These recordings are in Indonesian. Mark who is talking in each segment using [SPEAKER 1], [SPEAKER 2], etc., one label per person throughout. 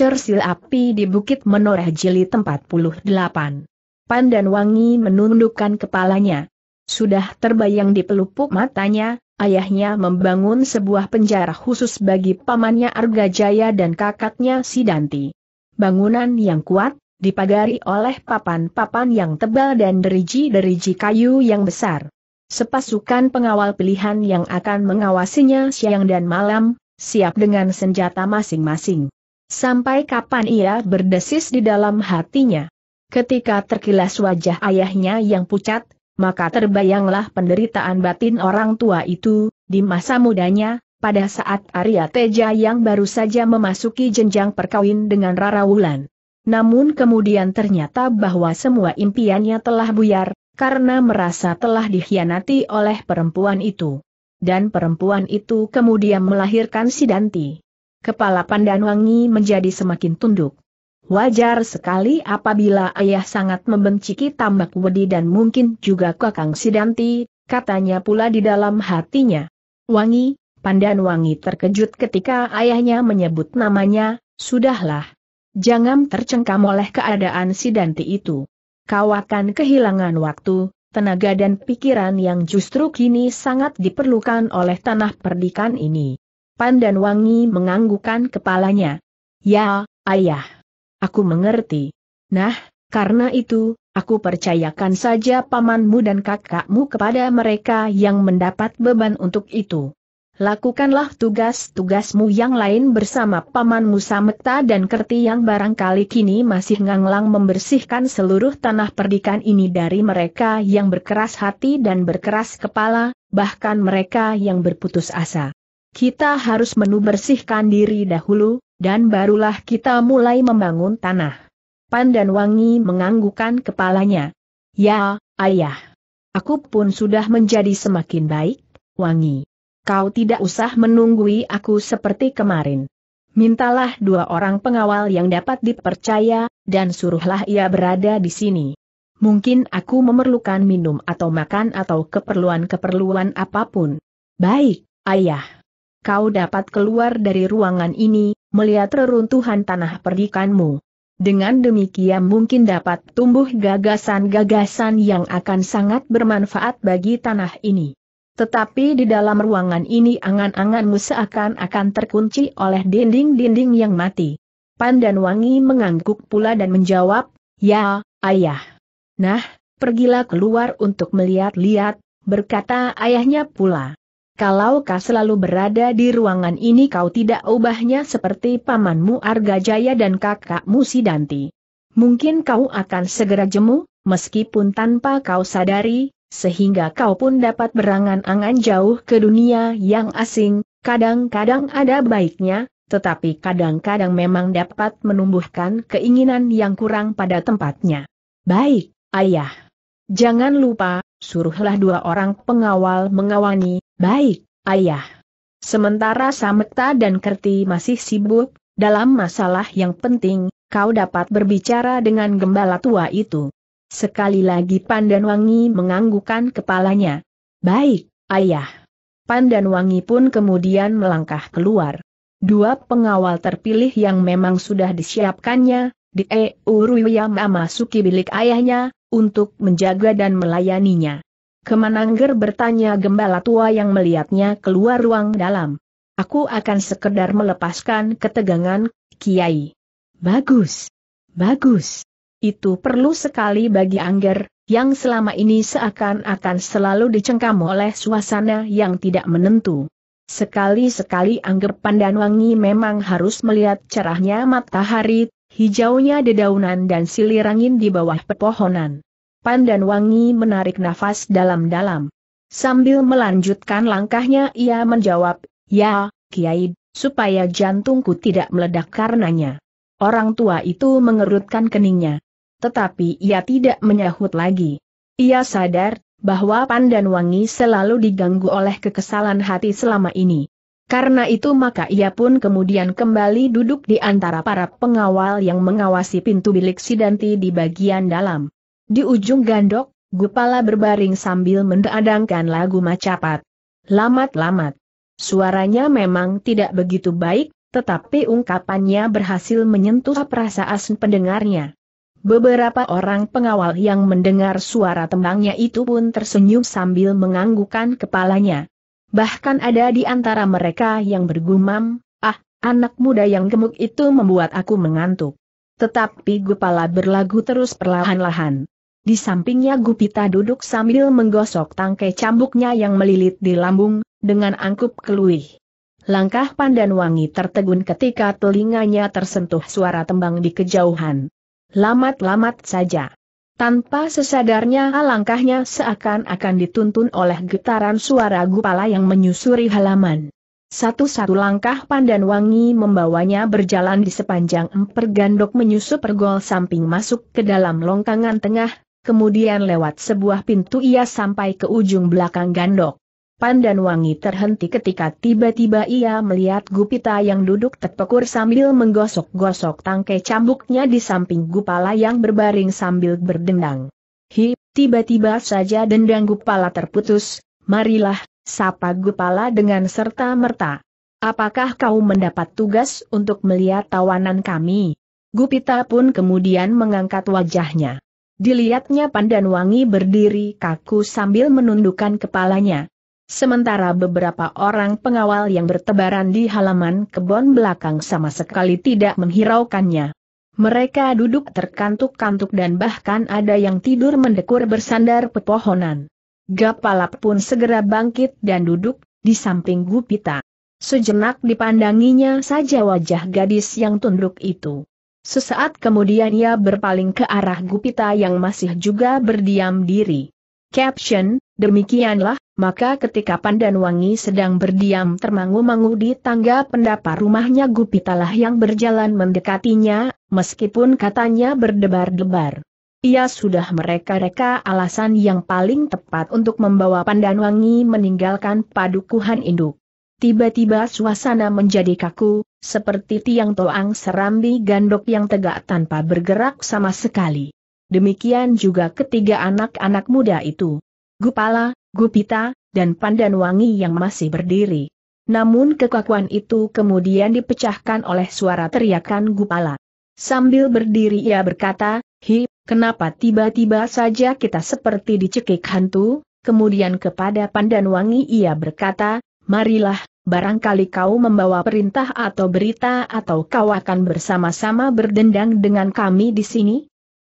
[SPEAKER 1] Cersil api di Bukit Menoreh Jilid 48. Pandan Wangi menundukkan kepalanya. Sudah terbayang di pelupuk matanya, ayahnya membangun sebuah penjara khusus bagi pamannya Arga Jaya dan kakaknya Sidanti. Bangunan yang kuat, dipagari oleh papan-papan yang tebal dan deriji-deriji kayu yang besar. Sepasukan pengawal pilihan yang akan mengawasinya siang dan malam, siap dengan senjata masing-masing. Sampai kapan ia berdesis di dalam hatinya? Ketika terkilas wajah ayahnya yang pucat, maka terbayanglah penderitaan batin orang tua itu, di masa mudanya, pada saat Arya Teja yang baru saja memasuki jenjang perkawin dengan Rara Wulan. Namun kemudian ternyata bahwa semua impiannya telah buyar, karena merasa telah dikhianati oleh perempuan itu. Dan perempuan itu kemudian melahirkan Sidanti kepala Pandan Wangi menjadi semakin tunduk. Wajar sekali apabila ayah sangat membenci Tambak Wedi dan mungkin juga Kakang Sidanti, katanya pula di dalam hatinya. Wangi, Pandan Wangi terkejut ketika ayahnya menyebut namanya, sudahlah. Jangan tercengkam oleh keadaan Sidanti itu. Kau akan kehilangan waktu, tenaga dan pikiran yang justru kini sangat diperlukan oleh tanah perdikan ini. Pandan Wangi menganggukkan kepalanya. Ya, ayah. Aku mengerti. Nah, karena itu, aku percayakan saja pamanmu dan kakakmu kepada mereka yang mendapat beban untuk itu. Lakukanlah tugas-tugasmu yang lain bersama pamanmu Samekta dan Kerti yang barangkali kini masih nganglang membersihkan seluruh tanah perdikan ini dari mereka yang berkeras hati dan berkeras kepala, bahkan mereka yang berputus asa. Kita harus menubersihkan diri dahulu, dan barulah kita mulai membangun tanah. Pandan Wangi menganggukkan kepalanya. Ya, ayah. Aku pun sudah menjadi semakin baik, Wangi. Kau tidak usah menunggui aku seperti kemarin. Mintalah dua orang pengawal yang dapat dipercaya, dan suruhlah ia berada di sini. Mungkin aku memerlukan minum atau makan atau keperluan-keperluan apa pun. Baik, ayah kau dapat keluar dari ruangan ini, melihat reruntuhan tanah perdikanmu. Dengan demikian mungkin dapat tumbuh gagasan-gagasan yang akan sangat bermanfaat bagi tanah ini. Tetapi di dalam ruangan ini angan-anganmu seakan-akan terkunci oleh dinding-dinding yang mati. Pandan Wangi mengangguk pula dan menjawab, Ya, ayah. Nah, pergilah keluar untuk melihat-lihat, berkata ayahnya pula. Kalau kau selalu berada di ruangan ini kau tidak ubahnya seperti pamanmu Arga Jaya dan kakakmu Sidanti. Mungkin kau akan segera jemu, meskipun tanpa kau sadari, sehingga kau pun dapat berangan-angan jauh ke dunia yang asing, kadang-kadang ada baiknya, tetapi kadang-kadang memang dapat menumbuhkan keinginan yang kurang pada tempatnya. Baik, ayah. Jangan lupa, suruhlah dua orang pengawal mengawani, baik, ayah. Sementara Samekta dan Kerti masih sibuk, dalam masalah yang penting, kau dapat berbicara dengan gembala tua itu. Sekali lagi Pandan Wangi menganggukkan kepalanya. Baik, ayah. Pandan Wangi pun kemudian melangkah keluar. Dua pengawal terpilih yang memang sudah disiapkannya, di Euruyama memasuki bilik ayahnya, untuk menjaga dan melayaninya. Kemanangger bertanya gembala tua yang melihatnya keluar ruang dalam. Aku akan sekedar melepaskan ketegangan, Kiai. Bagus. Bagus. Itu perlu sekali bagi Angger, yang selama ini seakan-akan selalu dicengkam oleh suasana yang tidak menentu. Sekali-sekali Angger Pandanwangi memang harus melihat cerahnya matahari, hijaunya dedaunan dan silir angin di bawah pepohonan. Pandan Wangi menarik nafas dalam-dalam. Sambil melanjutkan langkahnya ia menjawab, Ya, Kiai, supaya jantungku tidak meledak karenanya. Orang tua itu mengerutkan keningnya. Tetapi ia tidak menyahut lagi. Ia sadar, bahwa Pandan Wangi selalu diganggu oleh kekesalan hati selama ini. Karena itu maka ia pun kemudian kembali duduk di antara para pengawal yang mengawasi pintu bilik Sidanti di bagian dalam. Di ujung gandok, Gupala berbaring sambil mendadangkan lagu macapat. Lamat-lamat. Suaranya memang tidak begitu baik, tetapi ungkapannya berhasil menyentuh perasaan pendengarnya. Beberapa orang pengawal yang mendengar suara tembangnya itu pun tersenyum sambil menganggukkan kepalanya. Bahkan ada di antara mereka yang bergumam, ah, anak muda yang gemuk itu membuat aku mengantuk. Tetapi Gupala berlagu terus perlahan-lahan. Di sampingnya Gupita duduk sambil menggosok tangkai cambuknya yang melilit di lambung, dengan angkup keluih. Langkah Pandan Wangi tertegun ketika telinganya tersentuh suara tembang di kejauhan. Lamat-lamat saja. Tanpa sesadarnya langkahnya seakan-akan dituntun oleh getaran suara gupala yang menyusuri halaman. Satu-satu langkah Pandan Wangi membawanya berjalan di sepanjang emper gandok menyusup pergol samping masuk ke dalam longkangan tengah, kemudian lewat sebuah pintu ia sampai ke ujung belakang gandok. Pandan Wangi terhenti ketika tiba-tiba ia melihat Gupita yang duduk terpekur sambil menggosok-gosok tangkai cambuknya di samping Gupala yang berbaring sambil berdendang. Hi, tiba-tiba saja dendang Gupala terputus, marilah, sapa Gupala dengan serta-merta. Apakah kau mendapat tugas untuk melihat tawanan kami? Gupita pun kemudian mengangkat wajahnya. Dilihatnya Pandan Wangi berdiri kaku sambil menundukkan kepalanya. Sementara beberapa orang pengawal yang bertebaran di halaman kebun belakang sama sekali tidak menghiraukannya. Mereka duduk terkantuk-kantuk dan bahkan ada yang tidur mendekur bersandar pepohonan. Gapalap pun segera bangkit dan duduk di samping Gupita. Sejenak dipandanginya saja wajah gadis yang tunduk itu. Sesaat kemudian ia berpaling ke arah Gupita yang masih juga berdiam diri. Caption, demikianlah, maka ketika Pandan Wangi sedang berdiam termangu-mangu di tangga pendapa rumahnya Gupitalah yang berjalan mendekatinya, meskipun katanya berdebar-debar. Ia sudah mereka-reka alasan yang paling tepat untuk membawa Pandan Wangi meninggalkan padukuhan induk. Tiba-tiba suasana menjadi kaku, seperti tiang toang serambi gandok yang tegak tanpa bergerak sama sekali. Demikian juga ketiga anak-anak muda itu. Gupala, Gupita, dan Pandan Wangi yang masih berdiri. Namun kekakuan itu kemudian dipecahkan oleh suara teriakan Gupala. Sambil berdiri ia berkata, Hi, kenapa tiba-tiba saja kita seperti dicekik hantu? Kemudian kepada Pandan Wangi ia berkata, Marilah, barangkali kau membawa perintah atau berita atau kau akan bersama-sama berdendang dengan kami di sini?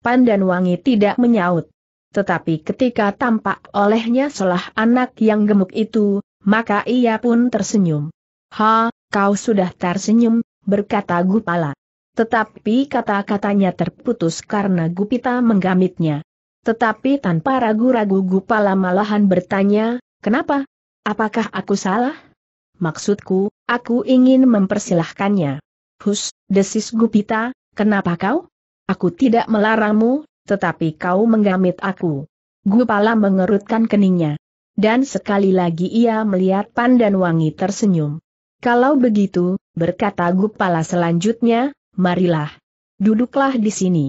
[SPEAKER 1] Pandan Wangi tidak menyaut. Tetapi ketika tampak olehnya selah anak yang gemuk itu, maka ia pun tersenyum. Ha, kau sudah tersenyum, berkata Gupala. Tetapi kata-katanya terputus karena Gupita menggamitnya. Tetapi tanpa ragu-ragu Gupala malahan bertanya, kenapa? Apakah aku salah? Maksudku, aku ingin mempersilahkannya. Hus, desis Gupita, kenapa kau? Aku tidak melarangmu, tetapi kau menggamit aku. Gupala mengerutkan keningnya. Dan sekali lagi ia melihat Pandan Wangi tersenyum. Kalau begitu, berkata Gupala selanjutnya, marilah. Duduklah di sini.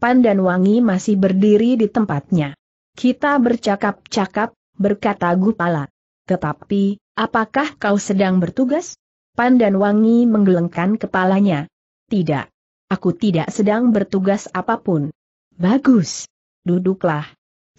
[SPEAKER 1] Pandan Wangi masih berdiri di tempatnya. Kita bercakap-cakap, berkata Gupala. Tetapi, apakah kau sedang bertugas? Pandan Wangi menggelengkan kepalanya. Tidak. Aku tidak sedang bertugas apa pun. Bagus. Duduklah.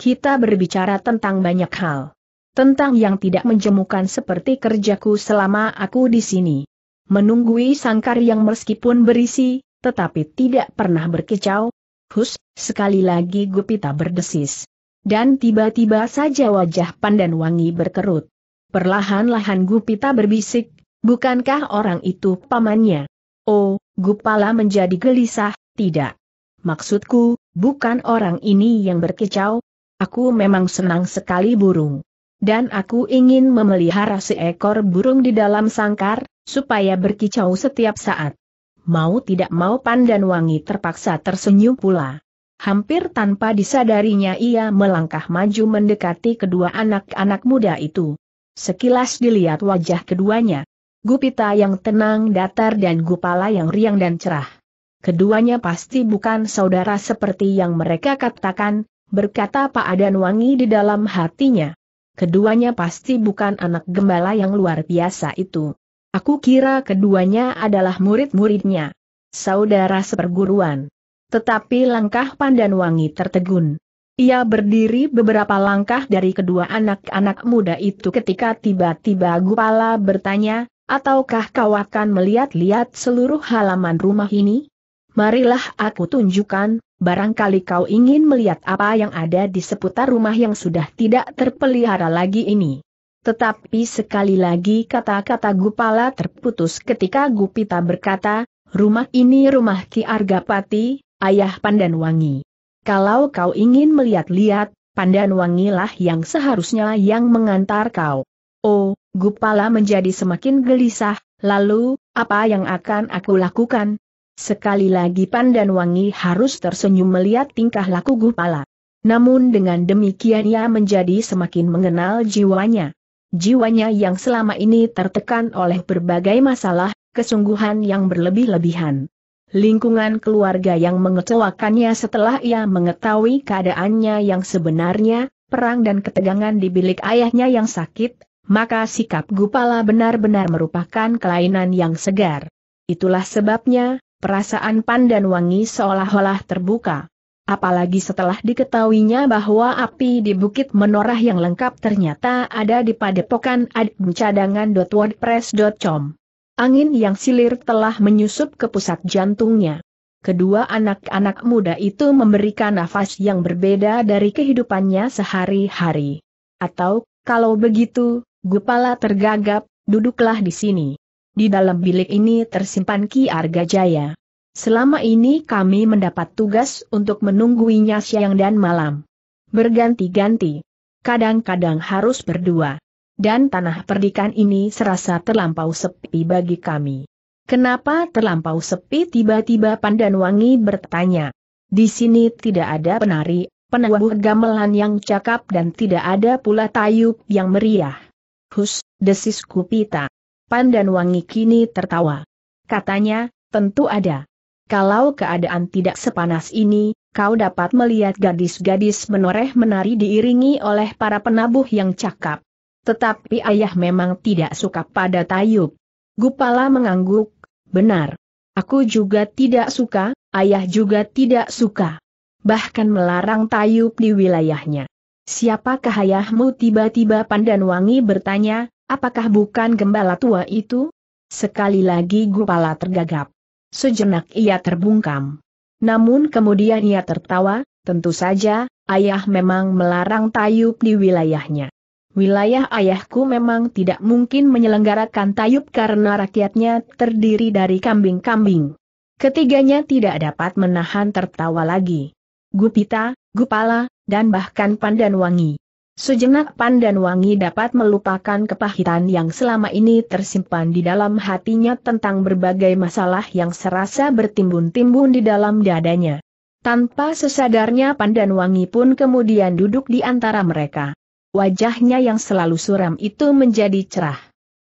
[SPEAKER 1] Kita berbicara tentang banyak hal. Tentang yang tidak menjemukan seperti kerjaku selama aku di sini. Menunggui sangkar yang meskipun berisi, tetapi tidak pernah berkicau. Hus, sekali lagi Gupita berdesis. Dan tiba-tiba saja wajah Pandan Wangi berkerut. Perlahan-lahan Gupita berbisik, bukankah orang itu pamannya? Oh, Gupala menjadi gelisah, tidak. Maksudku, bukan orang ini yang berkicau. Aku memang senang sekali burung. Dan aku ingin memelihara seekor burung di dalam sangkar, supaya berkicau setiap saat. Mau tidak mau Pandan Wangi terpaksa tersenyum pula. Hampir tanpa disadarinya ia melangkah maju mendekati kedua anak-anak muda itu. Sekilas dilihat wajah keduanya. Gupita yang tenang datar dan Gupala yang riang dan cerah. Keduanya pasti bukan saudara seperti yang mereka katakan, berkata Pak Adan Wangi di dalam hatinya. Keduanya pasti bukan anak gembala yang luar biasa itu. Aku kira keduanya adalah murid-muridnya. Saudara seperguruan. Tetapi langkah Pandan Wangi tertegun. Ia berdiri beberapa langkah dari kedua anak-anak muda itu ketika tiba-tiba Gupala bertanya, ataukah kau akan melihat-lihat seluruh halaman rumah ini? Marilah aku tunjukkan, barangkali kau ingin melihat apa yang ada di seputar rumah yang sudah tidak terpelihara lagi ini. Tetapi sekali lagi kata-kata Gupala terputus ketika Gupita berkata, rumah ini rumah Ki Argapati, ayah Pandanwangi. Kalau kau ingin melihat-lihat, Pandanwangilah yang seharusnya yang mengantar kau. Oh, Gupala menjadi semakin gelisah, lalu, apa yang akan aku lakukan? Sekali lagi Pandanwangi harus tersenyum melihat tingkah laku Gupala. Namun dengan demikian ia menjadi semakin mengenal jiwanya jiwanya yang selama ini tertekan oleh berbagai masalah, kesungguhan yang berlebih-lebihan. Lingkungan keluarga yang mengecewakannya setelah ia mengetahui keadaannya yang sebenarnya, perang dan ketegangan di bilik ayahnya yang sakit, maka sikap Gupala benar-benar merupakan kelainan yang segar. Itulah sebabnya, perasaan Pandan Wangi seolah-olah terbuka apalagi setelah diketahuinya bahwa api di Bukit Menorah yang lengkap ternyata ada di padepokan admcadangan.wordpress.com. Angin yang silir telah menyusup ke pusat jantungnya. Kedua anak-anak muda itu memberikan nafas yang berbeda dari kehidupannya sehari-hari. Atau, kalau begitu, Gupala tergagap, duduklah di sini. Di dalam bilik ini tersimpan Ki Arga Jaya. Selama ini kami mendapat tugas untuk menungguinya siang dan malam. Berganti-ganti. Kadang-kadang harus berdua. Dan tanah perdikan ini serasa terlampau sepi bagi kami. Kenapa terlampau sepi tiba-tiba Pandan Wangi bertanya. Di sini tidak ada penari, penabuh gamelan yang cakap dan tidak ada pula tayub yang meriah. Hus, desis Kupita. Pandan Wangi kini tertawa. Katanya, tentu ada. Kalau keadaan tidak sepanas ini, kau dapat melihat gadis-gadis menoreh menari diiringi oleh para penabuh yang cakap. Tetapi ayah memang tidak suka pada tayub. Gupala mengangguk, benar. Aku juga tidak suka, ayah juga tidak suka. Bahkan melarang tayub di wilayahnya. Siapakah ayahmu tiba-tiba Pandan Wangi bertanya, apakah bukan gembala tua itu? Sekali lagi Gupala tergagap. Sejenak ia terbungkam. Namun kemudian ia tertawa, tentu saja, ayah memang melarang tayub di wilayahnya. Wilayah ayahku memang tidak mungkin menyelenggarakan tayub karena rakyatnya terdiri dari kambing-kambing. Ketiganya tidak dapat menahan tertawa lagi. Gupita, Gupala, dan bahkan Pandan Wangi. Sejenak Pandan Wangi dapat melupakan kepahitan yang selama ini tersimpan di dalam hatinya tentang berbagai masalah yang serasa bertimbun-timbun di dalam dadanya. Tanpa sesadarnya Pandan Wangi pun kemudian duduk di antara mereka. Wajahnya yang selalu suram itu menjadi cerah.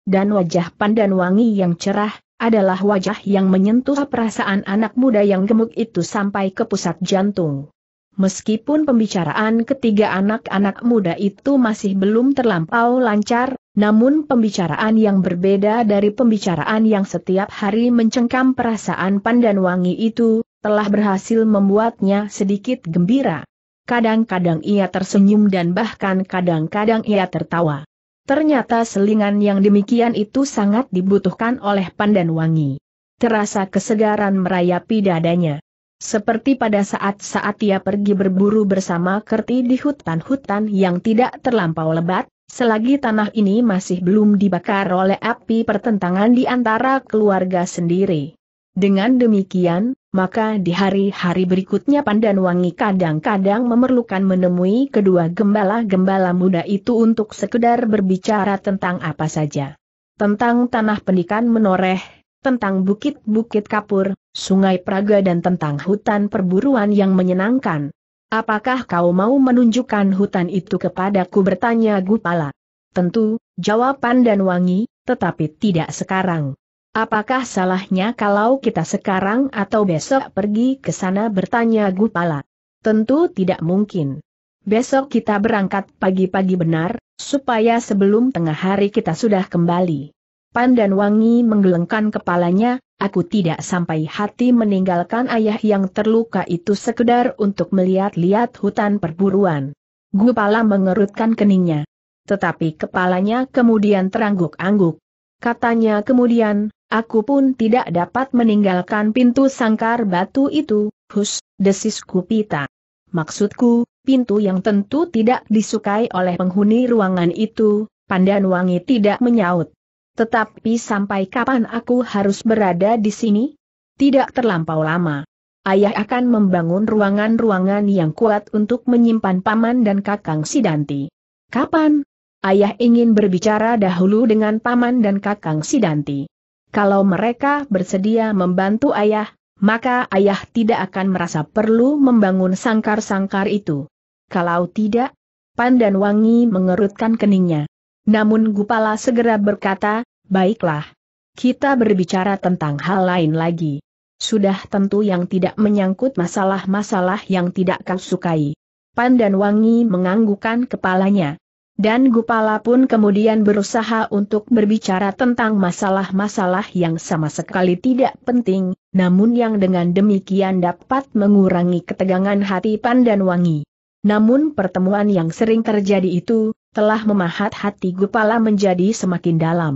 [SPEAKER 1] Dan wajah Pandan Wangi yang cerah, adalah wajah yang menyentuh perasaan anak muda yang gemuk itu sampai ke pusat jantung. Meskipun pembicaraan ketiga anak-anak muda itu masih belum terlampau lancar, namun pembicaraan yang berbeda dari pembicaraan yang setiap hari mencengkam perasaan Pandan Wangi itu, telah berhasil membuatnya sedikit gembira. Kadang-kadang ia tersenyum dan bahkan kadang-kadang ia tertawa. Ternyata selingan yang demikian itu sangat dibutuhkan oleh Pandan Wangi. Terasa kesegaran merayapi dadanya. Seperti pada saat-saat ia pergi berburu bersama Kerti di hutan-hutan yang tidak terlampau lebat, selagi tanah ini masih belum dibakar oleh api pertentangan di antara keluarga sendiri. Dengan demikian, maka di hari-hari berikutnya Pandan Wangi kadang-kadang memerlukan menemui kedua gembala-gembala muda itu untuk sekedar berbicara tentang apa saja. Tentang tanah pendikan menoreh, tentang bukit-bukit kapur, sungai Praga dan tentang hutan perburuan yang menyenangkan. Apakah kau mau menunjukkan hutan itu kepadaku bertanya Gupala. Tentu, jawaban dan wangi, tetapi tidak sekarang. Apakah salahnya kalau kita sekarang atau besok pergi ke sana bertanya Gupala? Tentu tidak mungkin. Besok kita berangkat pagi-pagi benar, supaya sebelum tengah hari kita sudah kembali. Pandan Wangi menggelengkan kepalanya, aku tidak sampai hati meninggalkan ayah yang terluka itu sekedar untuk melihat-lihat hutan perburuan. Gupala mengerutkan keningnya. Tetapi kepalanya kemudian terangguk-angguk. Katanya kemudian, aku pun tidak dapat meninggalkan pintu sangkar batu itu, hus, desis Kupita. Maksudku, pintu yang tentu tidak disukai oleh penghuni ruangan itu, Pandan Wangi tidak menyaut. Tetapi sampai kapan aku harus berada di sini? Tidak terlampau lama. Ayah akan membangun ruangan-ruangan yang kuat untuk menyimpan paman dan kakang Sidanti. Kapan? Ayah ingin berbicara dahulu dengan paman dan kakang Sidanti. Kalau mereka bersedia membantu ayah, maka ayah tidak akan merasa perlu membangun sangkar-sangkar itu. Kalau tidak, Pandan Wangi mengerutkan keningnya. Namun Gupala segera berkata, baiklah. Kita berbicara tentang hal lain lagi. Sudah tentu yang tidak menyangkut masalah-masalah yang tidak kau sukai. Pandan Wangi menganggukkan kepalanya. Dan Gupala pun kemudian berusaha untuk berbicara tentang masalah-masalah yang sama sekali tidak penting, namun yang dengan demikian dapat mengurangi ketegangan hati Pandan Wangi. Namun pertemuan yang sering terjadi itu, telah memahat hati Gupala menjadi semakin dalam.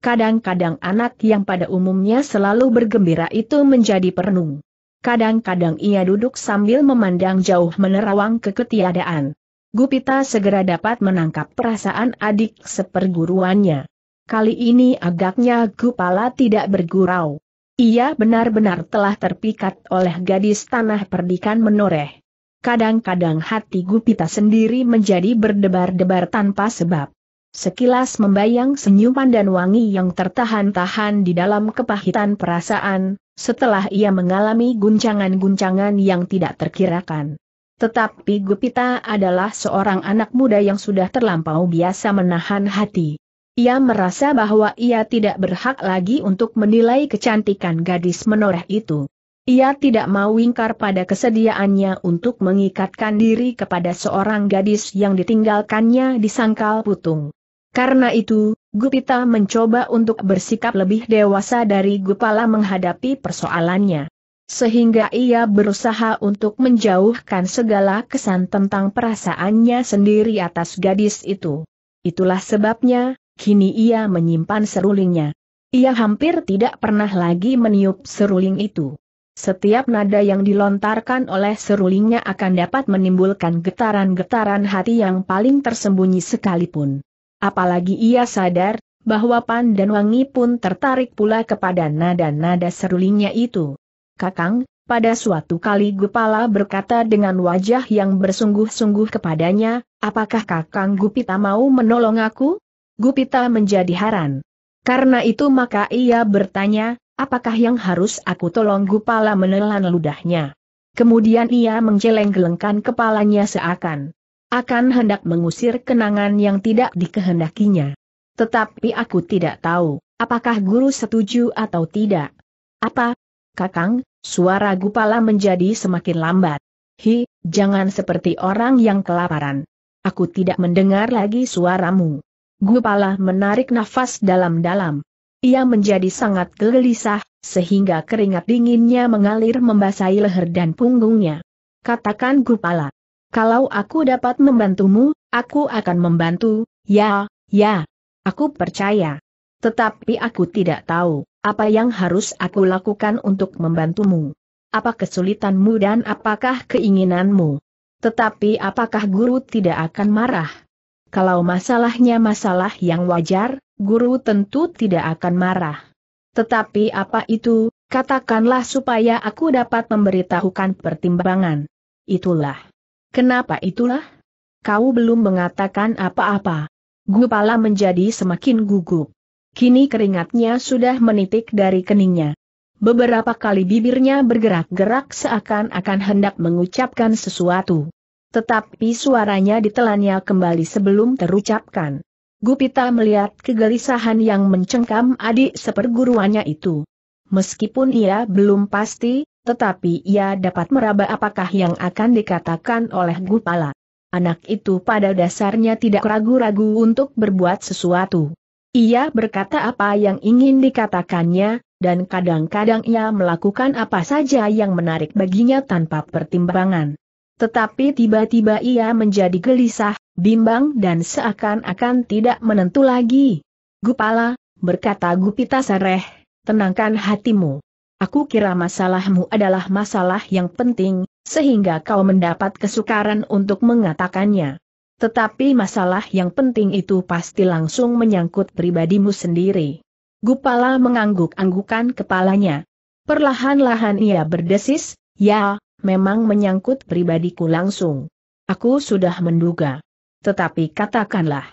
[SPEAKER 1] Kadang-kadang anak yang pada umumnya selalu bergembira itu menjadi perenung. Kadang-kadang ia duduk sambil memandang jauh menerawang keketiadaan. Gupita segera dapat menangkap perasaan adik seperguruannya. Kali ini agaknya Gupala tidak bergurau. Ia benar-benar telah terpikat oleh gadis tanah perdikan menoreh. Kadang-kadang hati Gupita sendiri menjadi berdebar-debar tanpa sebab. Sekilas membayang senyuman dan wangi yang tertahan-tahan di dalam kepahitan perasaan, setelah ia mengalami guncangan-guncangan yang tidak terkirakan. Tetapi Gupita adalah seorang anak muda yang sudah terlampau biasa menahan hati. Ia merasa bahwa ia tidak berhak lagi untuk menilai kecantikan gadis menoreh itu. Ia tidak mau ingkar pada kesediaannya untuk mengikatkan diri kepada seorang gadis yang ditinggalkannya di sangkal putung. Karena itu, Gupita mencoba untuk bersikap lebih dewasa dari Gupala menghadapi persoalannya. Sehingga ia berusaha untuk menjauhkan segala kesan tentang perasaannya sendiri atas gadis itu. Itulah sebabnya, kini ia menyimpan serulingnya. Ia hampir tidak pernah lagi meniup seruling itu. Setiap nada yang dilontarkan oleh serulingnya akan dapat menimbulkan getaran-getaran hati yang paling tersembunyi sekalipun. Apalagi ia sadar, bahwa Pan dan Wangi pun tertarik pula kepada nada-nada serulingnya itu. Kakang, pada suatu kali Gupala berkata dengan wajah yang bersungguh-sungguh kepadanya, apakah Kakang Gupita mau menolong aku? Gupita menjadi heran. Karena itu maka ia bertanya, apakah yang harus aku tolong Gupala menelan ludahnya. Kemudian ia menggeleng-gelengkan kepalanya seakan akan hendak mengusir kenangan yang tidak dikehendakinya. Tetapi aku tidak tahu, apakah guru setuju atau tidak. Apa? Kakang, suara Gupala menjadi semakin lambat. Hi, jangan seperti orang yang kelaparan. Aku tidak mendengar lagi suaramu. Gupala menarik nafas dalam-dalam. Ia menjadi sangat gelisah, sehingga keringat dinginnya mengalir membasahi leher dan punggungnya. Katakan Gupala. Kalau aku dapat membantumu, aku akan membantu, ya, ya. Aku percaya. Tetapi aku tidak tahu, apa yang harus aku lakukan untuk membantumu. Apa kesulitanmu dan apakah keinginanmu? Tetapi apakah guru tidak akan marah? Kalau masalahnya masalah yang wajar, guru tentu tidak akan marah. Tetapi apa itu, katakanlah supaya aku dapat memberitahukan pertimbangan. Itulah. Kenapa itulah? Kau belum mengatakan apa-apa. Gupala menjadi semakin gugup. Kini keringatnya sudah menitik dari keningnya. Beberapa kali bibirnya bergerak-gerak seakan-akan hendak mengucapkan sesuatu. Tetapi suaranya ditelannya kembali sebelum terucapkan. Gupita melihat kegelisahan yang mencengkam adik seperguruannya itu. Meskipun ia belum pasti, tetapi ia dapat meraba apakah yang akan dikatakan oleh Gupala. Anak itu pada dasarnya tidak ragu-ragu untuk berbuat sesuatu. Ia berkata apa yang ingin dikatakannya, dan kadang-kadang ia melakukan apa saja yang menarik baginya tanpa pertimbangan. Tetapi tiba-tiba ia menjadi gelisah, bimbang dan seakan-akan tidak menentu lagi. Gupala, berkata Gupita Sareh, tenangkan hatimu. Aku kira masalahmu adalah masalah yang penting, sehingga kau mendapat kesukaran untuk mengatakannya. Tetapi masalah yang penting itu pasti langsung menyangkut pribadimu sendiri. Gupala mengangguk-anggukan kepalanya. Perlahan-lahan ia berdesis, ya, memang menyangkut pribadiku langsung. Aku sudah menduga. Tetapi katakanlah.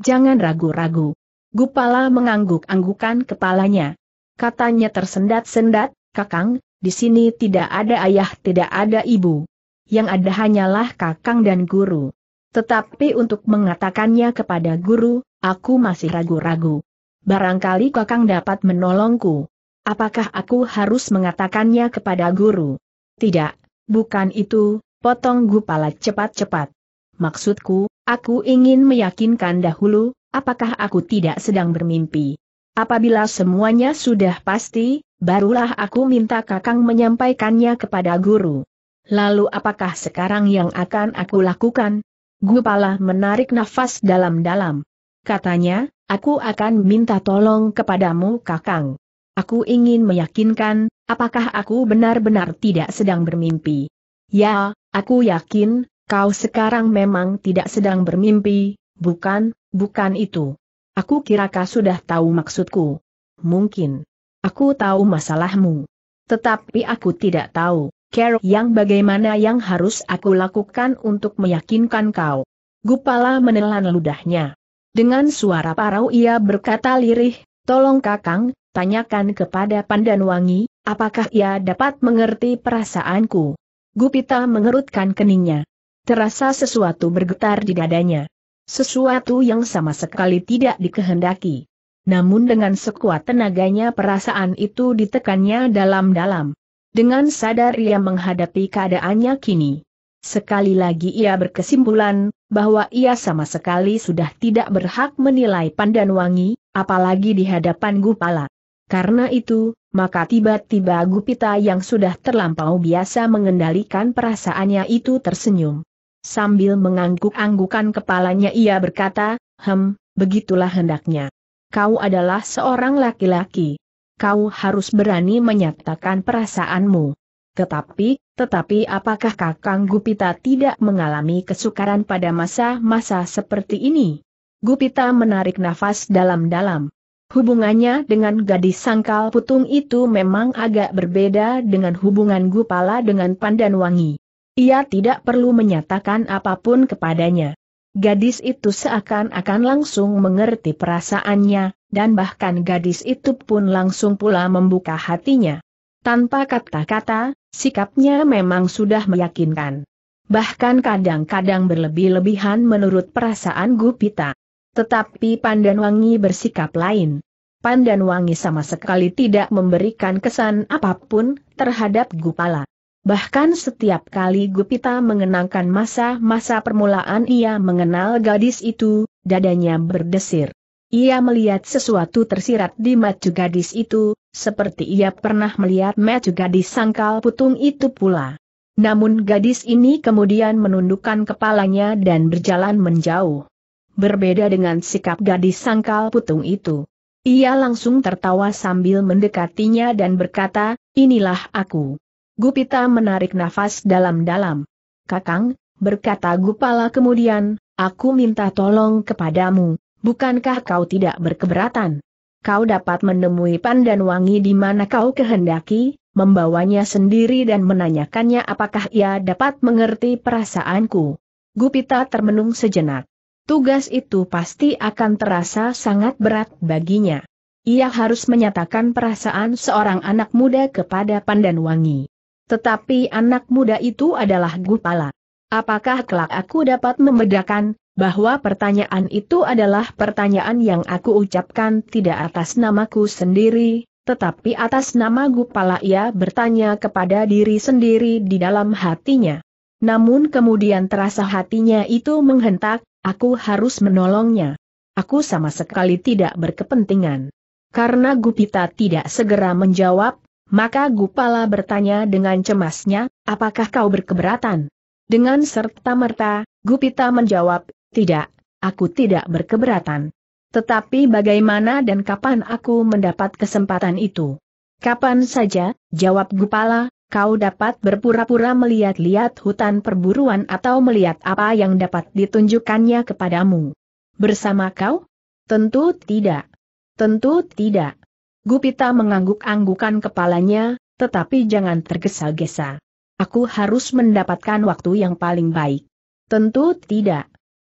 [SPEAKER 1] Jangan ragu-ragu. Gupala mengangguk-anggukan kepalanya. Katanya tersendat-sendat, Kakang, di sini tidak ada ayah tidak ada ibu. Yang ada hanyalah Kakang dan guru. Tetapi untuk mengatakannya kepada guru, aku masih ragu-ragu. Barangkali Kakang dapat menolongku. Apakah aku harus mengatakannya kepada guru? Tidak, bukan itu, potong Gupala cepat-cepat. Maksudku, aku ingin meyakinkan dahulu, apakah aku tidak sedang bermimpi. Apabila semuanya sudah pasti, barulah aku minta Kakang menyampaikannya kepada guru. Lalu apakah sekarang yang akan aku lakukan? Gupala menarik nafas dalam-dalam. Katanya, Aku akan minta tolong kepadamu Kakang. Aku ingin meyakinkan, apakah aku benar-benar tidak sedang bermimpi. Ya, aku yakin, kau sekarang memang tidak sedang bermimpi, bukan, bukan itu. Aku kira kau sudah tahu maksudku. Mungkin. Aku tahu masalahmu. Tetapi aku tidak tahu, care yang bagaimana yang harus aku lakukan untuk meyakinkan kau. Gupala menelan ludahnya. Dengan suara parau ia berkata lirih, tolong kakang, tanyakan kepada Pandanwangi, apakah ia dapat mengerti perasaanku. Gupita mengerutkan keningnya. Terasa sesuatu bergetar di dadanya. Sesuatu yang sama sekali tidak dikehendaki. Namun dengan sekuat tenaganya perasaan itu ditekannya dalam-dalam. Dengan sadar ia menghadapi keadaannya kini. Sekali lagi ia berkesimpulan, bahwa ia sama sekali sudah tidak berhak menilai Pandanwangi, apalagi di hadapan Gupala. Karena itu, maka tiba-tiba Gupita yang sudah terlampau biasa mengendalikan perasaannya itu tersenyum. Sambil mengangguk-anggukan kepalanya ia berkata, Hem, begitulah hendaknya. Kau adalah seorang laki-laki. Kau harus berani menyatakan perasaanmu. Tetapi, tetapi apakah Kakang Gupita tidak mengalami kesukaran pada masa-masa seperti ini? Gupita menarik nafas dalam-dalam. Hubungannya dengan gadis sangkal putung itu memang agak berbeda dengan hubungan Gupala dengan Pandanwangi. Ia tidak perlu menyatakan apa pun kepadanya. Gadis itu seakan-akan langsung mengerti perasaannya, dan bahkan gadis itu pun langsung pula membuka hatinya. Tanpa kata-kata, sikapnya memang sudah meyakinkan. Bahkan kadang-kadang berlebih-lebihan menurut perasaan Gupita. Tetapi Pandanwangi bersikap lain. Pandanwangi sama sekali tidak memberikan kesan apa pun terhadap Gupala. Bahkan setiap kali Gupita mengenangkan masa-masa permulaan ia mengenal gadis itu, dadanya berdesir. Ia melihat sesuatu tersirat di mata gadis itu, seperti ia pernah melihat mata gadis sangkal putung itu pula. Namun gadis ini kemudian menundukkan kepalanya dan berjalan menjauh. Berbeda dengan sikap gadis sangkal putung itu. Ia langsung tertawa sambil mendekatinya dan berkata, inilah aku. Gupita menarik nafas dalam-dalam. Kakang, berkata Gupala kemudian, aku minta tolong kepadamu, Bukankah kau tidak berkeberatan? Kau dapat menemui Pandan Wangi di mana kau kehendaki, membawanya sendiri dan menanyakannya apakah ia dapat mengerti perasaanku. Gupita termenung sejenak. Tugas itu pasti akan terasa sangat berat baginya. Ia harus menyatakan perasaan seorang anak muda kepada Pandan Wangi. Tetapi anak muda itu adalah Gupala. Apakah kelak aku dapat membedakan, bahwa pertanyaan itu adalah pertanyaan yang aku ucapkan tidak atas namaku sendiri, tetapi atas nama Gupala ia bertanya kepada diri sendiri di dalam hatinya. Namun kemudian terasa hatinya itu menghentak, aku harus menolongnya. Aku sama sekali tidak berkepentingan. Karena Gupita tidak segera menjawab, maka Gupala bertanya dengan cemasnya, apakah kau berkeberatan? Dengan serta-merta, Gupita menjawab, tidak, aku tidak berkeberatan. Tetapi bagaimana dan kapan aku mendapat kesempatan itu? Kapan saja, jawab Gupala, kau dapat berpura-pura melihat-lihat hutan perburuan atau melihat apa yang dapat ditunjukkannya kepadamu. Bersama kau? Tentu tidak. Tentu tidak. Gupita mengangguk-anggukan kepalanya, tetapi jangan tergesa-gesa. Aku harus mendapatkan waktu yang paling baik. Tentu tidak.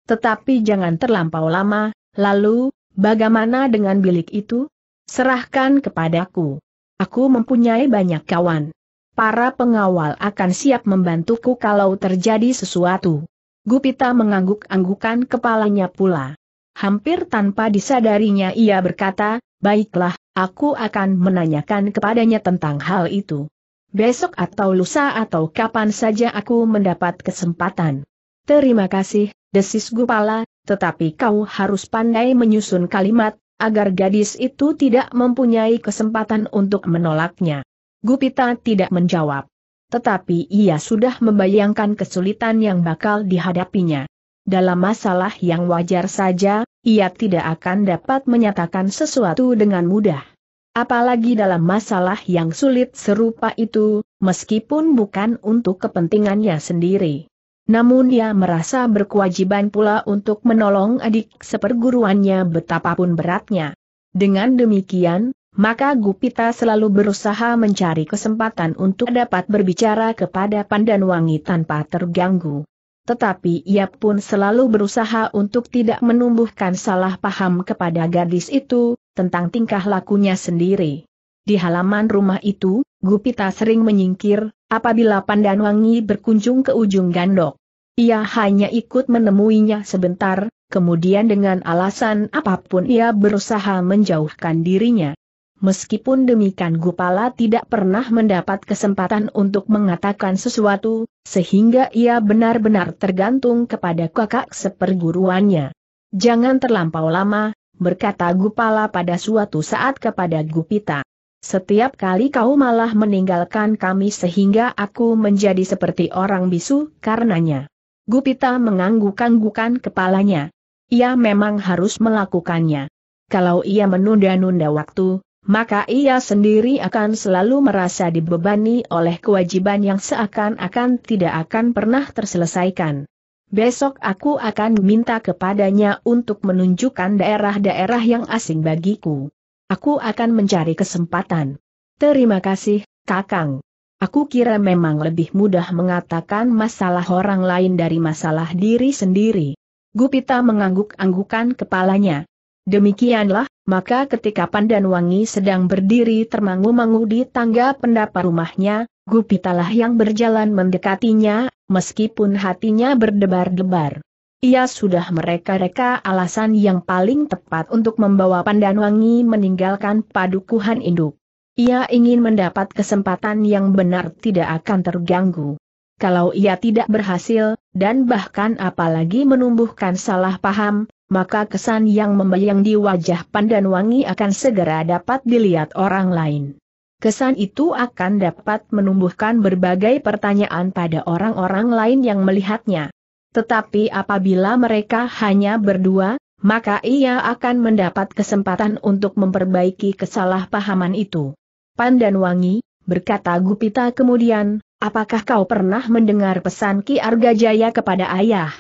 [SPEAKER 1] Tetapi jangan terlampau lama, lalu, bagaimana dengan bilik itu? Serahkan kepadaku. Aku mempunyai banyak kawan. Para pengawal akan siap membantuku kalau terjadi sesuatu. Gupita mengangguk-anggukan kepalanya pula. Hampir tanpa disadarinya ia berkata, baiklah, aku akan menanyakan kepadanya tentang hal itu besok atau lusa atau kapan saja aku mendapat kesempatan. Terima kasih, desis Gupala, tetapi kau harus pandai menyusun kalimat, agar gadis itu tidak mempunyai kesempatan untuk menolaknya. Gupita tidak menjawab. Tetapi ia sudah membayangkan kesulitan yang bakal dihadapinya. Dalam masalah yang wajar saja, ia tidak akan dapat menyatakan sesuatu dengan mudah. Apalagi dalam masalah yang sulit serupa itu, meskipun bukan untuk kepentingannya sendiri. Namun ia merasa berkewajiban pula untuk menolong adik seperguruannya betapapun beratnya. Dengan demikian, maka Gupita selalu berusaha mencari kesempatan untuk dapat berbicara kepada Pandanwangi tanpa terganggu. Tetapi ia pun selalu berusaha untuk tidak menumbuhkan salah paham kepada gadis itu, tentang tingkah lakunya sendiri. Di halaman rumah itu, Gupita sering menyingkir, apabila Pandanwangi berkunjung ke ujung gandok. Ia hanya ikut menemuinya sebentar, kemudian dengan alasan apa pun ia berusaha menjauhkan dirinya. Meskipun demikian Gupala tidak pernah mendapat kesempatan untuk mengatakan sesuatu, sehingga ia benar-benar tergantung kepada kakak seperguruannya. Jangan terlampau lama, berkata Gupala pada suatu saat kepada Gupita. Setiap kali kau malah meninggalkan kami sehingga aku menjadi seperti orang bisu karenanya. Gupita mengangguk-anggukan kepalanya. Ia memang harus melakukannya. Kalau ia menunda-nunda waktu, maka ia sendiri akan selalu merasa dibebani oleh kewajiban yang seakan-akan tidak akan pernah terselesaikan. Besok aku akan minta kepadanya untuk menunjukkan daerah-daerah yang asing bagiku. Aku akan mencari kesempatan. Terima kasih, Kakang. Aku kira memang lebih mudah mengatakan masalah orang lain dari masalah diri sendiri. Gupita mengangguk-anggukan kepalanya. Demikianlah, maka ketika Pandanwangi sedang berdiri termangu-mangu di tangga pendapa rumahnya, Gupitalah yang berjalan mendekatinya, meskipun hatinya berdebar-debar. Ia sudah mereka-reka alasan yang paling tepat untuk membawa Pandanwangi meninggalkan padukuhan induk. Ia ingin mendapat kesempatan yang benar tidak akan terganggu. Kalau ia tidak berhasil, dan bahkan apalagi menumbuhkan salah paham, maka kesan yang membayang di wajah Pandanwangi akan segera dapat dilihat orang lain kesan itu akan dapat menumbuhkan berbagai pertanyaan pada orang-orang lain yang melihatnya. Tetapi apabila mereka hanya berdua, maka ia akan mendapat kesempatan untuk memperbaiki kesalahpahaman itu. Pandan Wangi, berkata Gupita kemudian, apakah kau pernah mendengar pesan Ki Arga Jaya kepada ayah?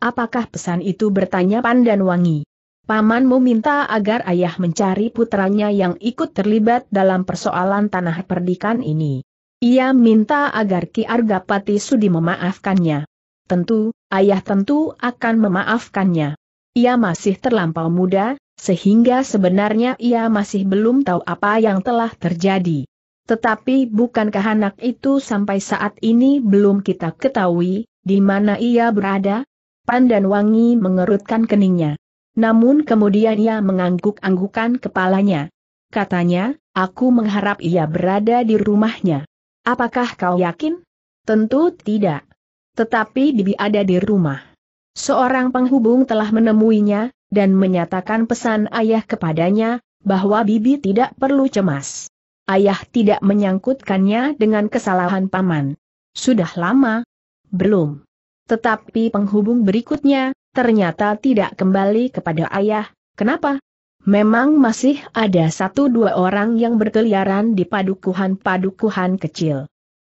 [SPEAKER 1] Apakah pesan itu bertanya Pandan Wangi? Pamanmu minta agar ayah mencari putranya yang ikut terlibat dalam persoalan tanah perdikan ini. Ia minta agar Ki Argapati Sudi memaafkannya. Tentu, ayah tentu akan memaafkannya. Ia masih terlampau muda, sehingga sebenarnya ia masih belum tahu apa yang telah terjadi. Tetapi bukankah anak itu sampai saat ini belum kita ketahui, di mana ia berada? Pandan Wangi mengerutkan keningnya. Namun kemudian ia mengangguk-anggukan kepalanya. Katanya, aku mengharap ia berada di rumahnya. Apakah kau yakin? Tentu tidak. Tetapi Bibi ada di rumah. Seorang penghubung telah menemuinya, dan menyatakan pesan ayah kepadanya, bahwa Bibi tidak perlu cemas. Ayah tidak menyangkutkannya dengan kesalahan paman. Sudah lama? Belum. Tetapi penghubung berikutnya, ternyata tidak kembali kepada ayah. Kenapa? Memang masih ada satu dua orang yang berkeliaran di padukuhan-padukuhan kecil.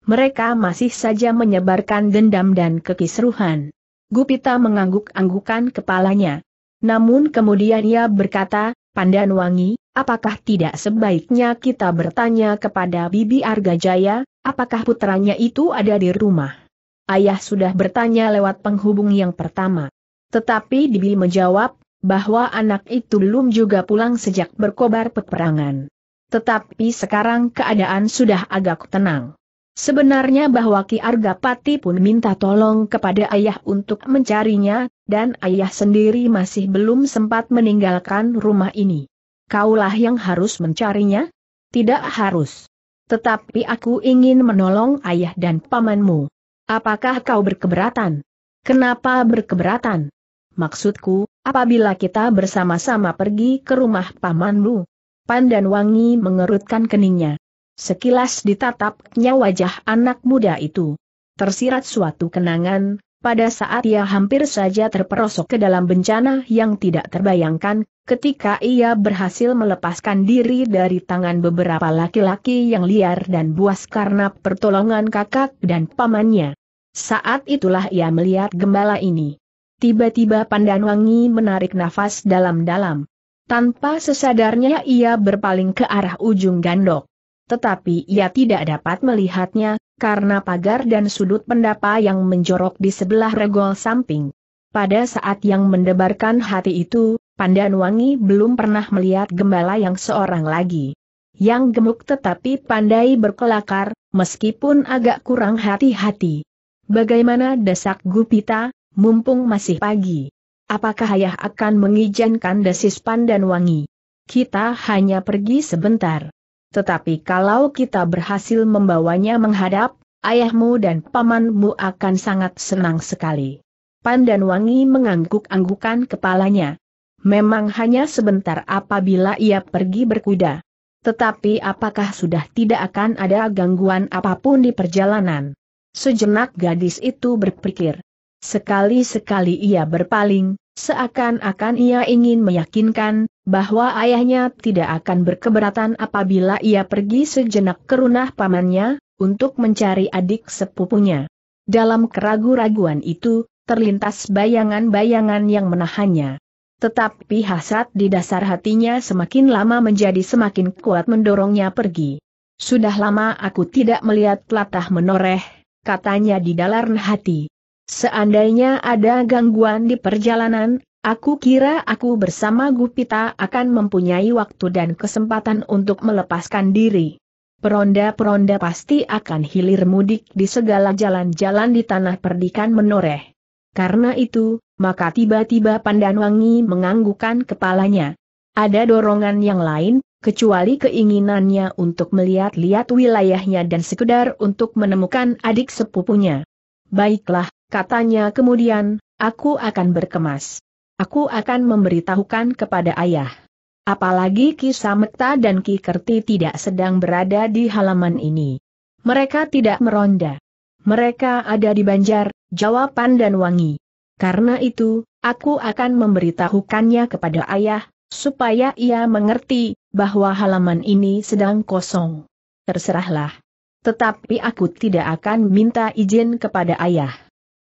[SPEAKER 1] Mereka masih saja menyebarkan dendam dan kekisruhan. Gupita mengangguk-anggukan kepalanya. Namun kemudian ia berkata, Pandan Wangi, apakah tidak sebaiknya kita bertanya kepada Bibi Argajaya, apakah putranya itu ada di rumah? Ayah sudah bertanya lewat penghubung yang pertama. Tetapi Bibi menjawab, bahwa anak itu belum juga pulang sejak berkobar peperangan. Tetapi sekarang keadaan sudah agak tenang. Sebenarnya bahwa Ki Argapati pun minta tolong kepada ayah untuk mencarinya, dan ayah sendiri masih belum sempat meninggalkan rumah ini. Kaulah yang harus mencarinya? Tidak harus. Tetapi aku ingin menolong ayah dan pamanmu. Apakah kau berkeberatan? Kenapa berkeberatan? Maksudku, apabila kita bersama-sama pergi ke rumah pamanmu. Pandan Wangi mengerutkan keningnya. Sekilas ditatapnya wajah anak muda itu. Tersirat suatu kenangan, pada saat ia hampir saja terperosok ke dalam bencana yang tidak terbayangkan, ketika ia berhasil melepaskan diri dari tangan beberapa laki-laki yang liar dan buas karena pertolongan kakak dan pamannya. Saat itulah ia melihat gembala ini. Tiba-tiba Pandan Wangi menarik nafas dalam-dalam. Tanpa sesadarnya ia berpaling ke arah ujung gandok tetapi ia tidak dapat melihatnya, karena pagar dan sudut pendapa yang menjorok di sebelah regol samping. Pada saat yang mendebarkan hati itu, Pandan Wangi belum pernah melihat gembala yang seorang lagi. Yang gemuk tetapi pandai berkelakar, meskipun agak kurang hati-hati. Bagaimana desak Gupita, mumpung masih pagi? Apakah ayah akan mengizinkan desis Pandan Wangi? Kita hanya pergi sebentar. Tetapi kalau kita berhasil membawanya menghadap, ayahmu dan pamanmu akan sangat senang sekali. Pandan Wangi mengangguk-anggukan kepalanya. Memang hanya sebentar apabila ia pergi berkuda. Tetapi apakah sudah tidak akan ada gangguan apa pun di perjalanan? Sejenak gadis itu berpikir. Sekali-sekali ia berpaling, seakan-akan ia ingin meyakinkan, bahwa ayahnya tidak akan berkeberatan apabila ia pergi sejenak ke rumah pamannya, untuk mencari adik sepupunya. Dalam keragu-raguan itu, terlintas bayangan-bayangan yang menahannya. Tetapi hasrat di dasar hatinya semakin lama menjadi semakin kuat mendorongnya pergi. Sudah lama aku tidak melihat telatah menoreh, katanya di dalam hati. Seandainya ada gangguan di perjalanan, Aku kira aku bersama Gupita akan mempunyai waktu dan kesempatan untuk melepaskan diri. Peronda-peronda pasti akan hilir mudik di segala jalan-jalan di tanah perdikan menoreh. Karena itu, maka tiba-tiba Pandanwangi menganggukkan kepalanya. Ada dorongan yang lain, kecuali keinginannya untuk melihat-lihat wilayahnya dan sekedar untuk menemukan adik sepupunya. Baiklah, katanya kemudian, aku akan berkemas. Aku akan memberitahukan kepada ayah. Apalagi Ki Samekta dan Ki Kerti tidak sedang berada di halaman ini. Mereka tidak meronda. Mereka ada di Banjar, jawaban dan wangi. Karena itu, aku akan memberitahukannya kepada ayah, supaya ia mengerti, bahwa halaman ini sedang kosong. Terserahlah. Tetapi aku tidak akan minta izin kepada ayah.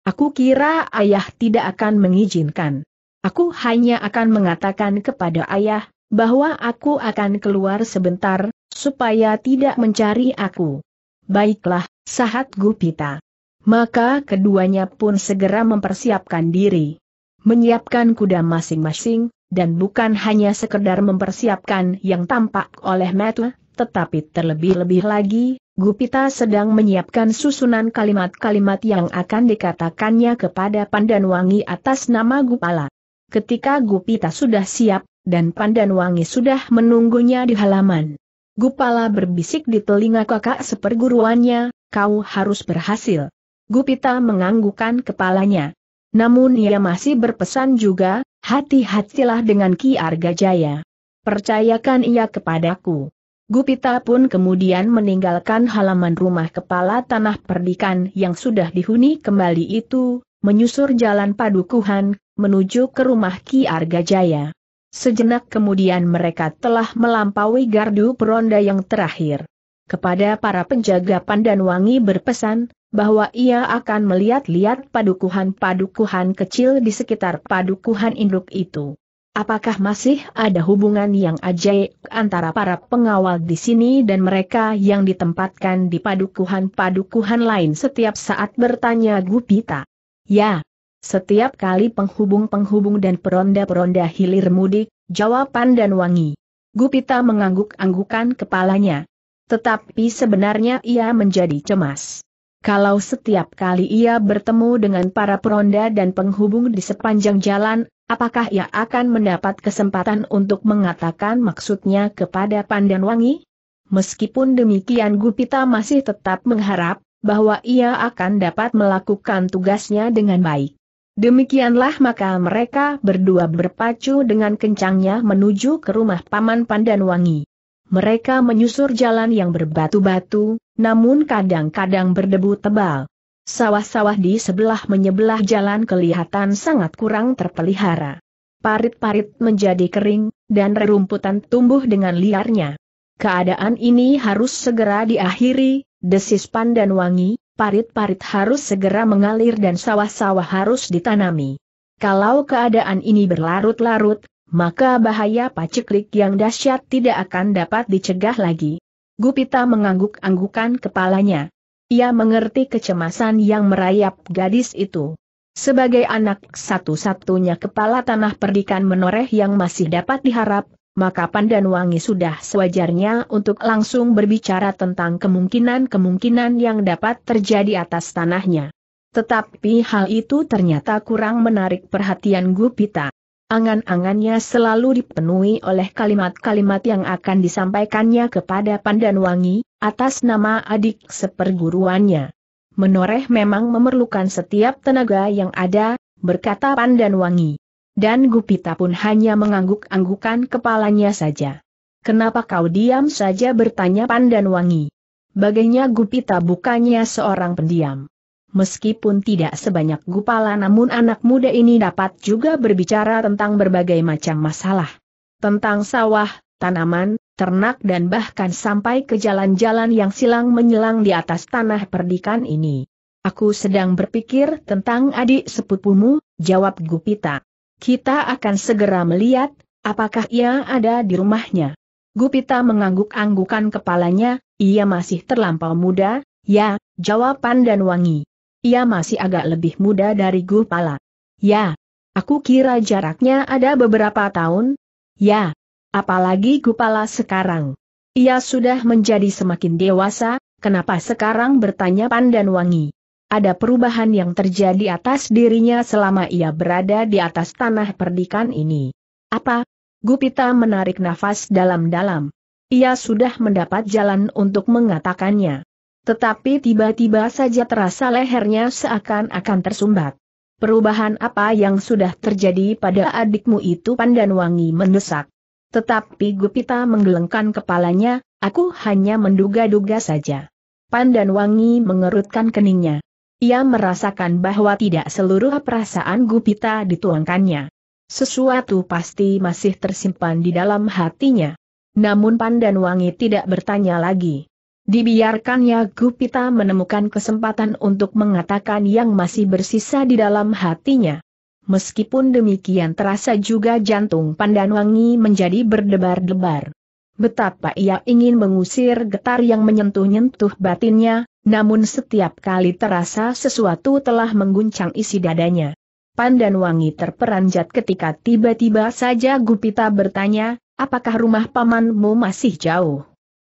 [SPEAKER 1] Aku kira ayah tidak akan mengizinkan. Aku hanya akan mengatakan kepada ayah, bahwa aku akan keluar sebentar, supaya tidak mencari aku. Baiklah, sahat Gupita. Maka keduanya pun segera mempersiapkan diri. Menyiapkan kuda masing-masing, dan bukan hanya sekedar mempersiapkan yang tampak oleh mata, tetapi terlebih-lebih lagi, Gupita sedang menyiapkan susunan kalimat-kalimat yang akan dikatakannya kepada Pandanwangi atas nama Gupala. Ketika Gupita sudah siap, dan Pandan Wangi sudah menunggunya di halaman. Gupala berbisik di telinga kakak seperguruannya, kau harus berhasil. Gupita menganggukkan kepalanya. Namun ia masih berpesan juga, hati-hatilah dengan Ki Argajaya. Percayakan ia kepadaku. Gupita pun kemudian meninggalkan halaman rumah kepala tanah perdikan yang sudah dihuni kembali itu, menyusur jalan padukuhan, menuju ke rumah Ki Argajaya. Sejenak kemudian mereka telah melampaui gardu peronda yang terakhir. Kepada para penjaga Pandan Wangi berpesan, bahwa ia akan melihat-lihat padukuhan-padukuhan kecil di sekitar padukuhan induk itu. Apakah masih ada hubungan yang ajaib antara para pengawal di sini dan mereka yang ditempatkan di padukuhan-padukuhan lain setiap saat bertanya Gupita? Ya, setiap kali penghubung-penghubung dan peronda-peronda hilir mudik, jawaban dan wangi. Gupita mengangguk-anggukan kepalanya. Tetapi sebenarnya ia menjadi cemas. Kalau setiap kali ia bertemu dengan para peronda dan penghubung di sepanjang jalan, Apakah ia akan mendapat kesempatan untuk mengatakan maksudnya kepada Pandanwangi? Meskipun demikian Gupita masih tetap mengharap, bahwa ia akan dapat melakukan tugasnya dengan baik. Demikianlah maka mereka berdua berpacu dengan kencangnya menuju ke rumah Paman Pandanwangi. Mereka menyusur jalan yang berbatu-batu, namun kadang-kadang berdebu tebal. Sawah-sawah di sebelah menyebelah jalan kelihatan sangat kurang terpelihara. Parit-parit menjadi kering, dan rerumputan tumbuh dengan liarnya. Keadaan ini harus segera diakhiri, desis pandan wangi, parit-parit harus segera mengalir dan sawah-sawah harus ditanami. Kalau keadaan ini berlarut-larut, maka bahaya paceklik yang dahsyat tidak akan dapat dicegah lagi. Gupita mengangguk-anggukan kepalanya. Ia mengerti kecemasan yang merayap gadis itu. Sebagai anak satu-satunya kepala tanah perdikan menoreh yang masih dapat diharap, maka Pandan Wangi sudah sewajarnya untuk langsung berbicara tentang kemungkinan-kemungkinan yang dapat terjadi atas tanahnya. Tetapi hal itu ternyata kurang menarik perhatian Gupita. Angan-angannya selalu dipenuhi oleh kalimat-kalimat yang akan disampaikannya kepada Pandan Wangi, atas nama adik seperguruannya. Menoreh memang memerlukan setiap tenaga yang ada, berkata Pandan Wangi. Dan Gupita pun hanya mengangguk-anggukan kepalanya saja. Kenapa kau diam saja bertanya Pandan Wangi? Bagainya Gupita bukannya seorang pendiam. Meskipun tidak sebanyak Gupala namun anak muda ini dapat juga berbicara tentang berbagai macam masalah. Tentang sawah, tanaman, ternak dan bahkan sampai ke jalan-jalan yang silang menyelang di atas tanah perdikan ini. Aku sedang berpikir tentang adik sepupumu, jawab Gupita. Kita akan segera melihat, apakah ia ada di rumahnya. Gupita mengangguk-anggukan kepalanya, ia masih terlampau muda, ya, jawaban dan wangi. Ia masih agak lebih muda dari Gupala. Ya, aku kira jaraknya ada beberapa tahun. Ya, Apalagi Gupala sekarang. Ia sudah menjadi semakin dewasa, kenapa sekarang bertanya Pandan Wangi? Ada perubahan yang terjadi atas dirinya selama ia berada di atas tanah perdikan ini. Apa? Gupita menarik nafas dalam-dalam. Ia sudah mendapat jalan untuk mengatakannya. Tetapi tiba-tiba saja terasa lehernya seakan-akan tersumbat. Perubahan apa yang sudah terjadi pada adikmu itu Pandan Wangi mendesak. Tetapi Gupita menggelengkan kepalanya, aku hanya menduga-duga saja. Pandan Wangi mengerutkan keningnya. Ia merasakan bahwa tidak seluruh perasaan Gupita dituangkannya. Sesuatu pasti masih tersimpan di dalam hatinya. Namun Pandan Wangi tidak bertanya lagi. Dibiarkannya Gupita menemukan kesempatan untuk mengatakan yang masih bersisa di dalam hatinya. Meskipun demikian terasa juga jantung Pandanwangi menjadi berdebar-debar. Betapa ia ingin mengusir getar yang menyentuh-nyentuh batinnya, namun setiap kali terasa sesuatu telah mengguncang isi dadanya. Pandanwangi terperanjat ketika tiba-tiba saja Gupita bertanya, apakah rumah pamanmu masih jauh?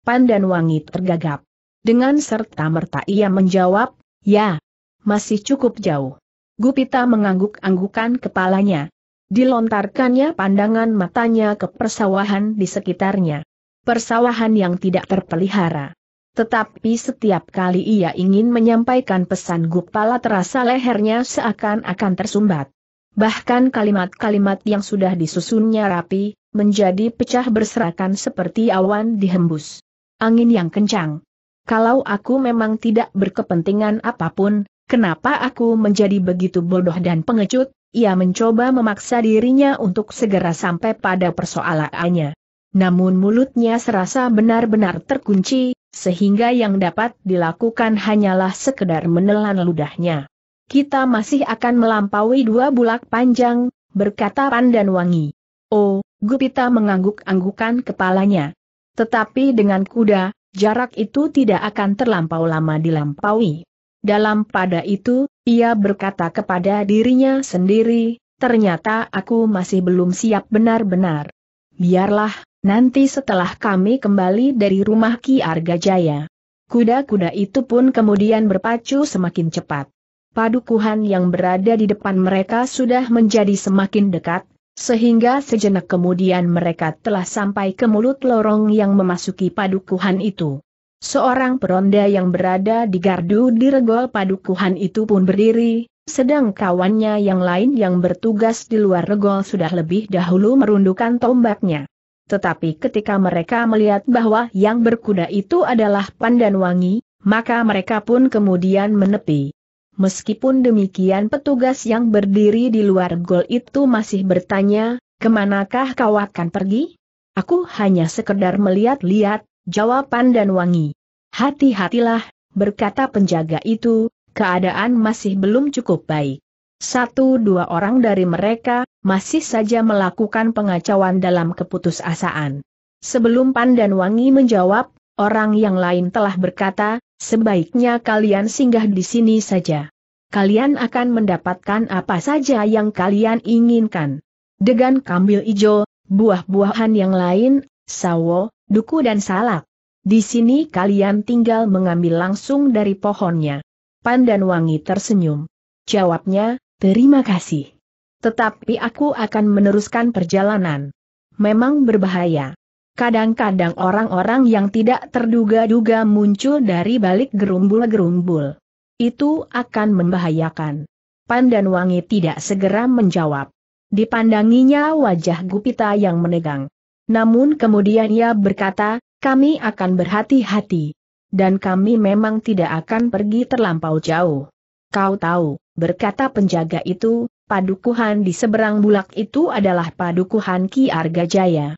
[SPEAKER 1] Pandanwangi tergagap. Dengan serta-merta ia menjawab, ya, masih cukup jauh. Gupita mengangguk-anggukan kepalanya. Dilontarkannya pandangan matanya ke persawahan di sekitarnya. Persawahan yang tidak terpelihara. Tetapi setiap kali ia ingin menyampaikan pesan Gupala terasa lehernya seakan-akan tersumbat. Bahkan kalimat-kalimat yang sudah disusunnya rapi, menjadi pecah berserakan seperti awan dihembus. Angin yang kencang. Kalau aku memang tidak berkepentingan apa pun, kenapa aku menjadi begitu bodoh dan pengecut? Ia mencoba memaksa dirinya untuk segera sampai pada persoalannya. Namun mulutnya serasa benar-benar terkunci, sehingga yang dapat dilakukan hanyalah sekedar menelan ludahnya. Kita masih akan melampaui dua bulak panjang, berkata Pandan Wangi. Oh, Gupita mengangguk-anggukan kepalanya. Tetapi dengan kuda, jarak itu tidak akan terlampau lama dilampaui. Dalam pada itu, ia berkata kepada dirinya sendiri, ternyata aku masih belum siap benar-benar. Biarlah, nanti setelah kami kembali dari rumah Ki Argajaya. Kuda-kuda itu pun kemudian berpacu semakin cepat padukuhan yang berada di depan mereka sudah menjadi semakin dekat, sehingga sejenak kemudian mereka telah sampai ke mulut lorong yang memasuki padukuhan itu. Seorang peronda yang berada di gardu di regol padukuhan itu pun berdiri, sedang kawannya yang lain yang bertugas di luar regol sudah lebih dahulu merundukkan tombaknya. Tetapi ketika mereka melihat bahwa yang berkuda itu adalah Pandan Wangi, maka mereka pun kemudian menepi. Meskipun demikian petugas yang berdiri di luar gol itu masih bertanya, ke manakah kau akan pergi? Aku hanya sekedar melihat-lihat, jawaban dan wangi. Hati-hatilah, berkata penjaga itu, keadaan masih belum cukup baik. Satu dua orang dari mereka, masih saja melakukan pengacauan dalam keputusasaan. Sebelum Pandan Wangi menjawab, orang yang lain telah berkata, sebaiknya kalian singgah di sini saja. Kalian akan mendapatkan apa saja yang kalian inginkan. Degan kambil ijo, buah-buahan yang lain, sawo, duku dan salak. Di sini kalian tinggal mengambil langsung dari pohonnya. Pandan Wangi tersenyum. Jawabnya, terima kasih. Tetapi aku akan meneruskan perjalanan. Memang berbahaya. Kadang-kadang orang-orang yang tidak terduga-duga muncul dari balik gerumbul-gerumbul. Itu akan membahayakan. Pandan Wangi tidak segera menjawab. Dipandanginya wajah Gupita yang menegang. Namun kemudian ia berkata, kami akan berhati-hati. Dan kami memang tidak akan pergi terlampau jauh. Kau tahu, berkata penjaga itu, padukuhan di seberang bulak itu adalah padukuhan Ki Argajaya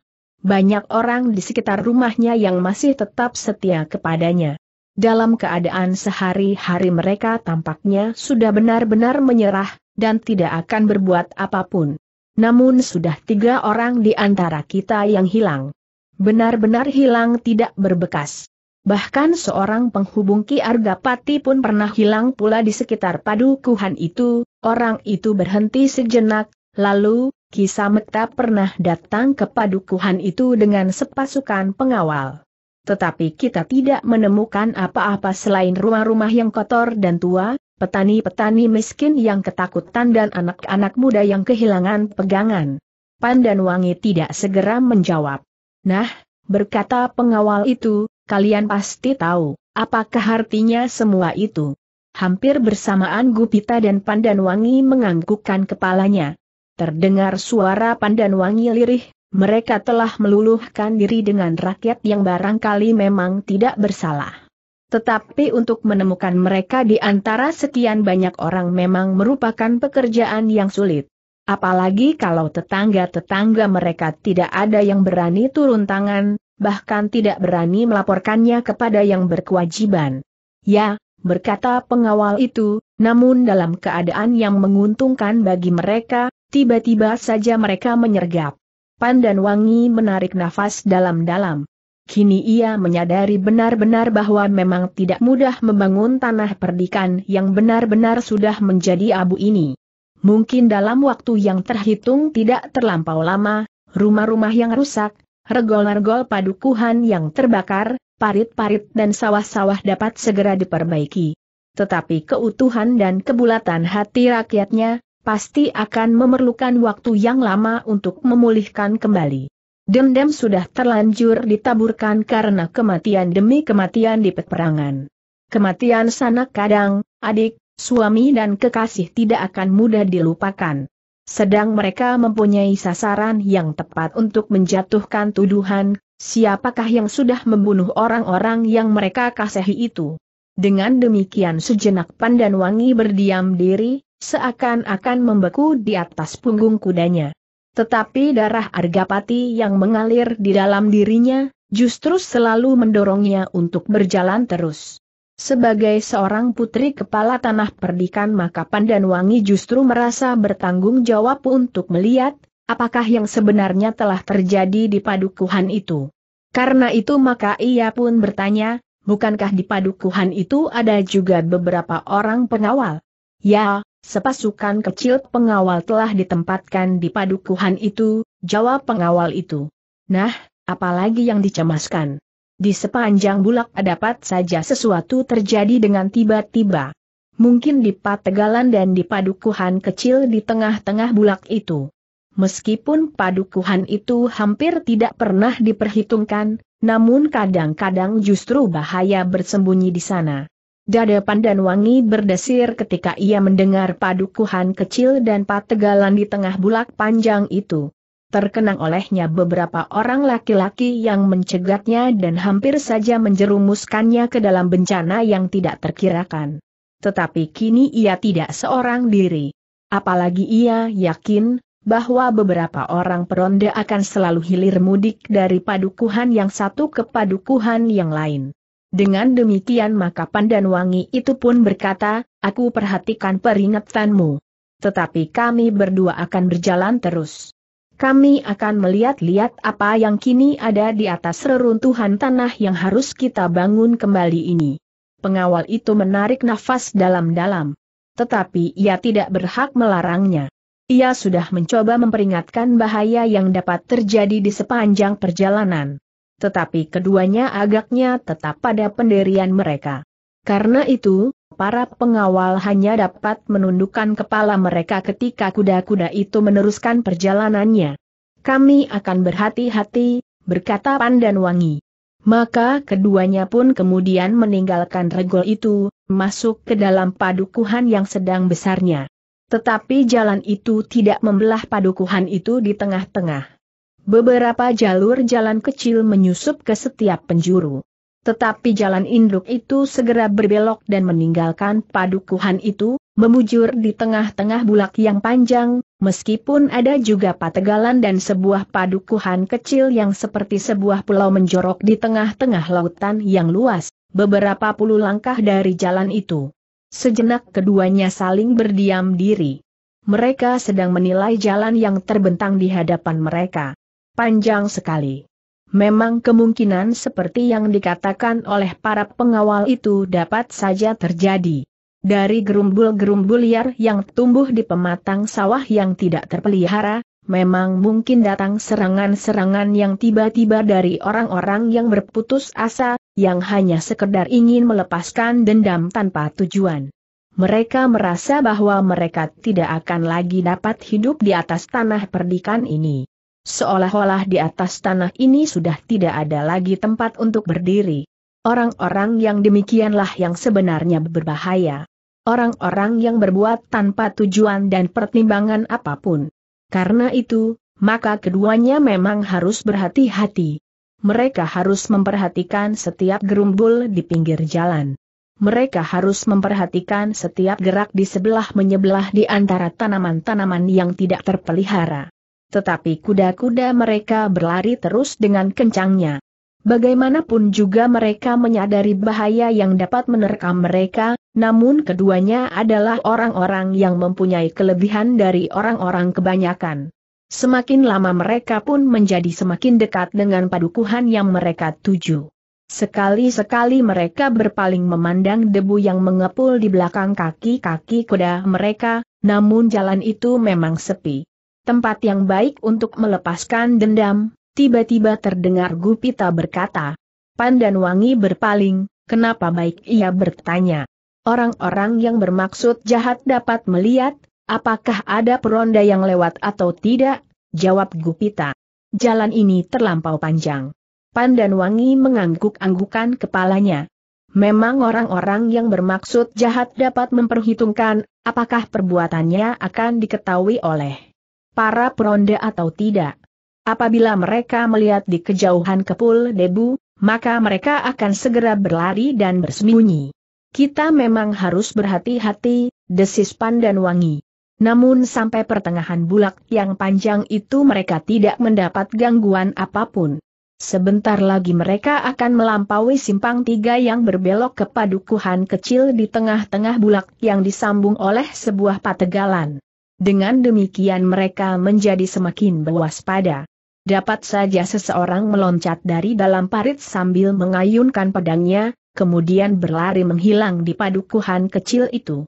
[SPEAKER 1] banyak orang di sekitar rumahnya yang masih tetap setia kepadanya. Dalam keadaan sehari-hari mereka tampaknya sudah benar-benar menyerah, dan tidak akan berbuat apa pun. Namun sudah tiga orang di antara kita yang hilang. Benar-benar hilang tidak berbekas. Bahkan seorang penghubung Ki Argapati pun pernah hilang pula di sekitar padukuhan itu, orang itu berhenti sejenak, lalu, Kisah Meta pernah datang ke padukuhan itu dengan sepasukan pengawal. Tetapi kita tidak menemukan apa-apa selain rumah-rumah yang kotor dan tua, petani-petani miskin yang ketakutan dan anak-anak muda yang kehilangan pegangan. Pandan Wangi tidak segera menjawab. Nah, berkata pengawal itu, kalian pasti tahu, apakah artinya semua itu? Hampir bersamaan Gupita dan Pandan Wangi menganggukkan kepalanya. Terdengar suara pandan wangi lirih, mereka telah meluluhkan diri dengan rakyat yang barangkali memang tidak bersalah. Tetapi untuk menemukan mereka di antara sekian banyak orang memang merupakan pekerjaan yang sulit. Apalagi kalau tetangga-tetangga mereka tidak ada yang berani turun tangan, bahkan tidak berani melaporkannya kepada yang berkewajiban. Ya, berkata pengawal itu, namun dalam keadaan yang menguntungkan bagi mereka, Tiba-tiba saja mereka menyergap. Pandan Wangi menarik nafas dalam-dalam. Kini ia menyadari benar-benar bahwa memang tidak mudah membangun tanah perdikan yang benar-benar sudah menjadi abu ini. Mungkin dalam waktu yang terhitung tidak terlampau lama, rumah-rumah yang rusak, regol-regol padukuhan yang terbakar, parit-parit dan sawah-sawah dapat segera diperbaiki. Tetapi keutuhan dan kebulatan hati rakyatnya, pasti akan memerlukan waktu yang lama untuk memulihkan kembali. Dendam sudah terlanjur ditaburkan karena kematian demi kematian di peperangan. Kematian sanak kadang, adik, suami dan kekasih tidak akan mudah dilupakan. sedang mereka mempunyai sasaran yang tepat untuk menjatuhkan tuduhan, siapakah yang sudah membunuh orang-orang yang mereka kasihi itu. Dengan demikian sejenak Pandan Wangi berdiam diri, seakan-akan membeku di atas punggung kudanya. Tetapi darah Argapati yang mengalir di dalam dirinya, justru selalu mendorongnya untuk berjalan terus. Sebagai seorang putri kepala tanah perdikan maka Pandan Wangi justru merasa bertanggung jawab untuk melihat, apakah yang sebenarnya telah terjadi di padukuhan itu. Karena itu maka ia pun bertanya, bukankah di padukuhan itu ada juga beberapa orang pengawal? Ya, sepasukan kecil pengawal telah ditempatkan di padukuhan itu, jawab pengawal itu. Nah, apalagi yang dicemaskan? Di sepanjang bulak dapat saja sesuatu terjadi dengan tiba-tiba. Mungkin di Pategalan dan di padukuhan kecil di tengah-tengah bulak itu. Meskipun padukuhan itu hampir tidak pernah diperhitungkan, namun kadang-kadang justru bahaya bersembunyi di sana. Dada Pandan Wangi berdesir ketika ia mendengar padukuhan kecil dan pategalan di tengah bulak panjang itu terkenang olehnya beberapa orang laki-laki yang mencegatnya dan hampir saja menjerumuskannya ke dalam bencana yang tidak terkirakan. Tetapi kini ia tidak seorang diri. Apalagi ia yakin, bahwa beberapa orang peronda akan selalu hilir mudik dari padukuhan yang satu ke padukuhan yang lain. Dengan demikian maka Pandan Wangi itu pun berkata, aku perhatikan peringatanmu. Tetapi kami berdua akan berjalan terus. Kami akan melihat-lihat apa yang kini ada di atas reruntuhan tanah yang harus kita bangun kembali ini. Pengawal itu menarik nafas dalam-dalam. Tetapi ia tidak berhak melarangnya. Ia sudah mencoba memperingatkan bahaya yang dapat terjadi di sepanjang perjalanan. Tetapi keduanya agaknya tetap pada pendirian mereka. Karena itu, para pengawal hanya dapat menundukkan kepala mereka ketika kuda-kuda itu meneruskan perjalanannya. Kami akan berhati-hati, berkata Pandan Wangi. Maka keduanya pun kemudian meninggalkan regol itu, masuk ke dalam padukuhan yang sedang besarnya. Tetapi jalan itu tidak membelah padukuhan itu di tengah-tengah. Beberapa jalur jalan kecil menyusup ke setiap penjuru. Tetapi jalan induk itu segera berbelok dan meninggalkan padukuhan itu, memujur di tengah-tengah bulak yang panjang, meskipun ada juga pategalan dan sebuah padukuhan kecil yang seperti sebuah pulau menjorok di tengah-tengah lautan yang luas, beberapa puluh langkah dari jalan itu. Sejenak keduanya saling berdiam diri. Mereka sedang menilai jalan yang terbentang di hadapan mereka. Panjang sekali. Memang kemungkinan seperti yang dikatakan oleh para pengawal itu dapat saja terjadi. Dari gerumbul-gerumbul liar yang tumbuh di pematang sawah yang tidak terpelihara, memang mungkin datang serangan-serangan yang tiba-tiba dari orang-orang yang berputus asa, yang hanya sekedar ingin melepaskan dendam tanpa tujuan. Mereka merasa bahwa mereka tidak akan lagi dapat hidup di atas tanah perdikan ini. Seolah-olah di atas tanah ini sudah tidak ada lagi tempat untuk berdiri. Orang-orang yang demikianlah yang sebenarnya berbahaya. Orang-orang yang berbuat tanpa tujuan dan pertimbangan apa pun. Karena itu, maka keduanya memang harus berhati-hati. Mereka harus memperhatikan setiap gerumbul di pinggir jalan. Mereka harus memperhatikan setiap gerak di sebelah menyebelah di antara tanaman-tanaman yang tidak terpelihara tetapi kuda-kuda mereka berlari terus dengan kencangnya. Bagaimanapun juga mereka menyadari bahaya yang dapat menerkam mereka, namun keduanya adalah orang-orang yang mempunyai kelebihan dari orang-orang kebanyakan. Semakin lama mereka pun menjadi semakin dekat dengan padukuhan yang mereka tuju. Sekali-sekali mereka berpaling memandang debu yang mengepul di belakang kaki-kaki kuda mereka, namun jalan itu memang sepi tempat yang baik untuk melepaskan dendam, tiba-tiba terdengar Gupita berkata. Pandan Wangi berpaling, kenapa baik ia bertanya. Orang-orang yang bermaksud jahat dapat melihat, apakah ada peronda yang lewat atau tidak, jawab Gupita. Jalan ini terlampau panjang. Pandan Wangi mengangguk-anggukan kepalanya. Memang orang-orang yang bermaksud jahat dapat memperhitungkan, apakah perbuatannya akan diketahui oleh para peronda atau tidak. Apabila mereka melihat di kejauhan kepul debu, maka mereka akan segera berlari dan bersembunyi. Kita memang harus berhati-hati, desis Pandan Wangi. Namun sampai pertengahan bulak yang panjang itu mereka tidak mendapat gangguan apa pun. Sebentar lagi mereka akan melampaui simpang tiga yang berbelok ke padukuhan kecil di tengah-tengah bulak yang disambung oleh sebuah pategalan. Dengan demikian mereka menjadi semakin berwaspada. Dapat saja seseorang meloncat dari dalam parit sambil mengayunkan pedangnya, kemudian berlari menghilang di padukuhan kecil itu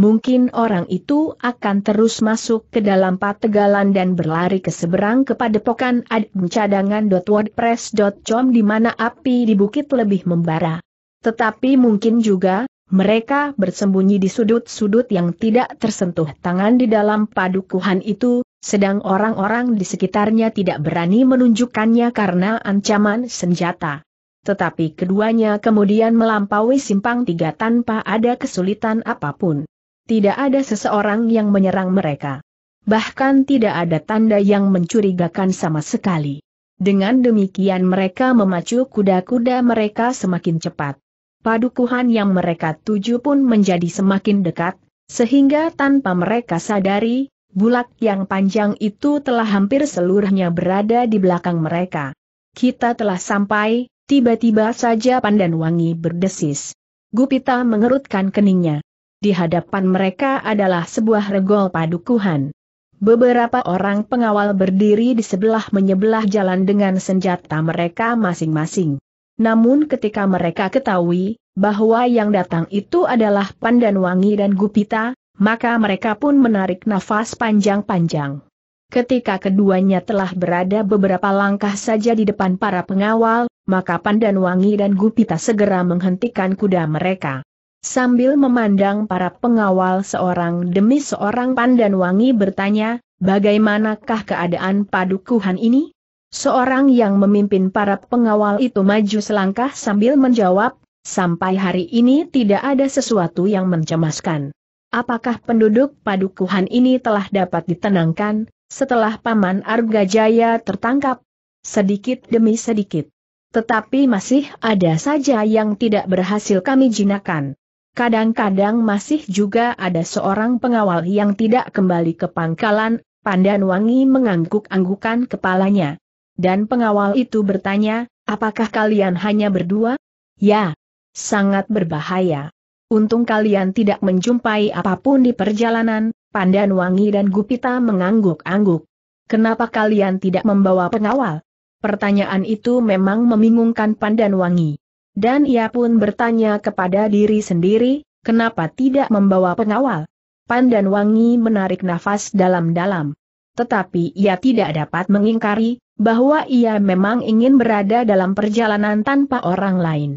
[SPEAKER 1] mungkin orang itu akan terus masuk ke dalam pategalan dan berlari ke seberang ke padepokan adm cadangan.wordpress.com di mana api di bukit lebih membara. Tetapi mungkin juga, mereka bersembunyi di sudut-sudut yang tidak tersentuh tangan di dalam padukuhan itu, sedang orang-orang di sekitarnya tidak berani menunjukkannya karena ancaman senjata. Tetapi keduanya kemudian melampaui simpang tiga tanpa ada kesulitan apa pun tidak ada seseorang yang menyerang mereka. Bahkan tidak ada tanda yang mencurigakan sama sekali. Dengan demikian mereka memacu kuda-kuda mereka semakin cepat. Padukuhan yang mereka tuju pun menjadi semakin dekat, sehingga tanpa mereka sadari, bulak yang panjang itu telah hampir seluruhnya berada di belakang mereka. Kita telah sampai, tiba-tiba saja Pandan Wangi berdesis. Gupita mengerutkan keningnya di hadapan mereka adalah sebuah regol padukuhan. Beberapa orang pengawal berdiri di sebelah menyebelah jalan dengan senjata mereka masing-masing. Namun ketika mereka ketahui, bahwa yang datang itu adalah Pandan Wangi dan Gupita, maka mereka pun menarik nafas panjang-panjang. Ketika keduanya telah berada beberapa langkah saja di depan para pengawal, maka Pandan Wangi dan Gupita segera menghentikan kuda mereka. Sambil memandang para pengawal seorang demi seorang Pandan Wangi bertanya, bagaimanakah keadaan padukuhan ini? Seorang yang memimpin para pengawal itu maju selangkah sambil menjawab, sampai hari ini tidak ada sesuatu yang mencemaskan. Apakah penduduk padukuhan ini telah dapat ditenangkan, setelah Paman Argajaya tertangkap? Sedikit demi sedikit. Tetapi masih ada saja yang tidak berhasil kami jinakan. Kadang-kadang masih juga ada seorang pengawal yang tidak kembali ke pangkalan, Pandan Wangi mengangguk-anggukan kepalanya. Dan pengawal itu bertanya, apakah kalian hanya berdua? Ya. Sangat berbahaya. Untung kalian tidak menjumpai apa pun di perjalanan, Pandan Wangi dan Gupita mengangguk-angguk. Kenapa kalian tidak membawa pengawal? Pertanyaan itu memang membingungkan Pandan Wangi. Dan ia pun bertanya kepada diri sendiri, kenapa tidak membawa pengawal? Pandan Wangi menarik nafas dalam-dalam. Tetapi ia tidak dapat mengingkari, bahwa ia memang ingin berada dalam perjalanan tanpa orang lain.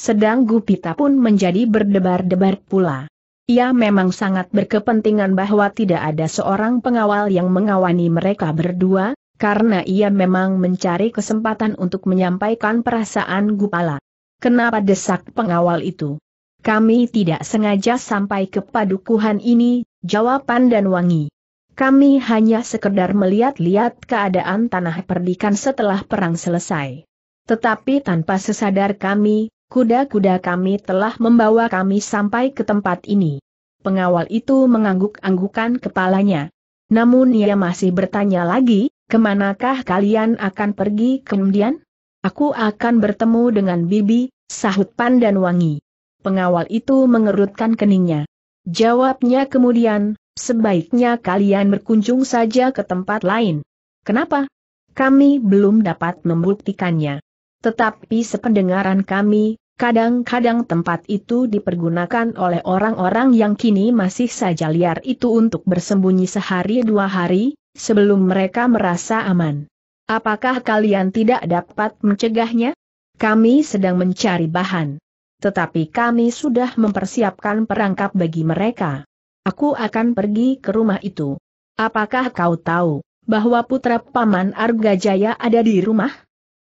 [SPEAKER 1] Sedang Gupita pun menjadi berdebar-debar pula. Ia memang sangat berkepentingan bahwa tidak ada seorang pengawal yang mengawani mereka berdua, karena ia memang mencari kesempatan untuk menyampaikan perasaan Gupala. Kenapa desak pengawal itu? Kami tidak sengaja sampai ke padukuhan ini, jawaban dan wangi. Kami hanya sekedar melihat-lihat keadaan tanah perdikan setelah perang selesai. Tetapi tanpa sesadar kami, kuda-kuda kami telah membawa kami sampai ke tempat ini. Pengawal itu mengangguk-anggukan kepalanya. Namun ia masih bertanya lagi, ke manakah kalian akan pergi kemudian? Aku akan bertemu dengan Bibi, sahut Pandan Wangi. Pengawal itu mengerutkan keningnya. Jawabnya kemudian, sebaiknya kalian berkunjung saja ke tempat lain. Kenapa? Kami belum dapat membuktikannya. Tetapi sependengaran kami, kadang-kadang tempat itu dipergunakan oleh orang-orang yang kini masih saja liar itu untuk bersembunyi sehari dua hari, sebelum mereka merasa aman. Apakah kalian tidak dapat mencegahnya? Kami sedang mencari bahan. Tetapi kami sudah mempersiapkan perangkap bagi mereka. Aku akan pergi ke rumah itu. Apakah kau tahu, bahwa putra Paman Argajaya ada di rumah?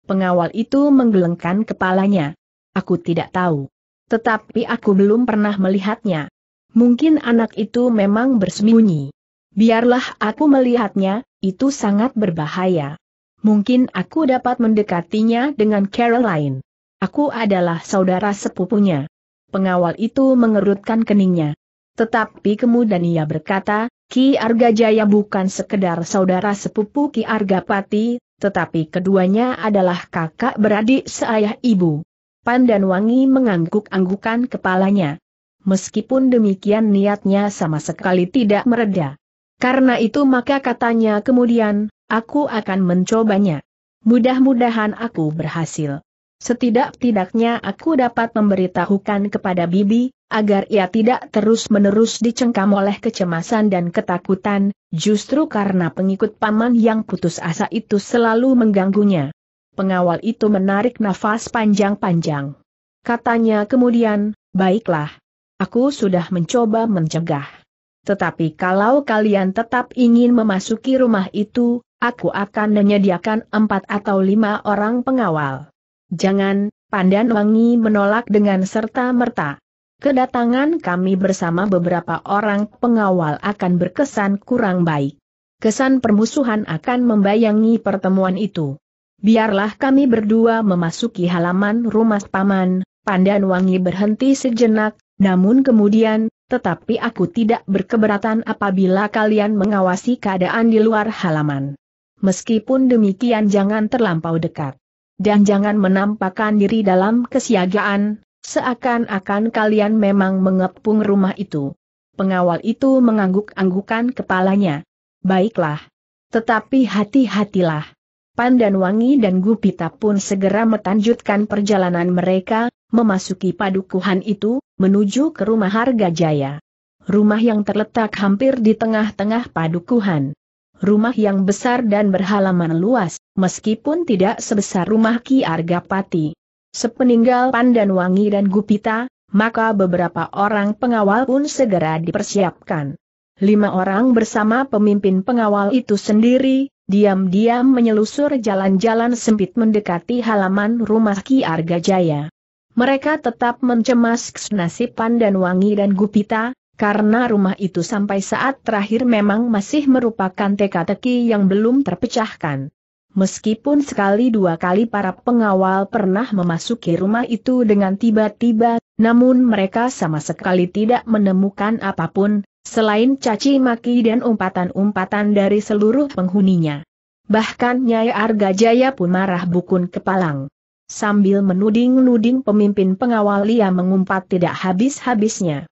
[SPEAKER 1] Pengawal itu menggelengkan kepalanya. Aku tidak tahu. Tetapi aku belum pernah melihatnya. Mungkin anak itu memang bersembunyi. Biarlah aku melihatnya, itu sangat berbahaya. Mungkin aku dapat mendekatinya dengan Caroline. Aku adalah saudara sepupunya. Pengawal itu mengerutkan keningnya. Tetapi kemudian ia berkata, Ki Argajaya bukan sekedar saudara sepupu Ki Argapati, tetapi keduanya adalah kakak beradik seayah ibu. Pandan Wangi mengangguk-anggukan kepalanya. Meskipun demikian niatnya sama sekali tidak mereda. Karena itu maka katanya kemudian, aku akan mencobanya. Mudah-mudahan aku berhasil. Setidak-tidaknya aku dapat memberitahukan kepada Bibi, agar ia tidak terus-menerus dicengkam oleh kecemasan dan ketakutan, justru karena pengikut paman yang putus asa itu selalu mengganggunya. Pengawal itu menarik nafas panjang-panjang. Katanya kemudian, baiklah. Aku sudah mencoba mencegah. Tetapi kalau kalian tetap ingin memasuki rumah itu, aku akan menyediakan empat atau lima orang pengawal. Jangan, Pandan Wangi menolak dengan serta-merta. Kedatangan kami bersama beberapa orang pengawal akan berkesan kurang baik. Kesan permusuhan akan membayangi pertemuan itu. Biarlah kami berdua memasuki halaman rumah paman, Pandan Wangi berhenti sejenak, namun kemudian, tetapi aku tidak berkeberatan apabila kalian mengawasi keadaan di luar halaman. Meskipun demikian jangan terlampau dekat dan jangan menampakkan diri dalam kesiagaan, seakan-akan kalian memang mengepung rumah itu. Pengawal itu mengangguk-anggukan kepalanya. Baiklah. Tetapi hati-hatilah. Pandan Wangi dan Gupita pun segera metanjutkan perjalanan mereka, memasuki padukuhan itu, menuju ke rumah Harga Jaya. Rumah yang terletak hampir di tengah-tengah padukuhan rumah yang besar dan berhalaman luas, meskipun tidak sebesar rumah Ki Argapati. Sepeninggal Pandan Wangi dan Gupita, maka beberapa orang pengawal pun segera dipersiapkan. Lima orang bersama pemimpin pengawal itu sendiri, diam-diam menyelusur jalan-jalan sempit mendekati halaman rumah Ki Argajaya. Mereka tetap mencemas nasib Pandan Wangi dan Gupita, karena rumah itu sampai saat terakhir memang masih merupakan teka-teki yang belum terpecahkan. Meskipun sekali dua kali para pengawal pernah memasuki rumah itu dengan tiba-tiba, namun mereka sama sekali tidak menemukan apa pun, selain caci maki dan umpatan-umpatan dari seluruh penghuninya. Bahkan Nyai Arga Jaya pun marah bukun kepalang. Sambil menuding-nuding pemimpin pengawal ia mengumpat tidak habis-habisnya.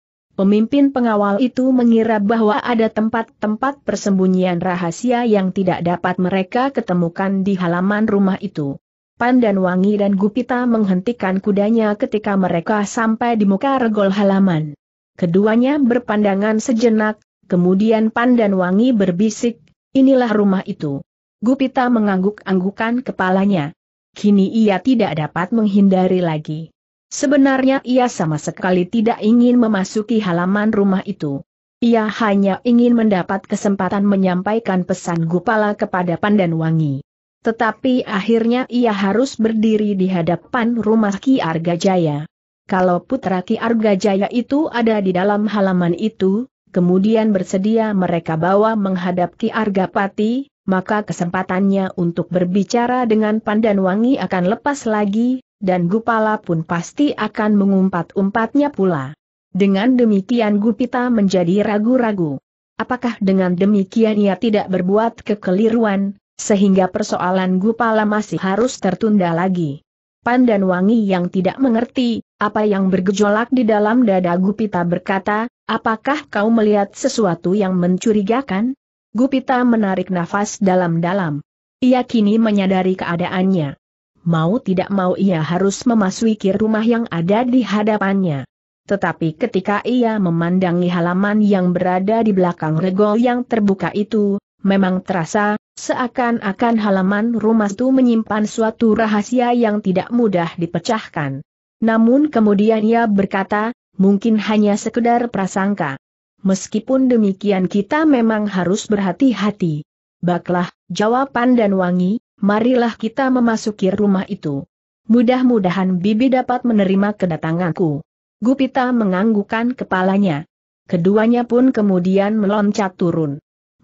[SPEAKER 1] Pemimpin pengawal itu mengira bahwa ada tempat-tempat persembunyian rahasia yang tidak dapat mereka ketemukan di halaman rumah itu. Pandan Wangi dan Gupita menghentikan kudanya ketika mereka sampai di muka regol halaman. Keduanya berpandangan sejenak, kemudian Pandan Wangi berbisik, inilah rumah itu. Gupita mengangguk-anggukan kepalanya. Kini ia tidak dapat menghindari lagi. Sebenarnya ia sama sekali tidak ingin memasuki halaman rumah itu. Ia hanya ingin mendapat kesempatan menyampaikan pesan Gupala kepada Pandan Wangi. Tetapi akhirnya ia harus berdiri di hadapan rumah Ki Argajaya. Kalau putra Ki Argajaya itu ada di dalam halaman itu, kemudian bersedia mereka bawa menghadap Ki Argapati, maka kesempatannya untuk berbicara dengan Pandan Wangi akan lepas lagi, dan Gupala pun pasti akan mengumpat-umpatnya pula. Dengan demikian Gupita menjadi ragu-ragu. Apakah dengan demikian ia tidak berbuat kekeliruan, sehingga persoalan Gupala masih harus tertunda lagi. Pandan Wangi yang tidak mengerti, apa yang bergejolak di dalam dada Gupita berkata, apakah kau melihat sesuatu yang mencurigakan? Gupita menarik nafas dalam-dalam. Ia kini menyadari keadaannya mau tidak mau ia harus memasuki rumah yang ada di hadapannya. Tetapi ketika ia memandangi halaman yang berada di belakang regol yang terbuka itu, memang terasa, seakan-akan halaman rumah itu menyimpan suatu rahasia yang tidak mudah dipecahkan. Namun kemudian ia berkata, mungkin hanya sekedar prasangka. Meskipun demikian kita memang harus berhati-hati. Baklah, jawaban dan wangi, marilah kita memasuki rumah itu. Mudah-mudahan Bibi dapat menerima kedatanganku. Gupita menganggukkan kepalanya. Keduanya pun kemudian meloncat turun.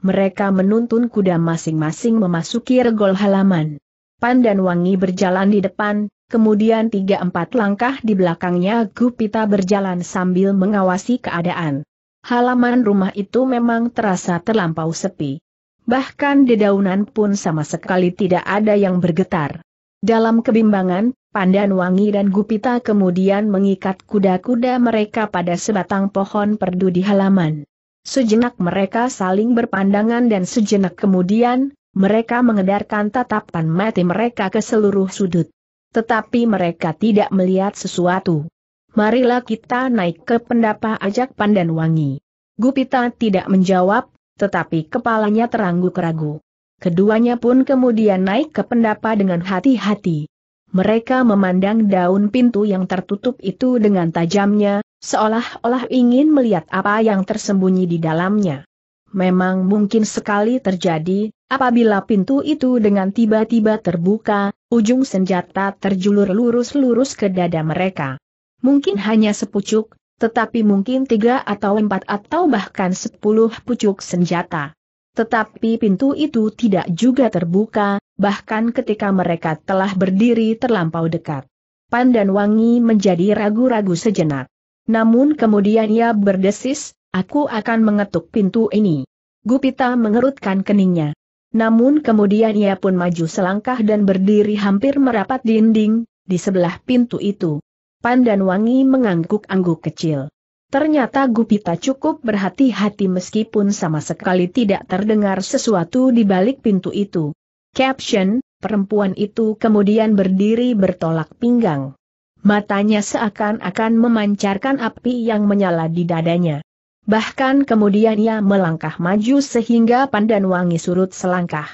[SPEAKER 1] mereka menuntun kuda masing-masing memasuki regol halaman. Pan dan Wangi berjalan di depan, kemudian tiga empat langkah di belakangnya Gupita berjalan sambil mengawasi keadaan. Halaman rumah itu memang terasa terlampau sepi. Bahkan dedaunan pun sama sekali tidak ada yang bergetar. Dalam kebimbangan, Pandan Wangi dan Gupita kemudian mengikat kuda-kuda mereka pada sebatang pohon perdu di halaman. Sejenak mereka saling berpandangan dan sejenak kemudian, mereka mengedarkan tatapan mati mereka ke seluruh sudut. Tetapi mereka tidak melihat sesuatu. Marilah kita naik ke pendapa ajak Pandan Wangi. Gupita tidak menjawab, tetapi kepalanya terangguk ragu. Keduanya pun kemudian naik ke pendapa dengan hati-hati. Mereka memandang daun pintu yang tertutup itu dengan tajamnya, seolah-olah ingin melihat apa yang tersembunyi di dalamnya. Memang mungkin sekali terjadi, apabila pintu itu dengan tiba-tiba terbuka, ujung senjata terjulur lurus-lurus ke dada mereka. Mungkin hanya sepucuk, tetapi mungkin tiga atau empat atau bahkan sepuluh pucuk senjata. Tetapi pintu itu tidak juga terbuka, bahkan ketika mereka telah berdiri terlampau dekat. Pandan Wangi menjadi ragu-ragu sejenak. Namun kemudian ia berdesis, aku akan mengetuk pintu ini. Gupita mengerutkan keningnya. Namun kemudian ia pun maju selangkah dan berdiri hampir merapat dinding, di sebelah pintu itu. Pandan Wangi mengangguk-angguk kecil. Ternyata Gupita cukup berhati-hati meskipun sama sekali tidak terdengar sesuatu di balik pintu itu. Caption, perempuan itu kemudian berdiri bertolak pinggang matanya seakan-akan memancarkan api yang menyala di dadanya. Bahkan kemudian ia melangkah maju sehingga Pandan Wangi surut selangkah.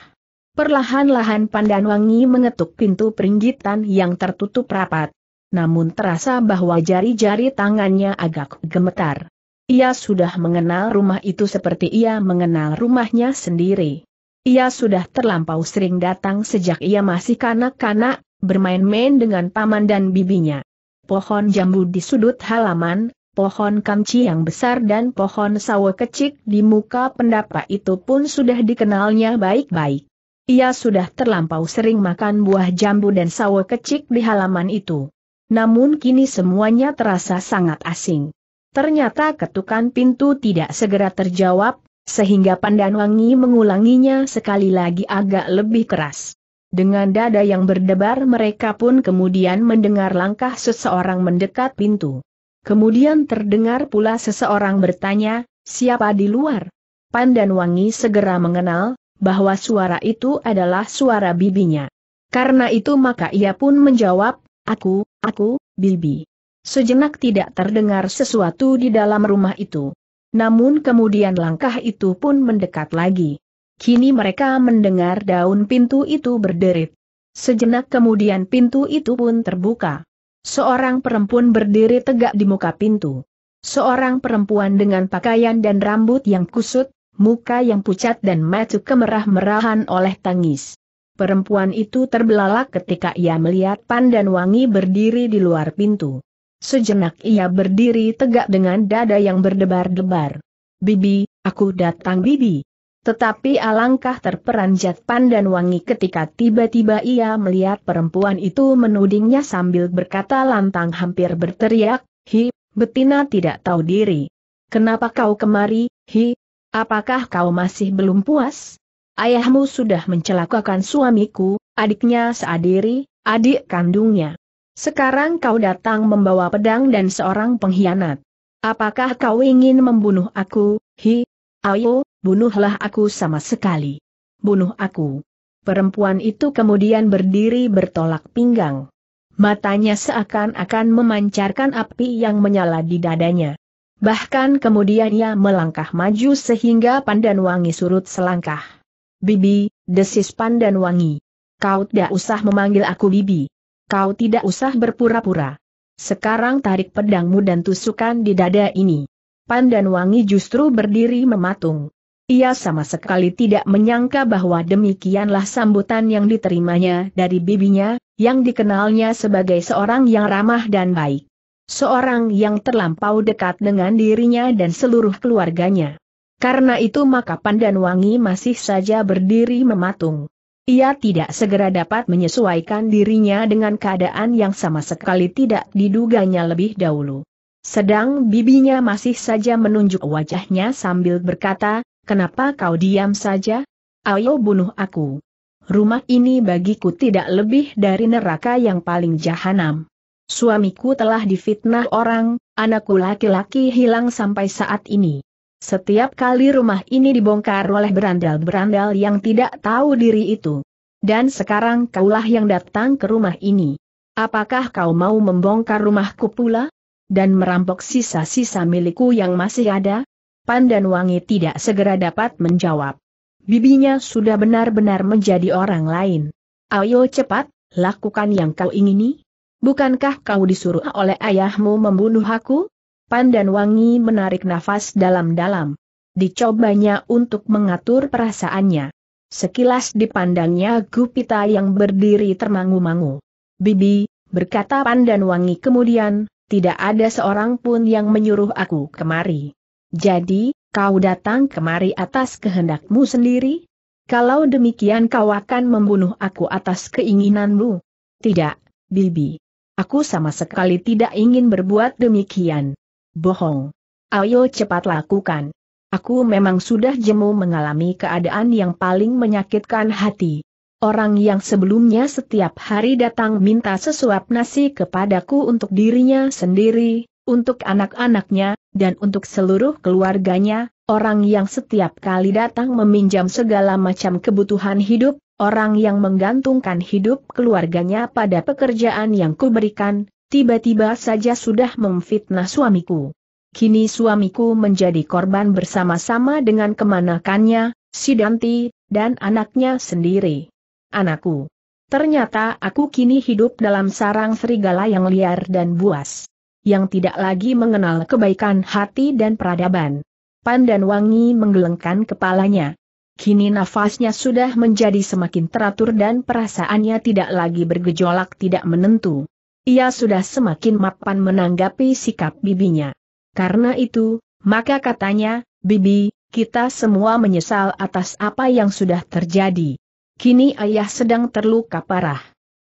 [SPEAKER 1] Perlahan-lahan Pandan Wangi mengetuk pintu peringgitan yang tertutup rapat. Namun terasa bahwa jari-jari tangannya agak gemetar. Ia sudah mengenal rumah itu seperti ia mengenal rumahnya sendiri. Ia sudah terlampau sering datang sejak ia masih kanak-kanak, bermain-main dengan paman dan bibinya. Pohon jambu di sudut halaman, pohon kamci yang besar dan pohon sawo kecil di muka pendapa itu pun sudah dikenalnya baik-baik. Ia sudah terlampau sering makan buah jambu dan sawo kecil di halaman itu. Namun kini semuanya terasa sangat asing. Ternyata ketukan pintu tidak segera terjawab, sehingga Pandan Wangi mengulanginya sekali lagi agak lebih keras. Dengan dada yang berdebar mereka pun kemudian mendengar langkah seseorang mendekat pintu. Kemudian terdengar pula seseorang bertanya, siapa di luar? Pandan Wangi segera mengenal, bahwa suara itu adalah suara bibinya. Karena itu maka ia pun menjawab, aku, aku, bibi. Sejenak tidak terdengar sesuatu di dalam rumah itu. Namun kemudian langkah itu pun mendekat lagi. Kini mereka mendengar daun pintu itu berderit. Sejenak kemudian pintu itu pun terbuka. Seorang perempuan berdiri tegak di muka pintu. Seorang perempuan dengan pakaian dan rambut yang kusut, muka yang pucat dan mata kemerah-merahan oleh tangis. Perempuan itu terbelalak ketika ia melihat Pandan Wangi berdiri di luar pintu. Sejenak ia berdiri tegak dengan dada yang berdebar-debar. Bibi, aku datang Bibi. Tetapi alangkah terperanjat Pandan Wangi ketika tiba-tiba ia melihat perempuan itu menudingnya sambil berkata lantang hampir berteriak, Hi, betina tidak tahu diri. Kenapa kau kemari, Hi? Apakah kau masih belum puas? Ayahmu sudah mencelakakan suamiku, adiknya seadiri, adik kandungnya. Sekarang kau datang membawa pedang dan seorang pengkhianat. Apakah kau ingin membunuh aku, Hi? Ayo, bunuhlah aku sama sekali. Bunuh aku. Perempuan itu kemudian berdiri bertolak pinggang. Matanya seakan-akan memancarkan api yang menyala di dadanya. Bahkan kemudian ia melangkah maju sehingga Pandan Wangi surut selangkah. Bibi, desis Pandan Wangi. Kau tidak usah memanggil aku Bibi. Kau tidak usah berpura-pura. Sekarang tarik pedangmu dan tusukan di dada ini. Pandan Wangi justru berdiri mematung. Ia sama sekali tidak menyangka bahwa demikianlah sambutan yang diterimanya dari bibinya, yang dikenalnya sebagai seorang yang ramah dan baik. Seorang yang terlampau dekat dengan dirinya dan seluruh keluarganya. Karena itu maka Pandan Wangi masih saja berdiri mematung. Ia tidak segera dapat menyesuaikan dirinya dengan keadaan yang sama sekali tidak diduganya lebih dahulu. Sedang bibinya masih saja menunjuk wajahnya sambil berkata, kenapa kau diam saja? Ayo bunuh aku. Rumah ini bagiku tidak lebih dari neraka yang paling jahanam. Suamiku telah difitnah orang, anakku laki-laki hilang sampai saat ini. Setiap kali rumah ini dibongkar oleh berandal-berandal yang tidak tahu diri itu. Dan sekarang kaulah yang datang ke rumah ini. Apakah kau mau membongkar rumahku pula? Dan merampok sisa-sisa milikku yang masih ada? Pandan Wangi tidak segera dapat menjawab. Bibinya sudah benar-benar menjadi orang lain. Ayo cepat, lakukan yang kau ingini. Bukankah kau disuruh oleh ayahmu membunuh aku? Pandan Wangi menarik nafas dalam-dalam. Dicobanya untuk mengatur perasaannya. Sekilas dipandangnya Gupita yang berdiri termangu-mangu. Bibi, berkata Pandan Wangi kemudian, tidak ada seorang pun yang menyuruh aku kemari. Jadi, kau datang kemari atas kehendakmu sendiri? Kalau demikian kau akan membunuh aku atas keinginanmu? Tidak, Bibi. Aku sama sekali tidak ingin berbuat demikian. Bohong. Ayo cepat lakukan. Aku memang sudah jemu mengalami keadaan yang paling menyakitkan hati. Orang yang sebelumnya setiap hari datang minta sesuap nasi kepadaku untuk dirinya sendiri, untuk anak-anaknya, dan untuk seluruh keluarganya, orang yang setiap kali datang meminjam segala macam kebutuhan hidup, orang yang menggantungkan hidup keluarganya pada pekerjaan yang kuberikan, tiba-tiba saja sudah memfitnah suamiku. Kini suamiku menjadi korban bersama-sama dengan kemanakannya, Sidanti, dan anaknya sendiri. Anakku. Ternyata aku kini hidup dalam sarang serigala yang liar dan buas. Yang tidak lagi mengenal kebaikan hati dan peradaban. Pandan Wangi menggelengkan kepalanya. Kini nafasnya sudah menjadi semakin teratur dan perasaannya tidak lagi bergejolak tidak menentu. Ia sudah semakin mapan menanggapi sikap bibinya. Karena itu, maka katanya, Bibi, kita semua menyesal atas apa yang sudah terjadi. Kini ayah sedang terluka parah.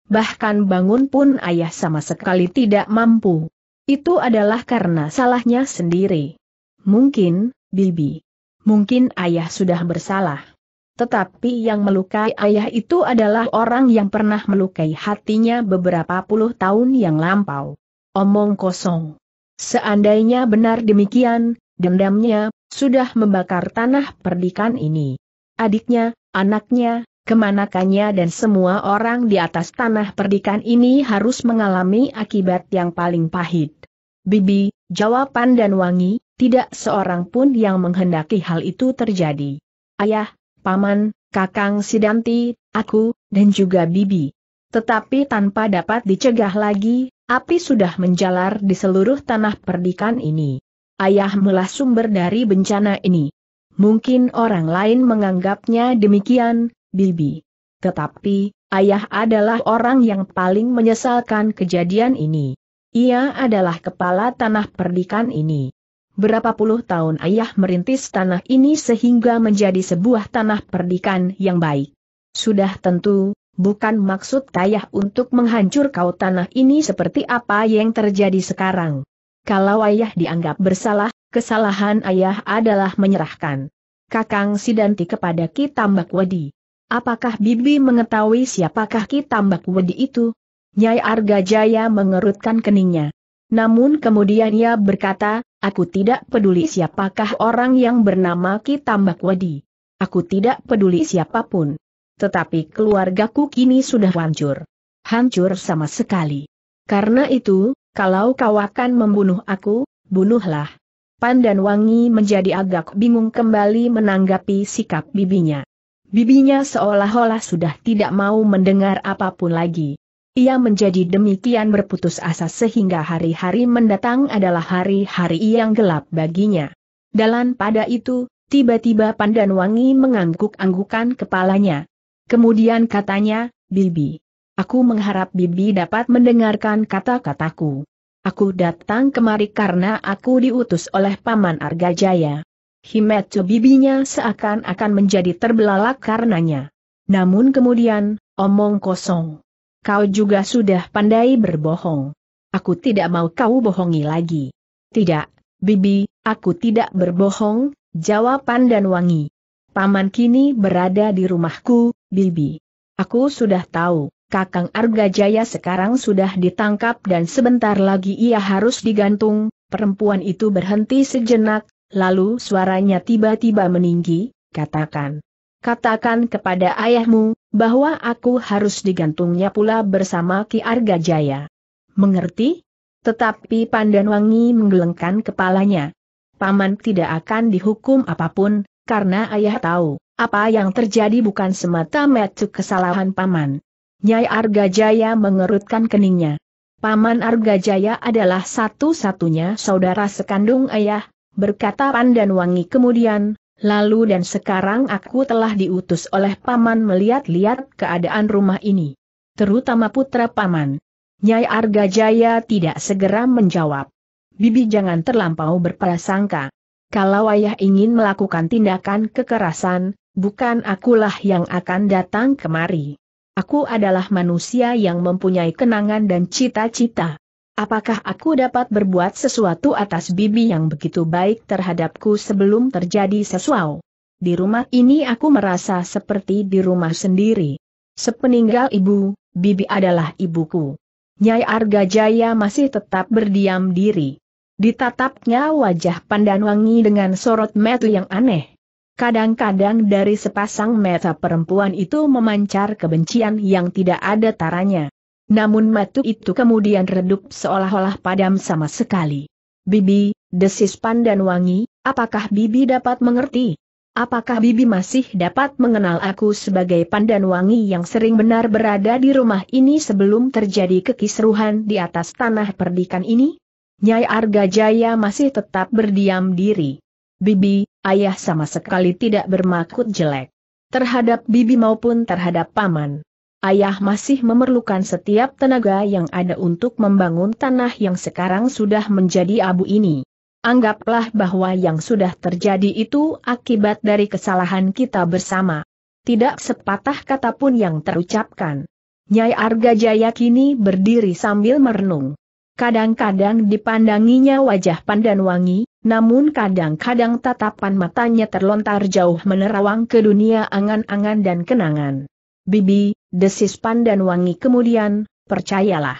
[SPEAKER 1] Bahkan bangun pun ayah sama sekali tidak mampu. Itu adalah karena salahnya sendiri. Mungkin, Bibi. Mungkin ayah sudah bersalah. Tetapi yang melukai ayah itu adalah orang yang pernah melukai hatinya beberapa puluh tahun yang lampau. Omong kosong. Seandainya benar demikian, dendamnya, sudah membakar tanah perdikan ini. Adiknya, anaknya, kemanakannya dan semua orang di atas tanah perdikan ini harus mengalami akibat yang paling pahit. Bibi, jawaban dan wangi, tidak seorang pun yang menghendaki hal itu terjadi. Ayah, Paman, Kakang Sidanti, aku, dan juga Bibi. Tetapi tanpa dapat dicegah lagi, api sudah menjalar di seluruh tanah perdikan ini. Ayah melah sumber dari bencana ini. Mungkin orang lain menganggapnya demikian, Bibi. Tetapi, ayah adalah orang yang paling menyesalkan kejadian ini. Ia adalah kepala tanah perdikan ini. Berapa puluh tahun ayah merintis tanah ini sehingga menjadi sebuah tanah perdikan yang baik. Sudah tentu, bukan maksud ayah untuk menghancur kau tanah ini seperti apa yang terjadi sekarang. Kalau ayah dianggap bersalah, kesalahan ayah adalah menyerahkan Kakang Sidanti kepada Ki Tambak Wedi. Apakah Bibi mengetahui siapakah Ki Tambak Wedi itu? Nyai Arga Jaya mengerutkan keningnya. Namun kemudian ia berkata, Aku tidak peduli siapakah orang yang bernama Ki Tambak Wadi. Aku tidak peduli siapa pun. Tetapi keluargaku kini sudah hancur. Hancur sama sekali. Karena itu, kalau kau akan membunuh aku, bunuhlah. Pandan Wangi menjadi agak bingung kembali menanggapi sikap bibinya. Bibinya seolah-olah sudah tidak mau mendengar apa pun lagi. Ia menjadi demikian berputus asa sehingga hari-hari mendatang adalah hari-hari yang gelap baginya. Dalam pada itu, tiba-tiba Pandan Wangi mengangguk-anggukan kepalanya. Kemudian katanya, Bibi. Aku mengharap Bibi dapat mendengarkan kata-kataku. Aku datang kemari karena aku diutus oleh Paman Argajaya. Himetu bibinya seakan-akan menjadi terbelalak karenanya. Namun kemudian, omong kosong. Kau juga sudah pandai berbohong. Aku tidak mau kau bohongi lagi. Tidak, Bibi, aku tidak berbohong, jawaban dan wangi. Paman kini berada di rumahku, Bibi. Aku sudah tahu, Kakang Arga Jaya sekarang sudah ditangkap dan sebentar lagi ia harus digantung, perempuan itu berhenti sejenak, Lalu suaranya tiba-tiba meninggi, katakan. Katakan kepada ayahmu, bahwa aku harus digantungnya pula bersama Ki Arga Jaya. Mengerti? Tetapi Pandan Wangi menggelengkan kepalanya. Paman tidak akan dihukum apa pun, karena ayah tahu, apa yang terjadi bukan semata-mata kesalahan Paman. Nyai Arga Jaya mengerutkan keningnya. Paman Arga Jaya adalah satu-satunya saudara sekandung ayah, berkata Pandan Wangi kemudian, lalu dan sekarang aku telah diutus oleh Paman melihat-lihat keadaan rumah ini. Terutama putra Paman. Nyai Arga Jaya tidak segera menjawab. Bibi jangan terlampau berprasangka. Kalau ayah ingin melakukan tindakan kekerasan, bukan akulah yang akan datang kemari. Aku adalah manusia yang mempunyai kenangan dan cita-cita. Apakah aku dapat berbuat sesuatu atas bibi yang begitu baik terhadapku sebelum terjadi sesuatu? Di rumah ini aku merasa seperti di rumah sendiri. Sepeninggal ibu, bibi adalah ibuku. Nyai Arga Jaya masih tetap berdiam diri. Ditatapnya wajah Pandan Wangi dengan sorot mata yang aneh. Kadang-kadang dari sepasang mata perempuan itu memancar kebencian yang tidak ada taranya. Namun matu itu kemudian redup seolah-olah padam sama sekali. Bibi, desis Pandan Wangi, apakah Bibi dapat mengerti? Apakah Bibi masih dapat mengenal aku sebagai Pandan Wangi yang sering benar berada di rumah ini sebelum terjadi kekisruhan di atas tanah perdikan ini? Nyai Arga Jaya masih tetap berdiam diri. Bibi, ayah sama sekali tidak bermaksud jelek. Terhadap Bibi maupun terhadap Paman ayah masih memerlukan setiap tenaga yang ada untuk membangun tanah yang sekarang sudah menjadi abu ini. Anggaplah bahwa yang sudah terjadi itu akibat dari kesalahan kita bersama. Tidak sepatah kata pun yang terucapkan. Nyai Arga Jaya kini berdiri sambil merenung. Kadang-kadang dipandanginya wajah pandan wangi, namun kadang-kadang tatapan matanya terlontar jauh menerawang ke dunia angan-angan dan kenangan. Bibi, desis Pandan Wangi kemudian, percayalah.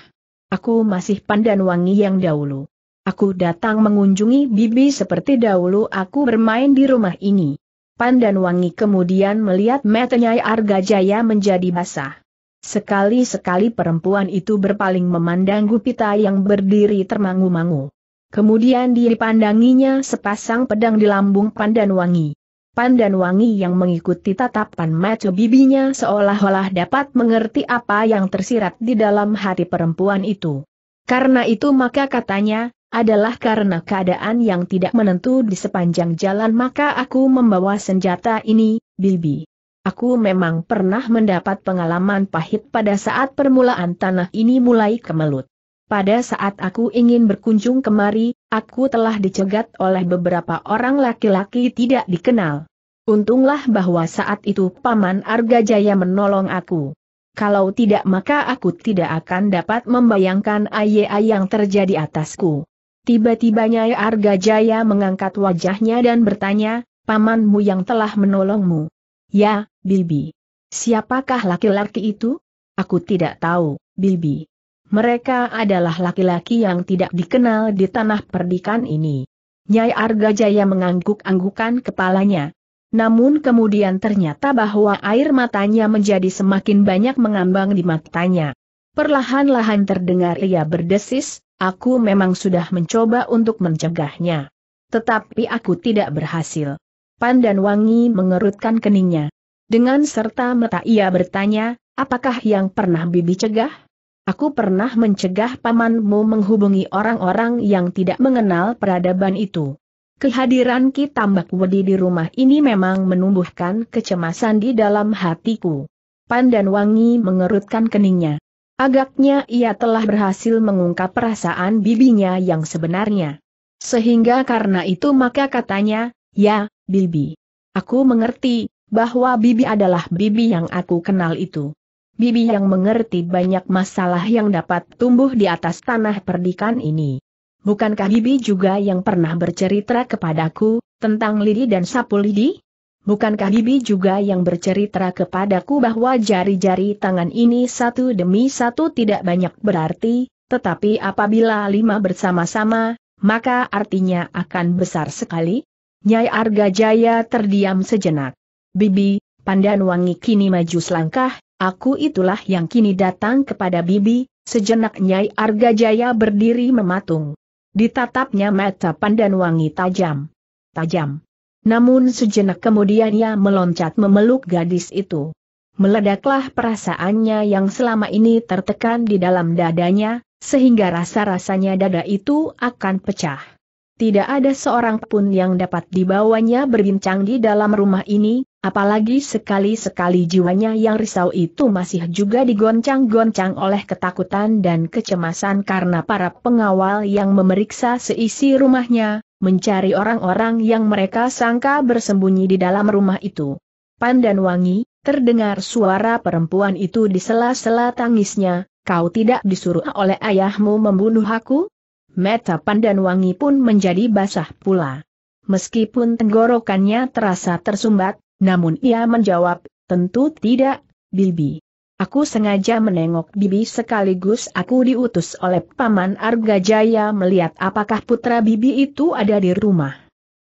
[SPEAKER 1] Aku masih Pandan Wangi yang dahulu. Aku datang mengunjungi Bibi seperti dahulu aku bermain di rumah ini. Pandan Wangi kemudian melihat matanya Arga Jaya menjadi basah. Sekali-sekali perempuan itu berpaling memandang Gupita yang berdiri termangu-mangu. Kemudian dipandanginya sepasang pedang di lambung Pandan Wangi. Pandan Wangi yang mengikuti tatapan mata bibinya seolah-olah dapat mengerti apa yang tersirat di dalam hati perempuan itu. Karena itu maka katanya, adalah karena keadaan yang tidak menentu di sepanjang jalan maka aku membawa senjata ini, Bibi. Aku memang pernah mendapat pengalaman pahit pada saat permulaan tanah ini mulai kemelut. Pada saat aku ingin berkunjung kemari, aku telah dicegat oleh beberapa orang laki-laki tidak dikenal. Untunglah bahwa saat itu Paman Arga Jaya menolong aku. Kalau tidak maka aku tidak akan dapat membayangkan ayah yang terjadi atasku. Tiba-tiba Nyai Arga Jaya mengangkat wajahnya dan bertanya, pamanmu yang telah menolongmu. Ya, Bibi. Siapakah laki-laki itu? Aku tidak tahu, Bibi. Mereka adalah laki-laki yang tidak dikenal di tanah perdikan ini. Nyai Arga Jaya mengangguk-anggukan kepalanya. Namun kemudian ternyata bahwa air matanya menjadi semakin banyak mengambang di matanya. Perlahan-lahan terdengar ia berdesis, aku memang sudah mencoba untuk mencegahnya. Tetapi aku tidak berhasil. Pandan Wangi mengerutkan keningnya. Dengan serta mata ia bertanya, apakah yang pernah bibi cegah? Aku pernah mencegah pamanmu menghubungi orang-orang yang tidak mengenal peradaban itu. Kehadiran Ki Tambak Wedi di rumah ini memang menumbuhkan kecemasan di dalam hatiku. Pandan Wangi mengerutkan keningnya. Agaknya ia telah berhasil mengungkap perasaan bibinya yang sebenarnya. Sehingga karena itu maka katanya, ya, Bibi. Aku mengerti, bahwa Bibi adalah Bibi yang aku kenal itu. Bibi yang mengerti banyak masalah yang dapat tumbuh di atas tanah perdikan ini. Bukankah Bibi juga yang pernah bercerita kepadaku, tentang Lidi dan Sapu Lidi? Bukankah Bibi juga yang bercerita kepadaku bahwa jari-jari tangan ini satu demi satu tidak banyak berarti, tetapi apabila lima bersama-sama, maka artinya akan besar sekali? Nyai Arga Jaya terdiam sejenak. Bibi, Pandan Wangi kini maju selangkah, aku itulah yang kini datang kepada Bibi, sejenak Nyai Arga Jaya berdiri mematung. Ditatapnya mata Pandan Wangi tajam. Tajam. Namun sejenak kemudian ia meloncat memeluk gadis itu. Meledaklah perasaannya yang selama ini tertekan di dalam dadanya, sehingga rasa-rasanya dada itu akan pecah. Tidak ada seorang pun yang dapat dibawanya berbincang di dalam rumah ini, apalagi sekali-sekali jiwanya yang risau itu masih juga digoncang-goncang oleh ketakutan dan kecemasan karena para pengawal yang memeriksa seisi rumahnya, mencari orang-orang yang mereka sangka bersembunyi di dalam rumah itu. Pandan wangi, terdengar suara perempuan itu di sela-sela tangisnya, kau tidak disuruh oleh ayahmu membunuh aku? Mata Pandan Wangi pun menjadi basah pula. Meskipun tenggorokannya terasa tersumbat, namun ia menjawab, tentu tidak, Bibi. Aku sengaja menengok Bibi sekaligus aku diutus oleh Paman Arga Jaya melihat apakah putra Bibi itu ada di rumah.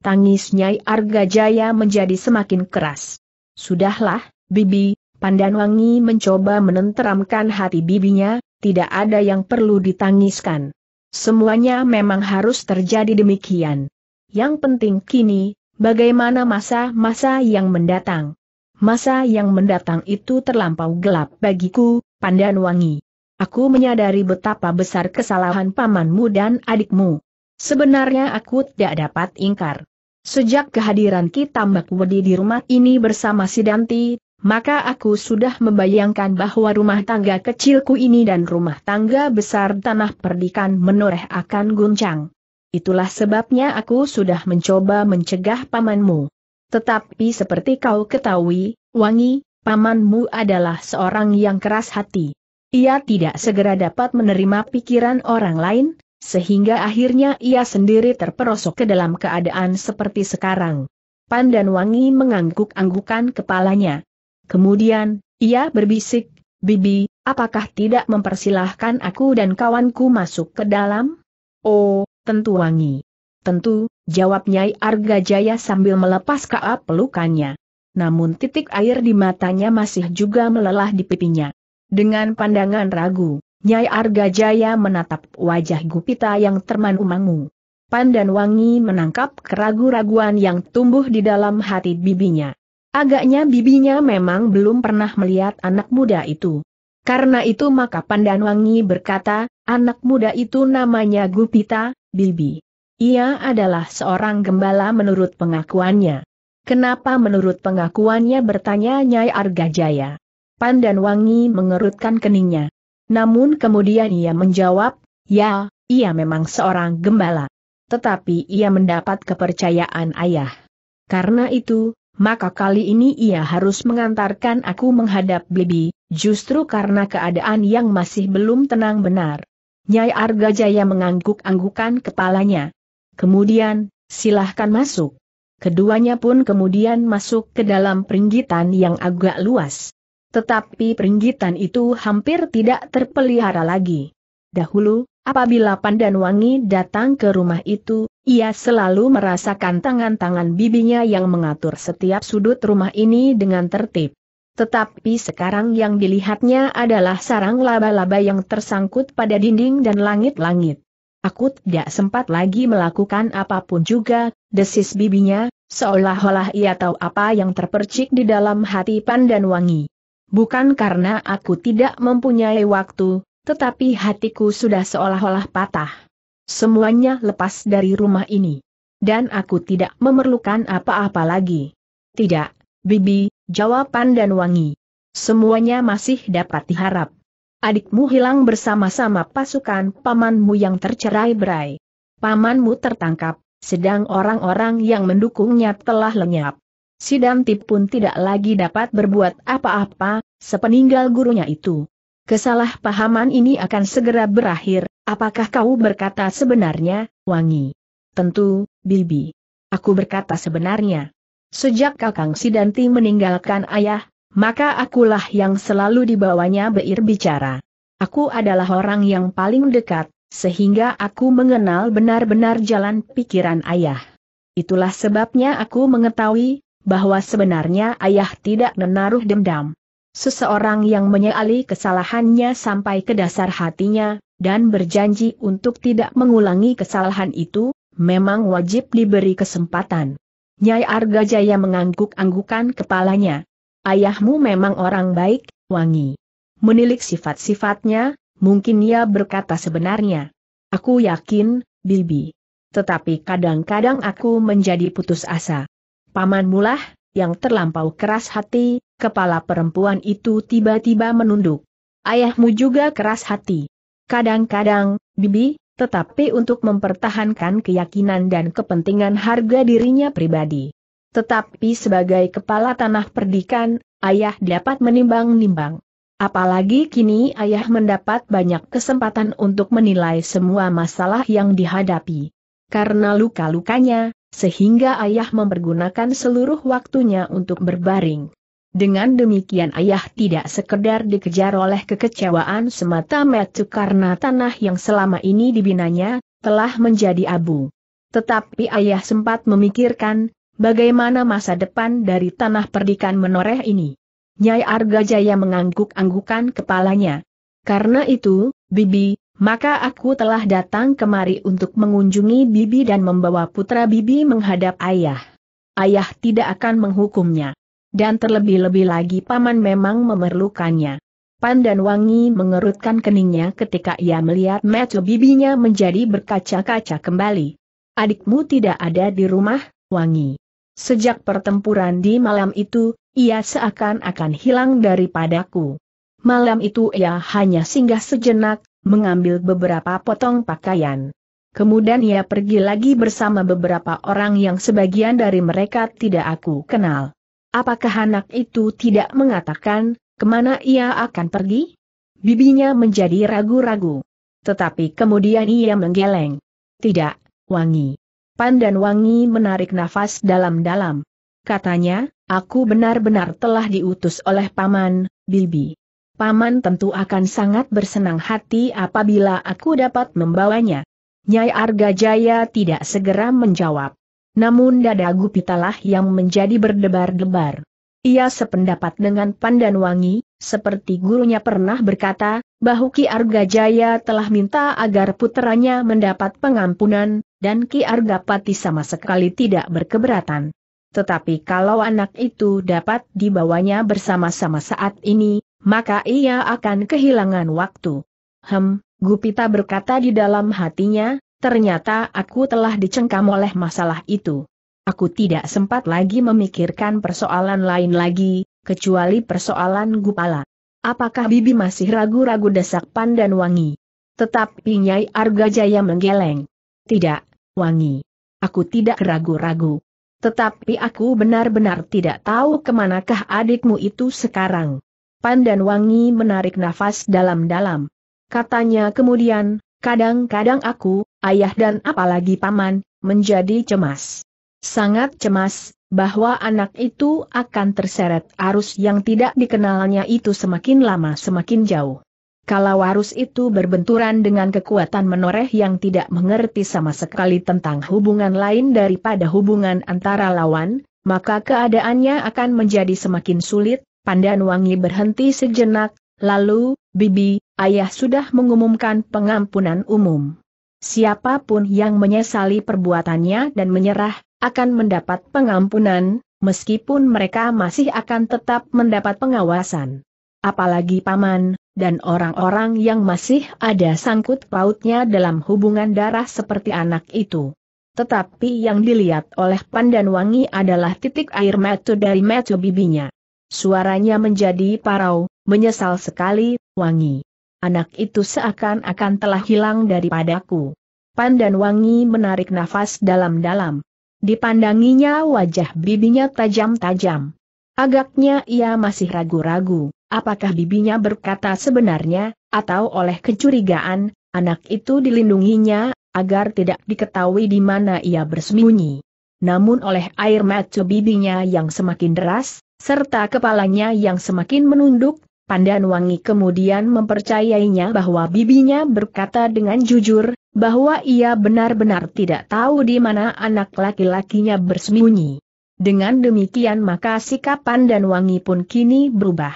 [SPEAKER 1] Tangis Nyai Arga Jaya menjadi semakin keras. Sudahlah, Bibi, Pandan Wangi mencoba menenteramkan hati bibinya, tidak ada yang perlu ditangiskan. Semuanya memang harus terjadi demikian. Yang penting kini, bagaimana masa-masa yang mendatang. Masa yang mendatang itu terlampau gelap bagiku, Pandan Wangi. Aku menyadari betapa besar kesalahan pamanmu dan adikmu. Sebenarnya aku tidak dapat ingkar. Sejak kehadiran kita Mbak Wedi di rumah ini bersama Sidanti, maka aku sudah membayangkan bahwa rumah tangga kecilku ini dan rumah tangga besar tanah perdikan menoreh akan guncang. Itulah sebabnya aku sudah mencoba mencegah pamanmu. Tetapi seperti kau ketahui, Wangi, pamanmu adalah seorang yang keras hati. Ia tidak segera dapat menerima pikiran orang lain, sehingga akhirnya ia sendiri terperosok ke dalam keadaan seperti sekarang. Pandan Wangi mengangguk-anggukan kepalanya. Kemudian, ia berbisik, Bibi, apakah tidak mempersilahkan aku dan kawanku masuk ke dalam? Oh, tentu wangi. Tentu, jawab Nyai Arga Jaya sambil melepas kaap pelukannya. Namun titik air di matanya masih juga melelah di pipinya. Dengan pandangan ragu, Nyai Arga Jaya menatap wajah Gupita yang termangu-mangu. Pandan Wangi menangkap keragu-raguan yang tumbuh di dalam hati bibinya. Agaknya bibinya memang belum pernah melihat anak muda itu. Karena itu maka Pandanwangi berkata, anak muda itu namanya Gupita, Bibi. Ia adalah seorang gembala menurut pengakuannya. Kenapa menurut pengakuannya bertanya Nyai Argajaya? Pandanwangi mengerutkan keningnya. Namun kemudian ia menjawab, ya, ia memang seorang gembala. Tetapi ia mendapat kepercayaan ayah. Karena itu, maka kali ini ia harus mengantarkan aku menghadap Bibi, justru karena keadaan yang masih belum tenang benar. Nyai Argajaya mengangguk-anggukan kepalanya. Kemudian, silahkan masuk. Keduanya pun kemudian masuk ke dalam peringgitan yang agak luas. Tetapi peringgitan itu hampir tidak terpelihara lagi. Dahulu, apabila Pandan Wangi datang ke rumah itu, ia selalu merasakan tangan-tangan bibinya yang mengatur setiap sudut rumah ini dengan tertib. Tetapi sekarang yang dilihatnya adalah sarang laba-laba yang tersangkut pada dinding dan langit-langit. Aku tidak sempat lagi melakukan apa pun juga, desis bibinya, seolah-olah ia tahu apa yang terpercik di dalam hati Pandan Wangi. Bukan karena aku tidak mempunyai waktu, tetapi hatiku sudah seolah-olah patah. Semuanya lepas dari rumah ini. Dan aku tidak memerlukan apa-apa lagi. Tidak, Bibi, jawaban dan wangi. Semuanya masih dapat diharap. Adikmu hilang bersama-sama pasukan pamanmu yang tercerai berai. Pamanmu tertangkap, sedang orang-orang yang mendukungnya telah lenyap. Si Damti pun tidak lagi dapat berbuat apa-apa, sepeninggal gurunya itu. Kesalahpahaman ini akan segera berakhir, apakah kau berkata sebenarnya, Wangi? Tentu, Bibi. Aku berkata sebenarnya. Sejak Kakang Sidanti meninggalkan ayah, maka akulah yang selalu dibawanya beir bicara. Aku adalah orang yang paling dekat, sehingga aku mengenal benar-benar jalan pikiran ayah. Itulah sebabnya aku mengetahui, bahwa sebenarnya ayah tidak menaruh dendam. Seseorang yang menyali kesalahannya sampai ke dasar hatinya, dan berjanji untuk tidak mengulangi kesalahan itu, memang wajib diberi kesempatan. Nyai Arga Jaya mengangguk-anggukan kepalanya. Ayahmu memang orang baik, wangi. Menilik sifat-sifatnya, mungkin ia berkata sebenarnya. Aku yakin, Bibi. Tetapi kadang-kadang aku menjadi putus asa. Paman mulah, yang terlampau keras hati, Kepala perempuan itu tiba-tiba menunduk. Ayahmu juga keras hati. Kadang-kadang, Bibi, tetapi untuk mempertahankan keyakinan dan kepentingan harga dirinya pribadi. Tetapi sebagai kepala tanah perdikan, ayah dapat menimbang-nimbang. Apalagi kini ayah mendapat banyak kesempatan untuk menilai semua masalah yang dihadapi. Karena luka-lukanya, sehingga ayah mempergunakan seluruh waktunya untuk berbaring. Dengan demikian ayah tidak sekedar dikejar oleh kekecewaan semata-mata karena tanah yang selama ini dibinanya, telah menjadi abu. Tetapi ayah sempat memikirkan, bagaimana masa depan dari tanah perdikan menoreh ini. Nyai Arga Jaya mengangguk-anggukan kepalanya. Karena itu, Bibi, maka aku telah datang kemari untuk mengunjungi Bibi dan membawa putra Bibi menghadap ayah. Ayah tidak akan menghukumnya dan terlebih-lebih lagi paman memang memerlukannya. Pan dan Wangi mengerutkan keningnya ketika ia melihat mata bibinya menjadi berkaca-kaca kembali. Adikmu tidak ada di rumah, Wangi. Sejak pertempuran di malam itu, ia seakan-akan hilang daripadaku. Malam itu ia hanya singgah sejenak, mengambil beberapa potong pakaian. Kemudian ia pergi lagi bersama beberapa orang yang sebagian dari mereka tidak aku kenal. Apakah anak itu tidak mengatakan, ke mana ia akan pergi? Bibinya menjadi ragu-ragu. Tetapi kemudian ia menggeleng. Tidak, Wangi. Pan dan Wangi menarik nafas dalam-dalam. Katanya, aku benar-benar telah diutus oleh Paman, Bibi. Paman tentu akan sangat bersenang hati apabila aku dapat membawanya. Nyai Arga Jaya tidak segera menjawab. Namun dada Gupitalah yang menjadi berdebar-debar. Ia sependapat dengan Pandan Wangi, seperti gurunya pernah berkata, bahwa Ki Arga Jaya telah minta agar puteranya mendapat pengampunan, dan Ki Argapati sama sekali tidak berkeberatan. Tetapi kalau anak itu dapat dibawanya bersama-sama saat ini, maka ia akan kehilangan waktu. Hem, Gupita berkata di dalam hatinya, Ternyata aku telah dicengkam oleh masalah itu. Aku tidak sempat lagi memikirkan persoalan lain lagi, kecuali persoalan Gupala. Apakah Bibi masih ragu-ragu desak Pandan Wangi? Tetapi Nyai Arga Jaya menggeleng. Tidak, Wangi. Aku tidak ragu-ragu. Tetapi aku benar-benar tidak tahu ke manakah adikmu itu sekarang. Pandan Wangi menarik nafas dalam-dalam. Katanya kemudian, kadang-kadang aku, ayah dan apalagi paman, menjadi cemas. Sangat cemas, bahwa anak itu akan terseret arus yang tidak dikenalnya itu semakin lama semakin jauh. Kalau arus itu berbenturan dengan kekuatan menoreh yang tidak mengerti sama sekali tentang hubungan lain daripada hubungan antara lawan, maka keadaannya akan menjadi semakin sulit, Pandan Wangi berhenti sejenak, lalu, Bibi, ayah sudah mengumumkan pengampunan umum. Siapa pun yang menyesali perbuatannya dan menyerah, akan mendapat pengampunan, meskipun mereka masih akan tetap mendapat pengawasan. Apalagi paman, dan orang-orang yang masih ada sangkut pautnya dalam hubungan darah seperti anak itu. Tetapi yang dilihat oleh Pandan Wangi adalah titik air mata dari mata bibinya. Suaranya menjadi parau, menyesal sekali, Wangi anak itu seakan-akan telah hilang daripadaku. Pandan Wangi menarik nafas dalam-dalam. Dipandanginya wajah bibinya tajam-tajam. Agaknya ia masih ragu-ragu, apakah bibinya berkata sebenarnya, atau oleh kecurigaan, anak itu dilindunginya, agar tidak diketahui di mana ia bersembunyi. Namun oleh air mata bibinya yang semakin deras, serta kepalanya yang semakin menunduk, Pandan Wangi kemudian mempercayainya bahwa bibinya berkata dengan jujur, bahwa ia benar-benar tidak tahu di mana anak laki-lakinya bersembunyi. Dengan demikian maka sikap Pandan Wangi pun kini berubah.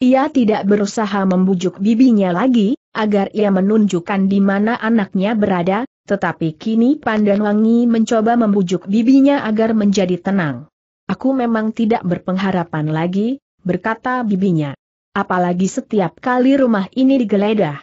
[SPEAKER 1] Ia tidak berusaha membujuk bibinya lagi, agar ia menunjukkan di mana anaknya berada, tetapi kini Pandan Wangi mencoba membujuk bibinya agar menjadi tenang. Aku memang tidak berpengharapan lagi, berkata bibinya apalagi setiap kali rumah ini digeledah.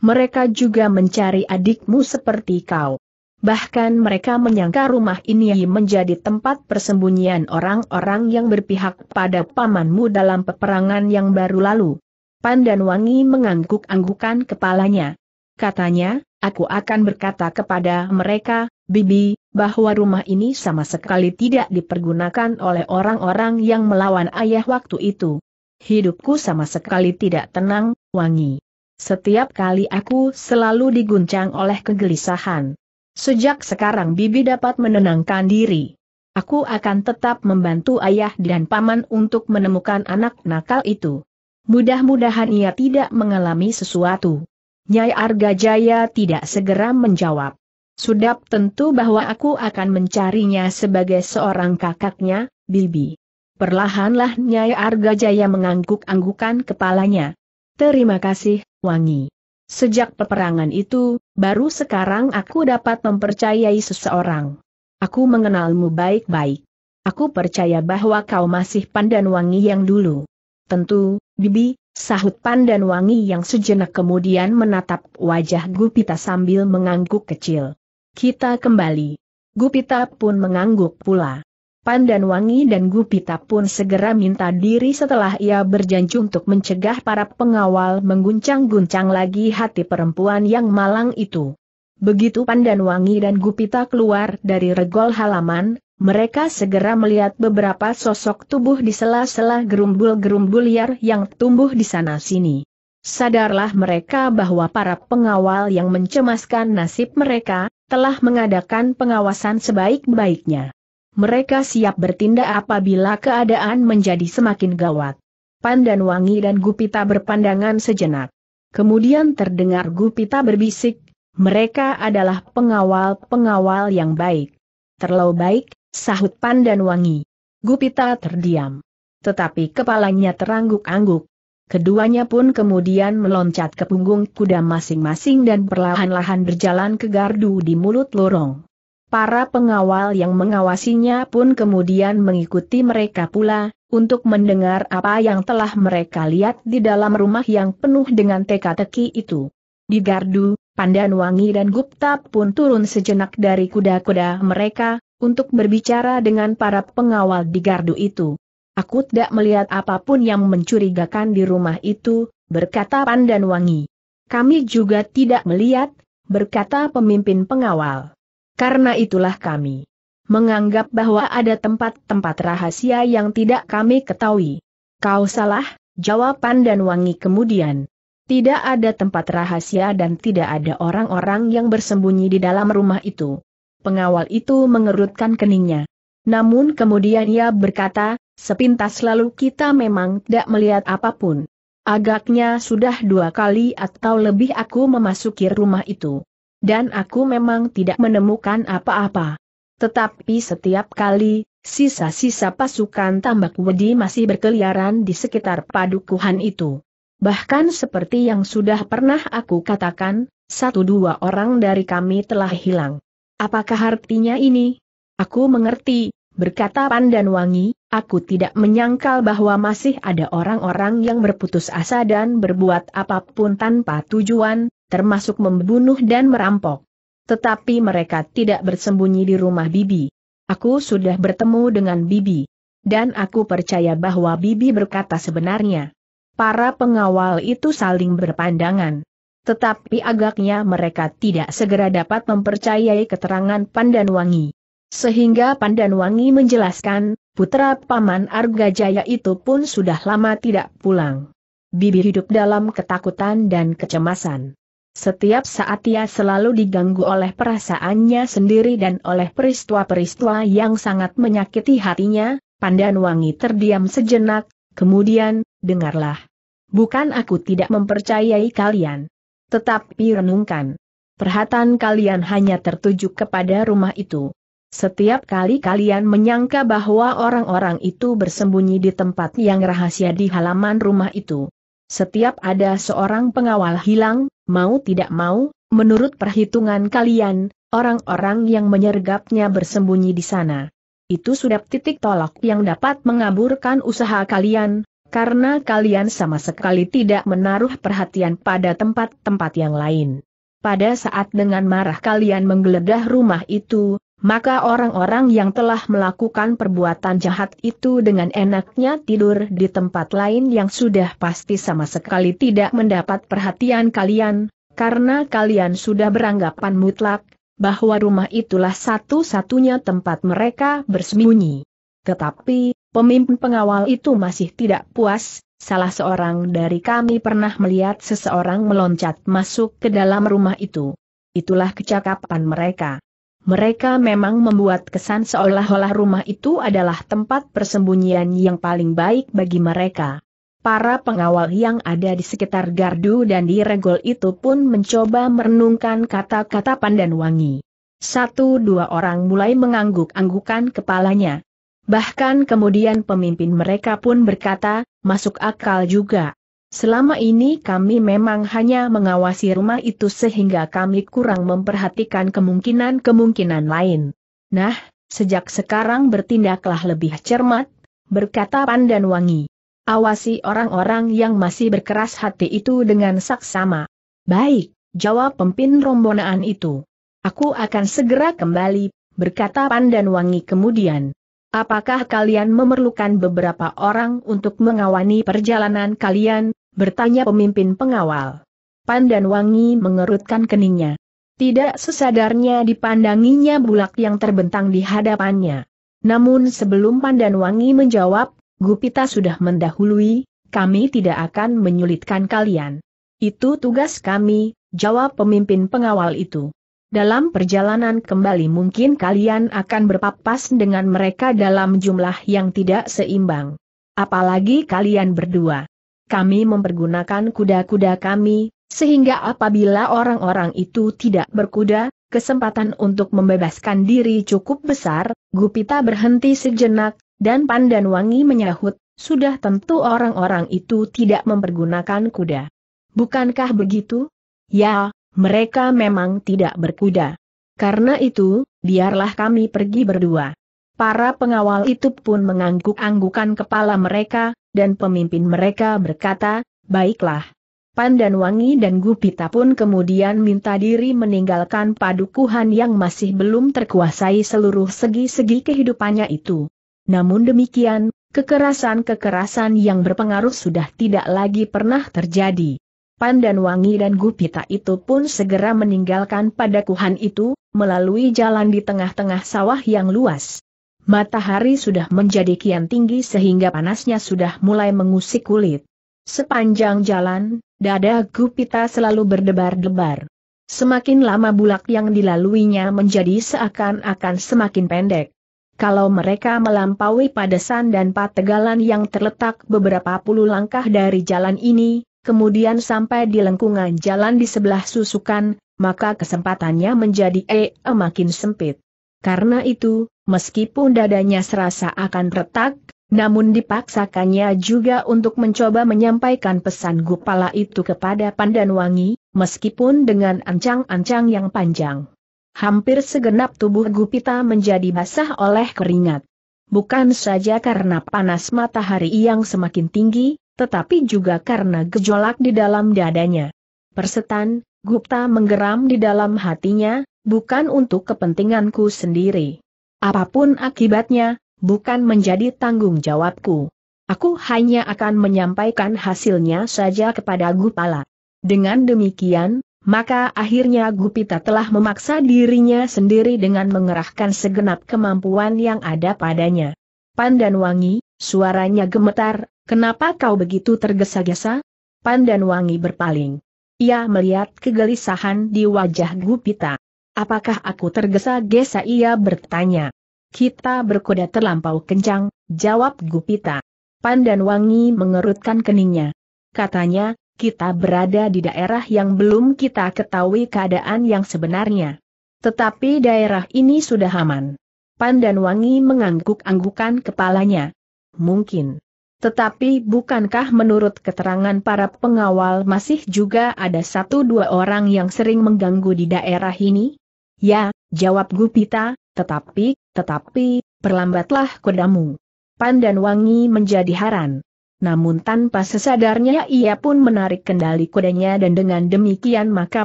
[SPEAKER 1] Mereka juga mencari adikmu seperti kau. Bahkan mereka menyangka rumah ini menjadi tempat persembunyian orang-orang yang berpihak pada pamanmu dalam peperangan yang baru lalu. Pandan Wangi mengangguk-anggukan kepalanya. Katanya, aku akan berkata kepada mereka, Bibi, bahwa rumah ini sama sekali tidak dipergunakan oleh orang-orang yang melawan ayah waktu itu. Hidupku sama sekali tidak tenang, wangi. Setiap kali aku selalu diguncang oleh kegelisahan. Sejak sekarang Bibi dapat menenangkan diri. Aku akan tetap membantu ayah dan paman untuk menemukan anak nakal itu. Mudah-mudahan ia tidak mengalami sesuatu. Nyai Arga Jaya tidak segera menjawab. Sudah tentu bahwa aku akan mencarinya sebagai seorang kakaknya, Bibi. Perlahanlah Nyai Arga Jaya mengangguk-anggukan kepalanya. Terima kasih, Wangi. Sejak peperangan itu, baru sekarang aku dapat mempercayai seseorang. Aku mengenalmu baik-baik. Aku percaya bahwa kau masih Pandan Wangi yang dulu. Tentu, Bibi, sahut Pandan Wangi yang sejenak kemudian menatap wajah Gupita sambil mengangguk kecil. Kita kembali. Gupita pun mengangguk pula. Pandan Wangi dan Gupita pun segera minta diri setelah ia berjanji untuk mencegah para pengawal mengguncang-guncang lagi hati perempuan yang malang itu. Begitu Pandan Wangi dan Gupita keluar dari regol halaman, mereka segera melihat beberapa sosok tubuh di sela-sela gerumbul-gerumbul liar yang tumbuh di sana-sini. Sadarlah mereka bahwa para pengawal yang mencemaskan nasib mereka, telah mengadakan pengawasan sebaik-baiknya mereka siap bertindak apabila keadaan menjadi semakin gawat. Pandan Wangi dan Gupita berpandangan sejenak. Kemudian terdengar Gupita berbisik, mereka adalah pengawal-pengawal yang baik. Terlalu baik, sahut Pandan Wangi. Gupita terdiam. Tetapi kepalanya terangguk-angguk. Keduanya pun kemudian meloncat ke punggung kuda masing-masing dan perlahan-lahan berjalan ke gardu di mulut lorong. Para pengawal yang mengawasinya pun kemudian mengikuti mereka pula, untuk mendengar apa yang telah mereka lihat di dalam rumah yang penuh dengan teka-teki itu. Di gardu, Pandan Wangi dan Gupta pun turun sejenak dari kuda-kuda mereka, untuk berbicara dengan para pengawal di gardu itu. Aku tidak melihat apa pun yang mencurigakan di rumah itu, berkata Pandan Wangi. Kami juga tidak melihat, berkata pemimpin pengawal. Karena itulah kami menganggap bahwa ada tempat-tempat rahasia yang tidak kami ketahui. Kau salah, jawaban dan wangi kemudian. Tidak ada tempat rahasia dan tidak ada orang-orang yang bersembunyi di dalam rumah itu. Pengawal itu mengerutkan keningnya. Namun kemudian ia berkata, sepintas lalu kita memang tidak melihat apa pun. Agaknya sudah dua kali atau lebih aku memasuki rumah itu dan aku memang tidak menemukan apa-apa. Tetapi setiap kali, sisa-sisa pasukan tambak wedi masih berkeliaran di sekitar padukuhan itu. Bahkan seperti yang sudah pernah aku katakan, satu dua orang dari kami telah hilang. Apakah artinya ini? Aku mengerti, berkata Pandan Wangi, aku tidak menyangkal bahwa masih ada orang-orang yang berputus asa dan berbuat apa pun tanpa tujuan, termasuk membunuh dan merampok. Tetapi mereka tidak bersembunyi di rumah Bibi. Aku sudah bertemu dengan Bibi. Dan aku percaya bahwa Bibi berkata sebenarnya. Para pengawal itu saling berpandangan. tetapi agaknya mereka tidak segera dapat mempercayai keterangan Pandanwangi. Sehingga Pandanwangi menjelaskan, putra Paman Argajaya itu pun sudah lama tidak pulang. Bibi hidup dalam ketakutan dan kecemasan. Setiap saat ia selalu diganggu oleh perasaannya sendiri dan oleh peristiwa-peristiwa yang sangat menyakiti hatinya, Pandanwangi terdiam sejenak, kemudian, dengarlah. Bukan aku tidak mempercayai kalian. Tetapi renungkan. Perhatian kalian hanya tertuju kepada rumah itu. Setiap kali kalian menyangka bahwa orang-orang itu bersembunyi di tempat yang rahasia di halaman rumah itu. Setiap ada seorang pengawal hilang, mau tidak mau, menurut perhitungan kalian, orang-orang yang menyergapnya bersembunyi di sana. Itu sudah titik tolak yang dapat mengaburkan usaha kalian, karena kalian sama sekali tidak menaruh perhatian pada tempat-tempat yang lain. Pada saat dengan marah kalian menggeledah rumah itu, maka orang-orang yang telah melakukan perbuatan jahat itu dengan enaknya tidur di tempat lain yang sudah pasti sama sekali tidak mendapat perhatian kalian, karena kalian sudah beranggapan mutlak, bahwa rumah itulah satu-satunya tempat mereka bersembunyi. Tetapi, pemimpin pengawal itu masih tidak puas, salah seorang dari kami pernah melihat seseorang meloncat masuk ke dalam rumah itu. Itulah kecakapan mereka. Mereka memang membuat kesan seolah-olah rumah itu adalah tempat persembunyian yang paling baik bagi mereka. Para pengawal yang ada di sekitar gardu dan di regol itu pun mencoba merenungkan kata-kata Pandan Wangi. Satu dua orang mulai mengangguk-anggukan kepalanya. Bahkan kemudian pemimpin mereka pun berkata, masuk akal juga. Selama ini kami memang hanya mengawasi rumah itu sehingga kami kurang memperhatikan kemungkinan-kemungkinan lain. Nah, sejak sekarang bertindaklah lebih cermat, berkata Pandan Wangi. Awasi orang-orang yang masih berkeras hati itu dengan saksama. Baik, jawab pemimpin rombongan itu. Aku akan segera kembali, berkata Pandan Wangi kemudian. Apakah kalian memerlukan beberapa orang untuk mengawani perjalanan kalian, bertanya pemimpin pengawal. Pandan Wangi mengerutkan keningnya. Tidak sesadarnya dipandanginya bulak yang terbentang di hadapannya. Namun sebelum Pandan Wangi menjawab, Gupita sudah mendahului, kami tidak akan menyulitkan kalian. Itu tugas kami, jawab pemimpin pengawal itu. Dalam perjalanan kembali mungkin kalian akan berpapas dengan mereka dalam jumlah yang tidak seimbang. Apalagi kalian berdua kami mempergunakan kuda-kuda kami, sehingga apabila orang-orang itu tidak berkuda, kesempatan untuk membebaskan diri cukup besar, Gupita berhenti sejenak, dan Pandan Wangi menyahut, sudah tentu orang-orang itu tidak mempergunakan kuda. Bukankah begitu? Ya, mereka memang tidak berkuda. Karena itu, biarlah kami pergi berdua. Para pengawal itu pun mengangguk-anggukan kepala mereka, dan pemimpin mereka berkata, baiklah. Pandan Wangi dan Gupita pun kemudian minta diri meninggalkan padukuhan yang masih belum terkuasai seluruh segi-segi kehidupannya itu. Namun demikian, kekerasan-kekerasan yang berpengaruh sudah tidak lagi pernah terjadi. Pandan Wangi dan Gupita itu pun segera meninggalkan padukuhan itu, melalui jalan di tengah-tengah sawah yang luas. Matahari sudah menjadi kian tinggi sehingga panasnya sudah mulai mengusik kulit. Sepanjang jalan, dada Gupita selalu berdebar-debar. Semakin lama bulak yang dilaluinya menjadi seakan-akan semakin pendek. Kalau mereka melampaui padesan dan pategalan yang terletak beberapa puluh langkah dari jalan ini, kemudian sampai di lengkungan jalan di sebelah susukan, maka kesempatannya menjadi eh, makin sempit. Karena itu, meskipun dadanya serasa akan retak, namun dipaksakannya juga untuk mencoba menyampaikan pesan Gupala itu kepada Pandanwangi, meskipun dengan ancang-ancang yang panjang. Hampir segenap tubuh Gupita menjadi basah oleh keringat. Bukan saja karena panas matahari yang semakin tinggi, tetapi juga karena gejolak di dalam dadanya. Persetan, Gupta menggeram di dalam hatinya, bukan untuk kepentinganku sendiri. Apa pun akibatnya, bukan menjadi tanggung jawabku. Aku hanya akan menyampaikan hasilnya saja kepada Gupala. Dengan demikian, maka akhirnya Gupita telah memaksa dirinya sendiri dengan mengerahkan segenap kemampuan yang ada padanya. Pandan Wangi, suaranya gemetar, kenapa kau begitu tergesa-gesa? Pandan Wangi berpaling. Ia melihat kegelisahan di wajah Gupita. Apakah aku tergesa-gesa ia bertanya. Kita berkuda terlampau kencang, jawab Gupita. Pandan Wangi mengerutkan keningnya. Katanya, kita berada di daerah yang belum kita ketahui keadaan yang sebenarnya. Tetapi daerah ini sudah aman. Pandan Wangi mengangguk-anggukan kepalanya. Mungkin. Tetapi bukankah menurut keterangan para pengawal masih juga ada satu dua orang yang sering mengganggu di daerah ini? Ya, jawab Gupita, tetapi, tetapi, perlambatlah kudamu. Pandan Wangi menjadi haran. Namun tanpa sesadarnya ia pun menarik kendali kudanya dan dengan demikian maka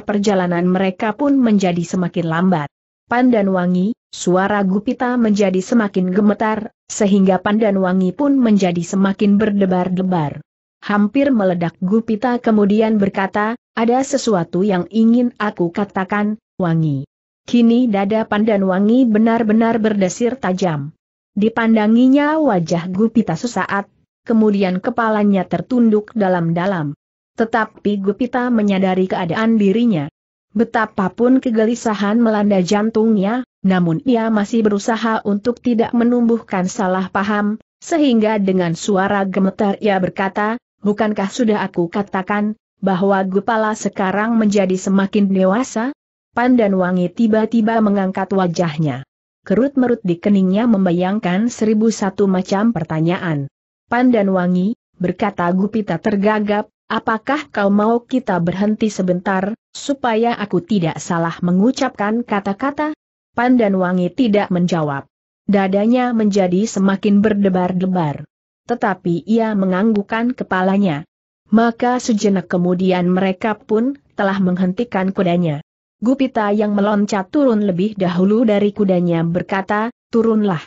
[SPEAKER 1] perjalanan mereka pun menjadi semakin lambat. Pandan wangi, suara Gupita menjadi semakin gemetar, sehingga Pandan wangi pun menjadi semakin berdebar-debar. Hampir meledak Gupita kemudian berkata, ada sesuatu yang ingin aku katakan, wangi. Kini dada Pandan wangi benar-benar berdesir tajam. Dipandanginya wajah Gupita sesaat, kemudian kepalanya tertunduk dalam-dalam. Tetapi Gupita menyadari keadaan dirinya. Betapapun kegelisahan melanda jantungnya, namun ia masih berusaha untuk tidak menumbuhkan salah paham, sehingga dengan suara gemetar ia berkata, bukankah sudah aku katakan, bahwa Gupala sekarang menjadi semakin dewasa? Pandan Wangi tiba-tiba mengangkat wajahnya. Kerut-merut di keningnya membayangkan seribu satu macam pertanyaan. Pandan Wangi, berkata Gupita tergagap, apakah kau mau kita berhenti sebentar, supaya aku tidak salah mengucapkan kata-kata? Pandan Wangi tidak menjawab. Dadanya menjadi semakin berdebar-debar. Tetapi ia menganggukkan kepalanya. Maka sejenak kemudian mereka pun telah menghentikan kudanya. Gupita yang meloncat turun lebih dahulu dari kudanya berkata, turunlah.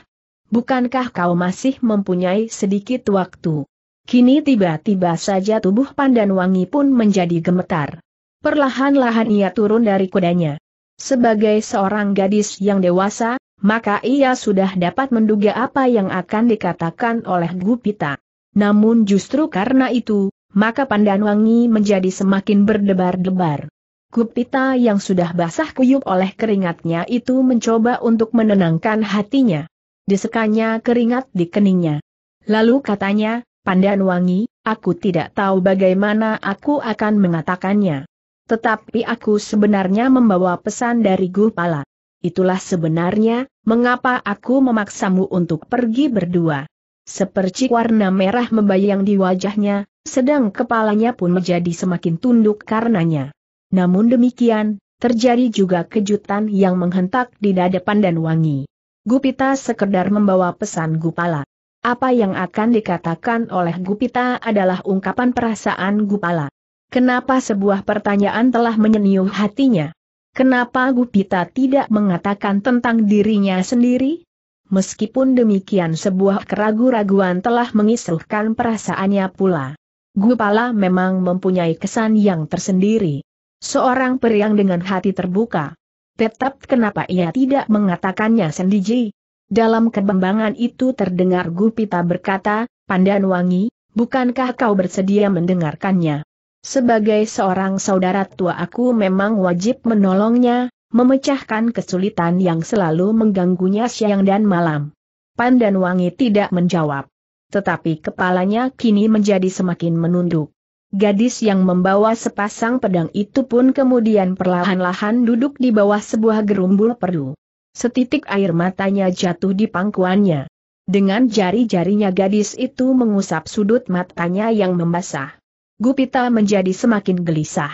[SPEAKER 1] Bukankah kau masih mempunyai sedikit waktu? Kini tiba-tiba saja tubuh Pandan Wangi pun menjadi gemetar. Perlahan-lahan ia turun dari kudanya. Sebagai seorang gadis yang dewasa, maka ia sudah dapat menduga apa yang akan dikatakan oleh Gupita. Namun justru karena itu, maka Pandan Wangi menjadi semakin berdebar-debar. Gupita yang sudah basah kuyup oleh keringatnya itu mencoba untuk menenangkan hatinya disekanya keringat di keningnya. Lalu katanya, Pandan Wangi, aku tidak tahu bagaimana aku akan mengatakannya. Tetapi aku sebenarnya membawa pesan dari Gupala. Itulah sebenarnya, mengapa aku memaksamu untuk pergi berdua. Seperti warna merah membayang di wajahnya, sedang kepalanya pun menjadi semakin tunduk karenanya. Namun demikian, terjadi juga kejutan yang menghentak di dada Pandan Wangi. Gupita sekedar membawa pesan Gupala. Apa yang akan dikatakan oleh Gupita adalah ungkapan perasaan Gupala. Kenapa sebuah pertanyaan telah menyenyuh hatinya? Kenapa Gupita tidak mengatakan tentang dirinya sendiri? Meskipun demikian sebuah keraguan-raguan telah mengisuhkan perasaannya pula. Gupala memang mempunyai kesan yang tersendiri. Seorang periang dengan hati terbuka, Tetap kenapa ia tidak mengatakannya sendiri? Dalam kebembangan itu terdengar Gupita berkata, Pandan Wangi, bukankah kau bersedia mendengarkannya? Sebagai seorang saudara tua aku memang wajib menolongnya, memecahkan kesulitan yang selalu mengganggunya siang dan malam. Pandan Wangi tidak menjawab. Tetapi kepalanya kini menjadi semakin menunduk. Gadis yang membawa sepasang pedang itu pun kemudian perlahan-lahan duduk di bawah sebuah gerumbul perdu. Setitik air matanya jatuh di pangkuannya. Dengan jari-jarinya gadis itu mengusap sudut matanya yang membasah. Gupita menjadi semakin gelisah.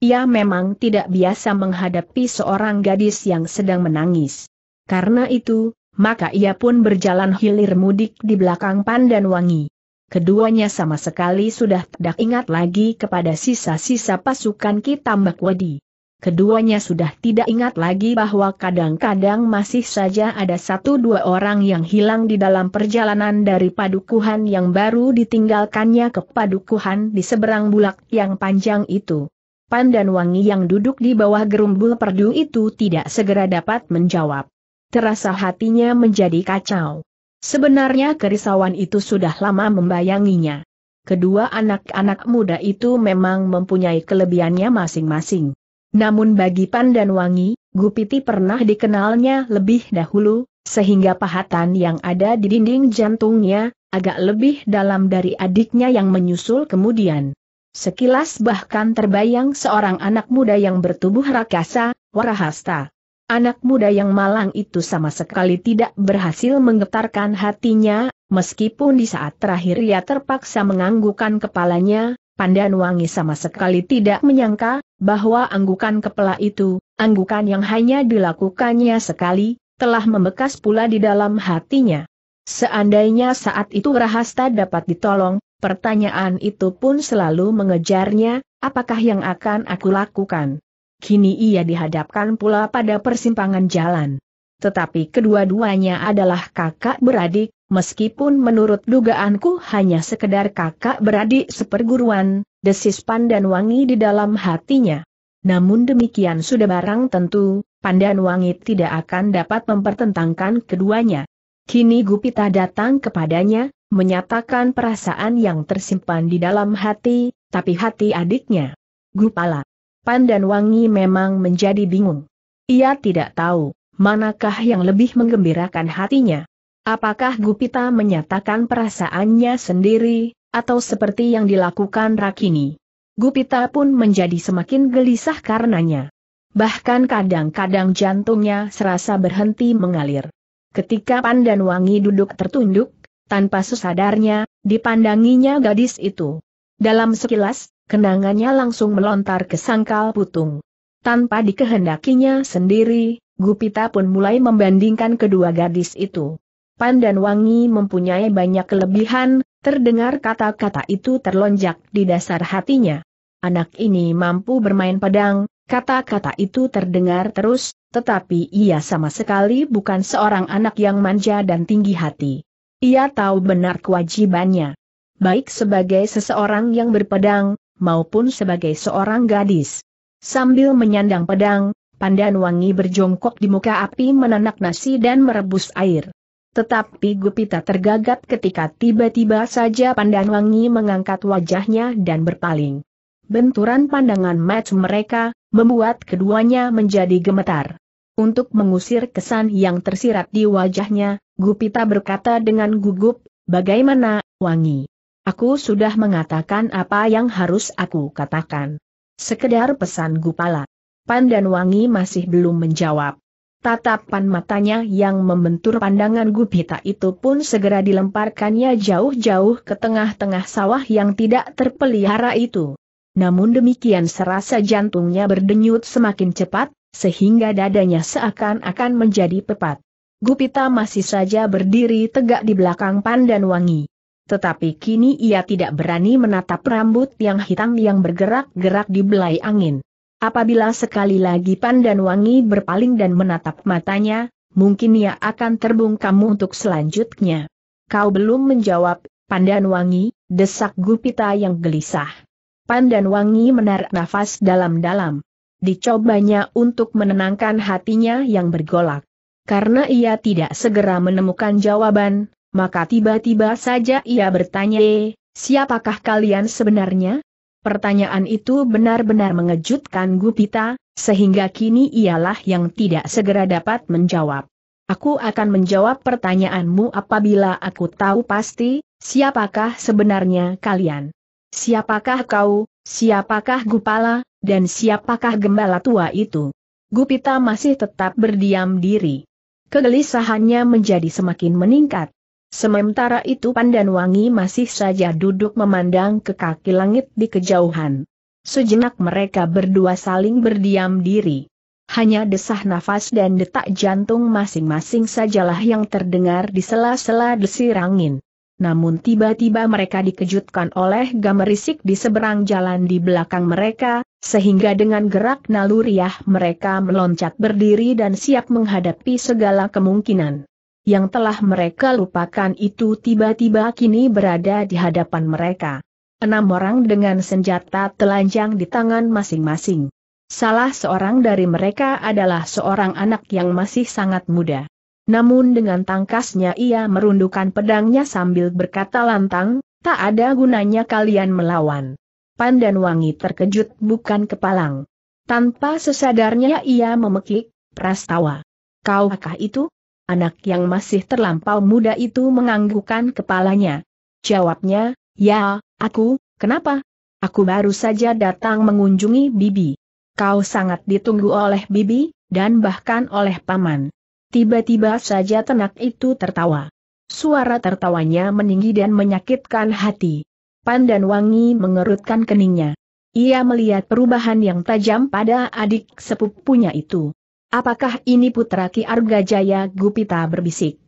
[SPEAKER 1] Ia memang tidak biasa menghadapi seorang gadis yang sedang menangis. Karena itu, maka ia pun berjalan hilir mudik di belakang Pandan Wangi keduanya sama sekali sudah tidak ingat lagi kepada sisa-sisa pasukan Kitambak Wadi. Keduanya sudah tidak ingat lagi bahwa kadang-kadang masih saja ada satu dua orang yang hilang di dalam perjalanan dari padukuhan yang baru ditinggalkannya ke padukuhan di seberang bulak yang panjang itu. Pandan Wangi yang duduk di bawah gerumbul perdu itu tidak segera dapat menjawab. Terasa hatinya menjadi kacau. Sebenarnya kerisauan itu sudah lama membayanginya. Kedua anak-anak muda itu memang mempunyai kelebihannya masing-masing. Namun bagi Pandan Wangi, Gupiti pernah dikenalnya lebih dahulu, sehingga pahatan yang ada di dinding jantungnya, agak lebih dalam dari adiknya yang menyusul kemudian. Sekilas bahkan terbayang seorang anak muda yang bertubuh rakasa, Warahasta. Anak muda yang malang itu sama sekali tidak berhasil menggetarkan hatinya, meskipun di saat terakhir ia terpaksa menganggukkan kepalanya, Pandan Wangi sama sekali tidak menyangka, bahwa anggukan kepala itu, anggukan yang hanya dilakukannya sekali, telah membekas pula di dalam hatinya. Seandainya saat itu Rahasta dapat ditolong, Pertanyaan itu pun selalu mengejarnya, apakah yang akan aku lakukan? Kini ia dihadapkan pula pada persimpangan jalan. Tetapi kedua-duanya adalah kakak beradik, meskipun menurut dugaanku hanya sekedar kakak beradik seperguruan, desis Pandan Wangi di dalam hatinya. Namun demikian sudah barang tentu, Pandan Wangi tidak akan dapat mempertentangkan keduanya. Kini Gupita datang kepadanya, menyatakan perasaan yang tersimpan di dalam hati, tapi hati adiknya. Gupala. Pandan Wangi memang menjadi bingung. Ia tidak tahu, manakah yang lebih menggembirakan hatinya. Apakah Gupita menyatakan perasaannya sendiri, atau seperti yang dilakukan Rakini. Gupita pun menjadi semakin gelisah karenanya. Bahkan kadang-kadang jantungnya serasa berhenti mengalir. Ketika Pandan Wangi duduk tertunduk, tanpa sesadarnya, dipandanginya gadis itu. Dalam sekilas, kenangannya langsung melontar ke sangkal putung. Tanpa dikehendakinya sendiri, Gupita pun mulai membandingkan kedua gadis itu. Pandan Wangi mempunyai banyak kelebihan, terdengar kata-kata itu terlonjak di dasar hatinya. Anak ini mampu bermain pedang, kata-kata itu terdengar terus, tetapi ia sama sekali bukan seorang anak yang manja dan tinggi hati. Ia tahu benar kewajibannya. Baik sebagai seseorang yang berpedang, maupun sebagai seorang gadis. Sambil menyandang pedang, Pandan Wangi berjongkok di muka api menanak nasi dan merebus air. Tetapi Gupita tergagat ketika tiba-tiba saja Pandan Wangi mengangkat wajahnya dan berpaling. Benturan pandangan match mereka, membuat keduanya menjadi gemetar. Untuk mengusir kesan yang tersirat di wajahnya, Gupita berkata dengan gugup, bagaimana, Wangi? Aku sudah mengatakan apa yang harus aku katakan. Sekedar pesan Gupala. Pandan Wangi masih belum menjawab. Tatapan matanya yang membentur pandangan Gupita itu pun segera dilemparkannya jauh-jauh ke tengah-tengah sawah yang tidak terpelihara itu. Namun demikian serasa jantungnya berdenyut semakin cepat, sehingga dadanya seakan-akan menjadi pepat. Gupita masih saja berdiri tegak di belakang Pandan Wangi. Tetapi kini ia tidak berani menatap rambut yang hitam yang bergerak-gerak di belai angin. Apabila sekali lagi Pandan Wangi berpaling dan menatap matanya, mungkin ia akan terbungkam untuk selanjutnya. Kau belum menjawab, Pandan Wangi, desak Gupita yang gelisah. Pandan Wangi menarik nafas dalam-dalam. Dicobanya untuk menenangkan hatinya yang bergolak. Karena ia tidak segera menemukan jawaban, maka tiba-tiba saja ia bertanya, siapakah kalian sebenarnya? Pertanyaan itu benar-benar mengejutkan Gupita, sehingga kini ialah yang tidak segera dapat menjawab. Aku akan menjawab pertanyaanmu apabila aku tahu pasti, siapakah sebenarnya kalian? Siapakah kau, siapakah Gupala, dan siapakah gembala tua itu? Gupita masih tetap berdiam diri. Kegelisahannya menjadi semakin meningkat. Sementara itu Pandan Wangi masih saja duduk memandang ke kaki langit di kejauhan. Sejenak mereka berdua saling berdiam diri. Hanya desah nafas dan detak jantung masing-masing sajalah yang terdengar di sela-sela desir angin. Namun tiba-tiba mereka dikejutkan oleh gamerisik di seberang jalan di belakang mereka, sehingga dengan gerak naluriah mereka meloncat berdiri dan siap menghadapi segala kemungkinan. Yang telah mereka lupakan itu tiba-tiba kini berada di hadapan mereka. enam orang dengan senjata telanjang di tangan masing-masing. Salah seorang dari mereka adalah seorang anak yang masih sangat muda. Namun dengan tangkasnya ia merundukkan pedangnya sambil berkata lantang, tak ada gunanya kalian melawan. Pandan Wangi terkejut bukan kepalang. Tanpa sesadarnya ia memekik, Prastawa. Kau akah itu? Anak yang masih terlampau muda itu menganggukkan kepalanya. Jawabnya, ya, aku, kenapa? Aku baru saja datang mengunjungi Bibi. Kau sangat ditunggu oleh Bibi, dan bahkan oleh Paman. Tiba-tiba saja tenak itu tertawa. Suara tertawanya meninggi dan menyakitkan hati. Pandan Wangi mengerutkan keningnya. Ia melihat perubahan yang tajam pada adik sepupunya itu. Apakah ini putra Ki Arga Jaya? Gupita berbisik.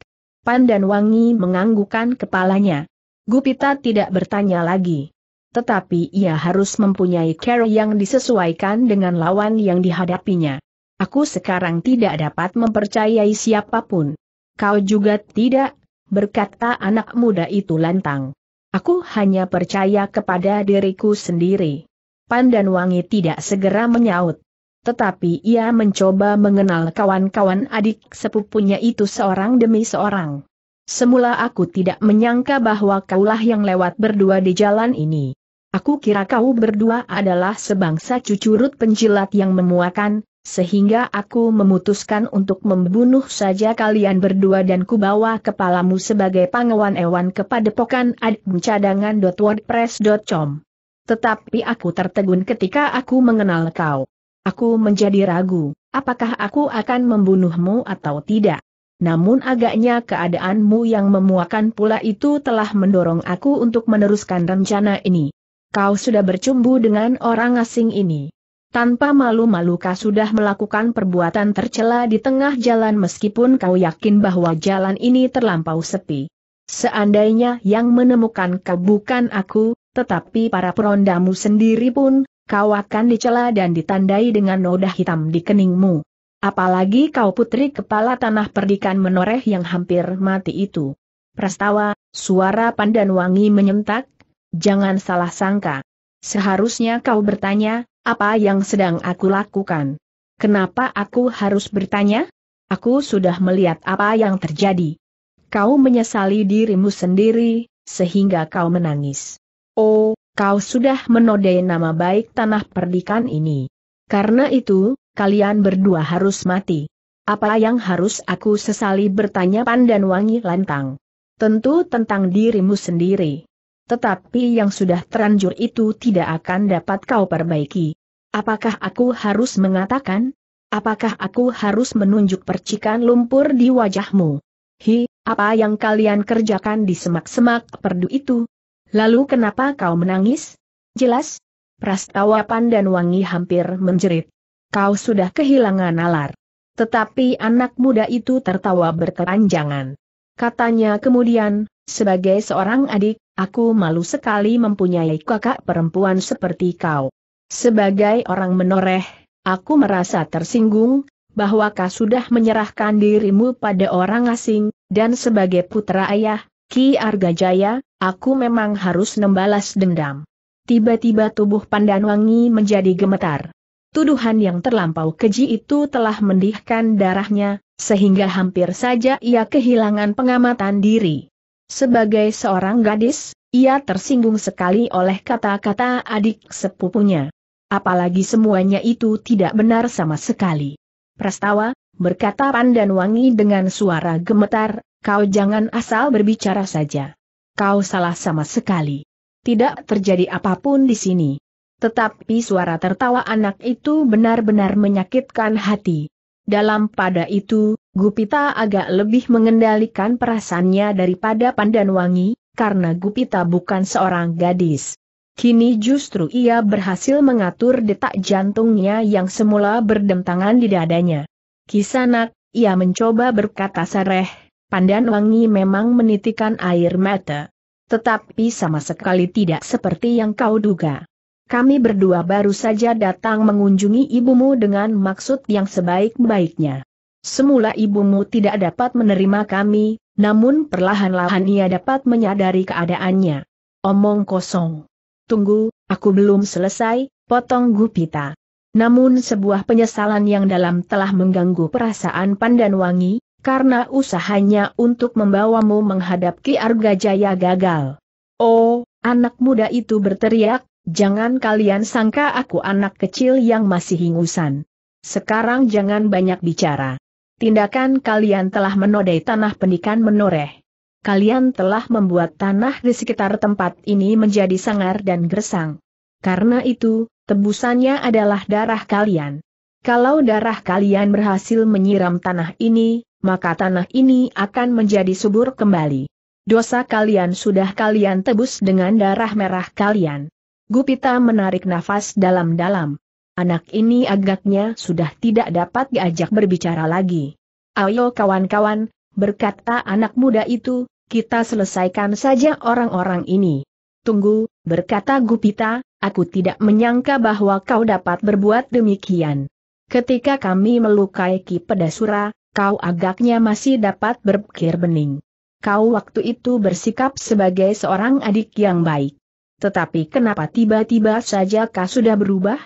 [SPEAKER 1] Pandan Wangi menganggukkan kepalanya. Gupita tidak bertanya lagi. Tetapi ia harus mempunyai cara yang disesuaikan dengan lawan yang dihadapinya. Aku sekarang tidak dapat mempercayai siapa pun. Kau juga tidak, berkata anak muda itu lantang. Aku hanya percaya kepada diriku sendiri. Pandan Wangi tidak segera menyaut. Tetapi ia mencoba mengenal kawan-kawan adik sepupunya itu seorang demi seorang. Semula aku tidak menyangka bahwa kaulah yang lewat berdua di jalan ini. Aku kira kau berdua adalah sebangsa cucurut penjilat yang memuakan, sehingga aku memutuskan untuk membunuh saja kalian berdua dan kubawa kepalamu sebagai pangawan ewan kepada pokan admcadangan.wordpress.com. Tetapi aku tertegun ketika aku mengenal kau. Aku menjadi ragu, apakah aku akan membunuhmu atau tidak. Namun agaknya keadaanmu yang memuakan pula itu telah mendorong aku untuk meneruskan rencana ini. Kau sudah bercumbu dengan orang asing ini. Tanpa malu-malu kau sudah melakukan perbuatan tercela di tengah jalan meskipun kau yakin bahwa jalan ini terlampau sepi. Seandainya yang menemukan kau bukan aku, tetapi para perondamu sendiri pun, kau akan dicela dan ditandai dengan noda hitam di keningmu. Apalagi kau putri kepala tanah perdikan menoreh yang hampir mati itu. Prastawa, suara pandan wangi menyentak, jangan salah sangka. Seharusnya kau bertanya, apa yang sedang aku lakukan? Kenapa aku harus bertanya? Aku sudah melihat apa yang terjadi. Kau menyesali dirimu sendiri, sehingga kau menangis. Oh, kau sudah menodai nama baik tanah perdikan ini. Karena itu, kalian berdua harus mati. Apa yang harus aku sesali bertanya Pandan Wangi lantang? Tentu tentang dirimu sendiri. Tetapi yang sudah terlanjur itu tidak akan dapat kau perbaiki. Apakah aku harus mengatakan? Apakah aku harus menunjuk percikan lumpur di wajahmu? Hi, apa yang kalian kerjakan di semak-semak perdu itu? Lalu kenapa kau menangis? Jelas? Prastawa Pandan Wangi hampir menjerit. Kau sudah kehilangan nalar. Tetapi anak muda itu tertawa berkepanjangan. Katanya kemudian, sebagai seorang adik, Aku malu sekali mempunyai kakak perempuan seperti kau. Sebagai orang menoreh, aku merasa tersinggung, bahwa kau sudah menyerahkan dirimu pada orang asing, dan sebagai putra ayah, Ki Argajaya, aku memang harus membalas dendam. Tiba-tiba tubuh Pandanwangi menjadi gemetar. Tuduhan yang terlampau keji itu telah mendihkan darahnya, sehingga hampir saja ia kehilangan pengamatan diri. Sebagai seorang gadis, ia tersinggung sekali oleh kata-kata adik sepupunya. Apalagi semuanya itu tidak benar sama sekali. Prastawa, berkata Pandan Wangi dengan suara gemetar, kau jangan asal berbicara saja. Kau salah sama sekali. Tidak terjadi apa pun di sini. Tetapi suara tertawa anak itu benar-benar menyakitkan hati. Dalam pada itu, Gupita agak lebih mengendalikan perasaannya daripada Pandan Wangi, karena Gupita bukan seorang gadis. Kini justru ia berhasil mengatur detak jantungnya yang semula berdentangan di dadanya. Kisanak, ia mencoba berkata sereh, Pandan Wangi memang menitikan air mata. Tetapi sama sekali tidak seperti yang kau duga. Kami berdua baru saja datang mengunjungi ibumu dengan maksud yang sebaik-baiknya. Semula ibumu tidak dapat menerima kami, namun perlahan-lahan ia dapat menyadari keadaannya. Omong kosong. Tunggu, aku belum selesai, potong Gupita. Namun sebuah penyesalan yang dalam telah mengganggu perasaan Pandan Wangi, karena usahanya untuk membawamu menghadap Ki Argajaya gagal. Oh, anak muda itu berteriak, jangan kalian sangka aku anak kecil yang masih hingusan. Sekarang jangan banyak bicara. Tindakan kalian telah menodai tanah pendikan menoreh kalian telah membuat tanah di sekitar tempat ini menjadi sangar dan gersang. Karena itu, tebusannya adalah darah kalian. Kalau darah kalian berhasil menyiram tanah ini, maka tanah ini akan menjadi subur kembali. Dosa kalian sudah kalian tebus dengan darah merah kalian. Gupita menarik nafas dalam-dalam. Anak ini agaknya sudah tidak dapat diajak berbicara lagi. Ayo kawan-kawan, berkata anak muda itu, kita selesaikan saja orang-orang ini. Tunggu, berkata Gupita, aku tidak menyangka bahwa kau dapat berbuat demikian. Ketika kami melukai Ki Pedasura, kau agaknya masih dapat berpikir bening. Kau waktu itu bersikap sebagai seorang adik yang baik. Tetapi kenapa tiba-tiba saja kau sudah berubah?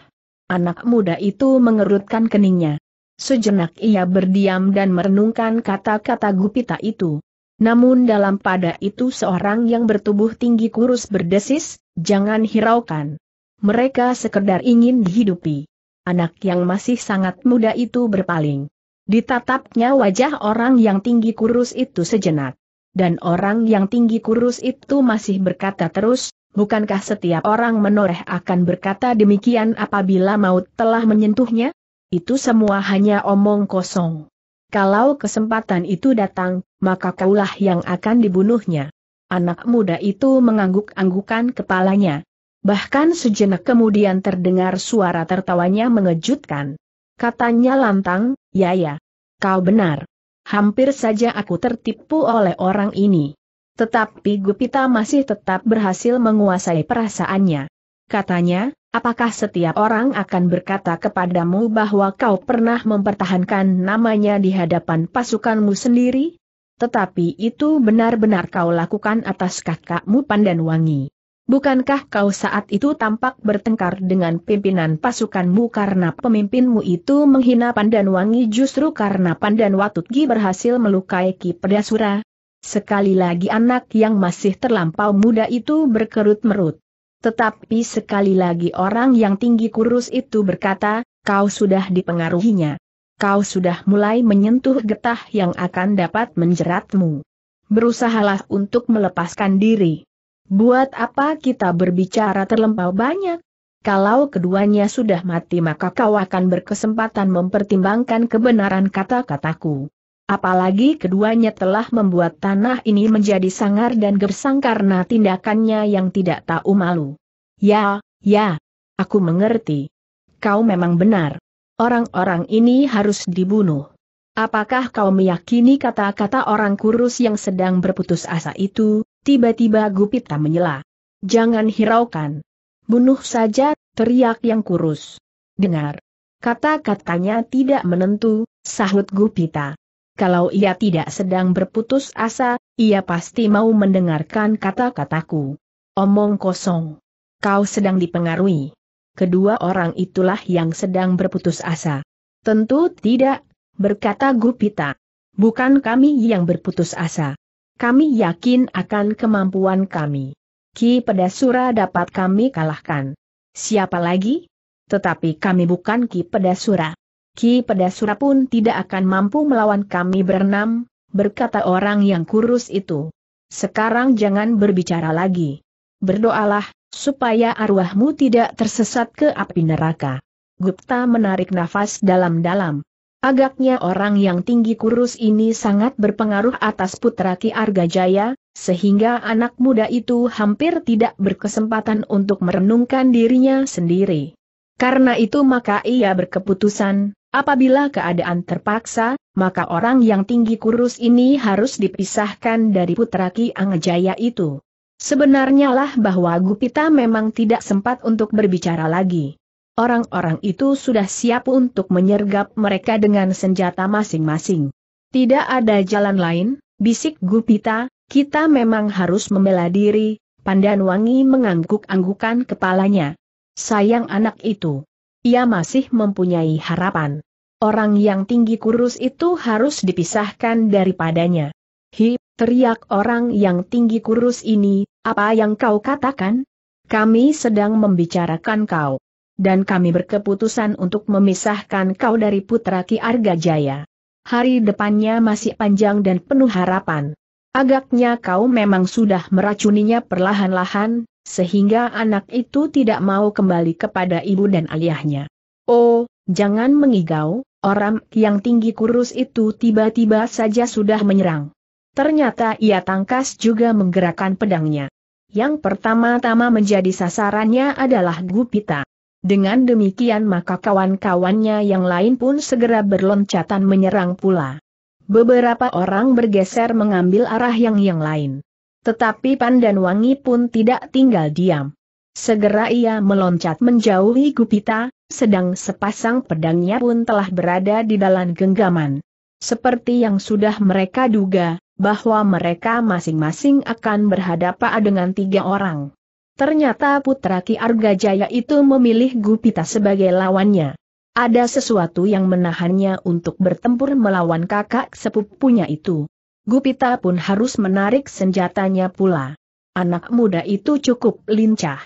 [SPEAKER 1] Anak muda itu mengerutkan keningnya. Sejenak ia berdiam dan merenungkan kata-kata Gupita itu. Namun dalam pada itu seorang yang bertubuh tinggi kurus berdesis, jangan hiraukan. Mereka sekedar ingin dihidupi. Anak yang masih sangat muda itu berpaling. Ditatapnya wajah orang yang tinggi kurus itu sejenak. Dan orang yang tinggi kurus itu masih berkata terus, bukankah setiap orang menoreh akan berkata demikian apabila maut telah menyentuhnya? Itu semua hanya omong kosong. Kalau kesempatan itu datang, maka kaulah yang akan dibunuhnya. Anak muda itu mengangguk-anggukan kepalanya. Bahkan sejenak kemudian terdengar suara tertawanya mengejutkan. Katanya lantang, ya ya. Kau benar. Hampir saja aku tertipu oleh orang ini. Tetapi Gupita masih tetap berhasil menguasai perasaannya. Katanya, Apakah setiap orang akan berkata kepadamu bahwa kau pernah mempertahankan namanya di hadapan pasukanmu sendiri? Tetapi itu benar-benar kau lakukan atas kakakmu Pandan Wangi. Bukankah kau saat itu tampak bertengkar dengan pimpinan pasukanmu karena pemimpinmu itu menghina Pandan Wangi justru karena Pandan Watutgi berhasil melukai Ki Pedasura? Sekali lagi anak yang masih terlampau muda itu berkerut-merut. Tetapi sekali lagi orang yang tinggi kurus itu berkata, kau sudah dipengaruhinya. Kau sudah mulai menyentuh getah yang akan dapat menjeratmu. Berusahalah untuk melepaskan diri. Buat apa kita berbicara terlampau banyak? Kalau keduanya sudah mati maka kau akan berkesempatan mempertimbangkan kebenaran kata-kataku. Apalagi keduanya telah membuat tanah ini menjadi sangar dan gersang karena tindakannya yang tidak tahu malu. Ya, ya, aku mengerti. Kau memang benar. Orang-orang ini harus dibunuh. Apakah kau meyakini kata-kata orang kurus yang sedang berputus asa itu? Tiba-tiba Gupita menyela. Jangan hiraukan. Bunuh saja, teriak yang kurus. Dengar. Kata-katanya tidak menentu, sahut Gupita. Kalau ia tidak sedang berputus asa, ia pasti mau mendengarkan kata-kataku. Omong kosong. Kau sedang dipengaruhi. Kedua orang itulah yang sedang berputus asa. Tentu tidak, berkata Gupita. Bukan kami yang berputus asa. Kami yakin akan kemampuan kami. Ki Pedasura dapat kami kalahkan. Siapa lagi? Tetapi kami bukan Ki Pedasura. Ki Pedasura pun tidak akan mampu melawan kami berenam, berkata orang yang kurus itu. Sekarang jangan berbicara lagi. Berdoalah, supaya arwahmu tidak tersesat ke api neraka. Gupta menarik nafas dalam-dalam. Agaknya orang yang tinggi kurus ini sangat berpengaruh atas putra Ki Argajaya, sehingga anak muda itu hampir tidak berkesempatan untuk merenungkan dirinya sendiri. Karena itu maka ia berkeputusan, Apabila keadaan terpaksa, maka orang yang tinggi kurus ini harus dipisahkan dari putra Ki Angjaya itu. Sebenarnya lah bahwa Gupita memang tidak sempat untuk berbicara lagi. Orang-orang itu sudah siap untuk menyergap mereka dengan senjata masing-masing. Tidak ada jalan lain, bisik Gupita, kita memang harus membela diri, Pandan Wangi mengangguk-anggukan kepalanya. Sayang anak itu. Ia masih mempunyai harapan. Orang yang tinggi kurus itu harus dipisahkan daripadanya. Hi, teriak orang yang tinggi kurus ini, apa yang kau katakan? Kami sedang membicarakan kau. Dan kami berkeputusan untuk memisahkan kau dari putra Ki Arga Jaya. Hari depannya masih panjang dan penuh harapan. Agaknya kau memang sudah meracuninya perlahan-lahan, sehingga anak itu tidak mau kembali kepada ibu dan ayahnya. Oh, jangan mengigau, orang yang tinggi kurus itu tiba-tiba saja sudah menyerang. Ternyata ia tangkas juga menggerakkan pedangnya. Yang pertama-tama menjadi sasarannya adalah Gupita. Dengan demikian maka kawan-kawannya yang lain pun segera berloncatan menyerang pula. Beberapa orang bergeser mengambil arah yang yang lain. Tetapi Pandan Wangi pun tidak tinggal diam. Segera ia meloncat menjauhi Gupita, sedang sepasang pedangnya pun telah berada di dalam genggaman. Seperti yang sudah mereka duga, bahwa mereka masing-masing akan berhadapan dengan tiga orang. Ternyata Putra Ki Argajaya itu memilih Gupita sebagai lawannya ada sesuatu yang menahannya untuk bertempur melawan kakak sepupunya itu. Gupita pun harus menarik senjatanya pula. Anak muda itu cukup lincah.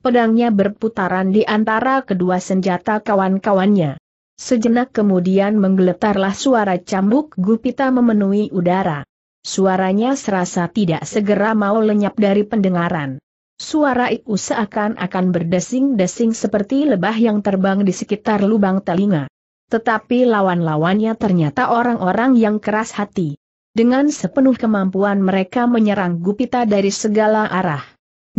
[SPEAKER 1] Pedangnya berputaran di antara kedua senjata kawan-kawannya. Sejenak kemudian menggeletarlah suara cambuk Gupita memenuhi udara. Suaranya serasa tidak segera mau lenyap dari pendengaran. Suara itu seakan-akan berdesing-desing seperti lebah yang terbang di sekitar lubang telinga. Tetapi lawan-lawannya ternyata orang-orang yang keras hati. Dengan sepenuh kemampuan mereka menyerang Gupita dari segala arah.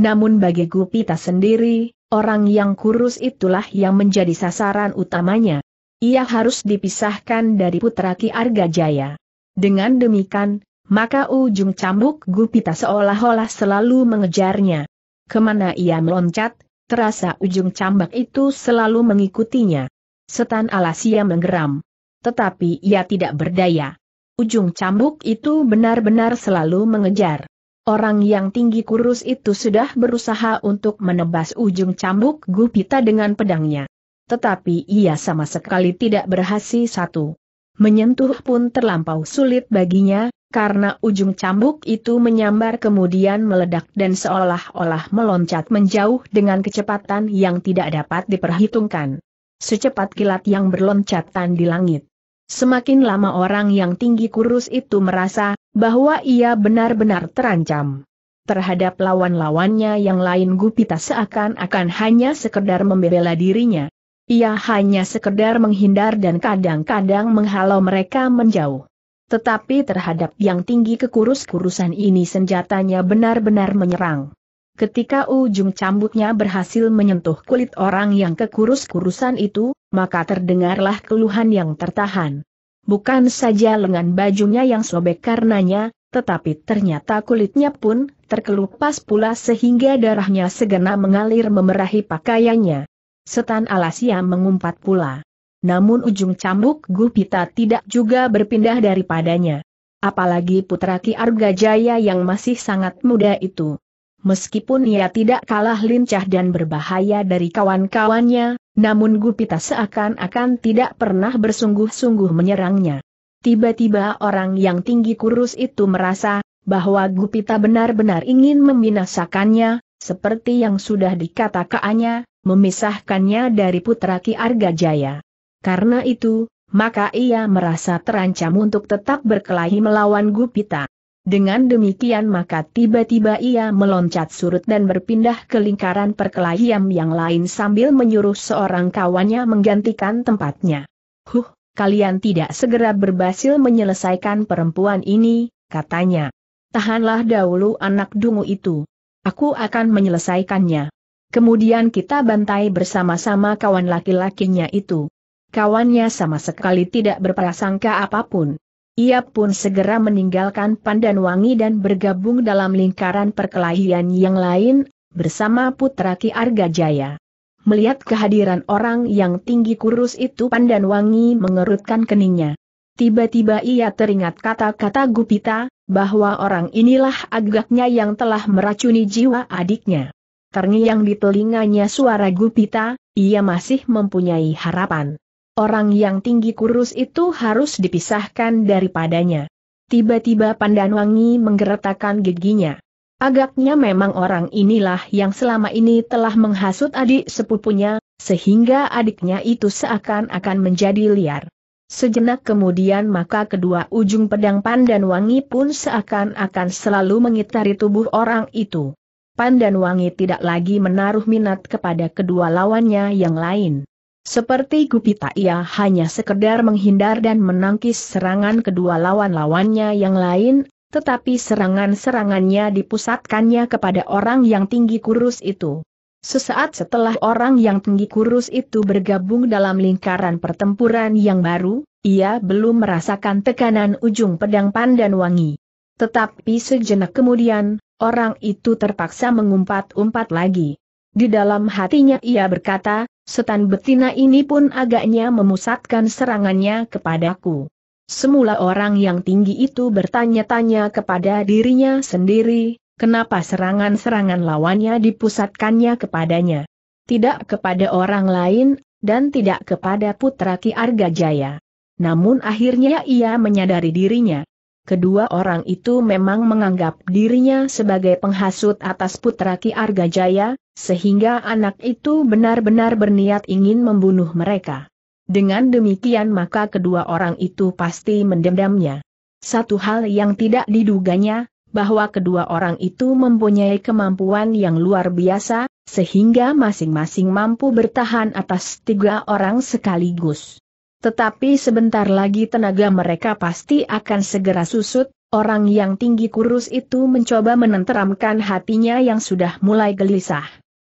[SPEAKER 1] Namun bagi Gupita sendiri, orang yang kurus itulah yang menjadi sasaran utamanya. Ia harus dipisahkan dari putra Ki Arga Jaya. Dengan demikian, maka ujung cambuk Gupita seolah-olah selalu mengejarnya. Ke mana ia meloncat, terasa ujung cambak itu selalu mengikutinya. Setan Alasia menggeram. Tetapi ia tidak berdaya. Ujung cambuk itu benar-benar selalu mengejar. Orang yang tinggi kurus itu sudah berusaha untuk menebas ujung cambuk Gupita dengan pedangnya. Tetapi ia sama sekali tidak berhasil satu. Menyentuh pun terlampau sulit baginya, karena ujung cambuk itu menyambar kemudian meledak dan seolah-olah meloncat menjauh dengan kecepatan yang tidak dapat diperhitungkan. Secepat kilat yang berloncatan di langit. Semakin lama orang yang tinggi kurus itu merasa bahwa ia benar-benar terancam. Terhadap lawan-lawannya yang lain Gupita seakan-akan hanya sekedar membela dirinya. Ia hanya sekedar menghindar dan kadang-kadang menghalau mereka menjauh. Tetapi terhadap yang tinggi kekurus-kurusan ini senjatanya benar-benar menyerang. Ketika ujung cambuknya berhasil menyentuh kulit orang yang kekurus-kurusan itu, maka terdengarlah keluhan yang tertahan. Bukan saja lengan bajunya yang sobek karenanya, tetapi ternyata kulitnya pun terkelupas pula sehingga darahnya segena mengalir memerahi pakaiannya. Setan Alasia mengumpat pula namun ujung cambuk Gupita tidak juga berpindah daripadanya. Apalagi putra Ki Argajaya yang masih sangat muda itu. Meskipun ia tidak kalah lincah dan berbahaya dari kawan-kawannya, namun Gupita seakan-akan tidak pernah bersungguh-sungguh menyerangnya. Tiba-tiba orang yang tinggi kurus itu merasa bahwa Gupita benar-benar ingin membinasakannya, seperti yang sudah dikatakannya, memisahkannya dari putra Ki Argajaya. Karena itu, maka ia merasa terancam untuk tetap berkelahi melawan Gupita. Dengan demikian maka tiba-tiba ia meloncat surut dan berpindah ke lingkaran perkelahian yang lain sambil menyuruh seorang kawannya menggantikan tempatnya. Huh, kalian tidak segera berhasil menyelesaikan perempuan ini, katanya. Tahanlah dahulu anak dungu itu. Aku akan menyelesaikannya. Kemudian kita bantai bersama-sama kawan laki-lakinya itu kawannya sama sekali tidak berprasangka apa pun. Ia pun segera meninggalkan Pandan Wangi dan bergabung dalam lingkaran perkelahian yang lain, bersama Putra Ki Arga Jaya. Melihat kehadiran orang yang tinggi kurus itu Pandan Wangi mengerutkan keningnya. Tiba-tiba ia teringat kata-kata Gupita, bahwa orang inilah agaknya yang telah meracuni jiwa adiknya. Terngiang di telinganya suara Gupita, ia masih mempunyai harapan. Orang yang tinggi kurus itu harus dipisahkan daripadanya. Tiba-tiba Pandanwangi menggeretakkan giginya. Agaknya memang orang inilah yang selama ini telah menghasut adik sepupunya, sehingga adiknya itu seakan-akan menjadi liar. Sejenak kemudian maka kedua ujung pedang Pandanwangi pun seakan-akan selalu mengitari tubuh orang itu. Pandanwangi tidak lagi menaruh minat kepada kedua lawannya yang lain. Seperti Gupita ia hanya sekedar menghindar dan menangkis serangan kedua lawan-lawannya yang lain, tetapi serangan-serangannya dipusatkannya kepada orang yang tinggi kurus itu. Sesaat setelah orang yang tinggi kurus itu bergabung dalam lingkaran pertempuran yang baru, ia belum merasakan tekanan ujung pedang pandan wangi. Tetapi sejenak kemudian, orang itu terpaksa mengumpat-umpat lagi. Di dalam hatinya ia berkata, setan betina ini pun agaknya memusatkan serangannya kepadaku. Semula orang yang tinggi itu bertanya-tanya kepada dirinya sendiri, kenapa serangan-serangan lawannya dipusatkannya kepadanya. Tidak kepada orang lain, dan tidak kepada putra Ki Arga Jaya. Namun akhirnya ia menyadari dirinya. Kedua orang itu memang menganggap dirinya sebagai penghasut atas putra Ki Arga Jaya, sehingga anak itu benar-benar berniat ingin membunuh mereka. Dengan demikian maka kedua orang itu pasti mendendamnya. Satu hal yang tidak diduganya, bahwa kedua orang itu mempunyai kemampuan yang luar biasa, sehingga masing-masing mampu bertahan atas tiga orang sekaligus. Tetapi sebentar lagi tenaga mereka pasti akan segera susut, orang yang tinggi kurus itu mencoba menenteramkan hatinya yang sudah mulai gelisah.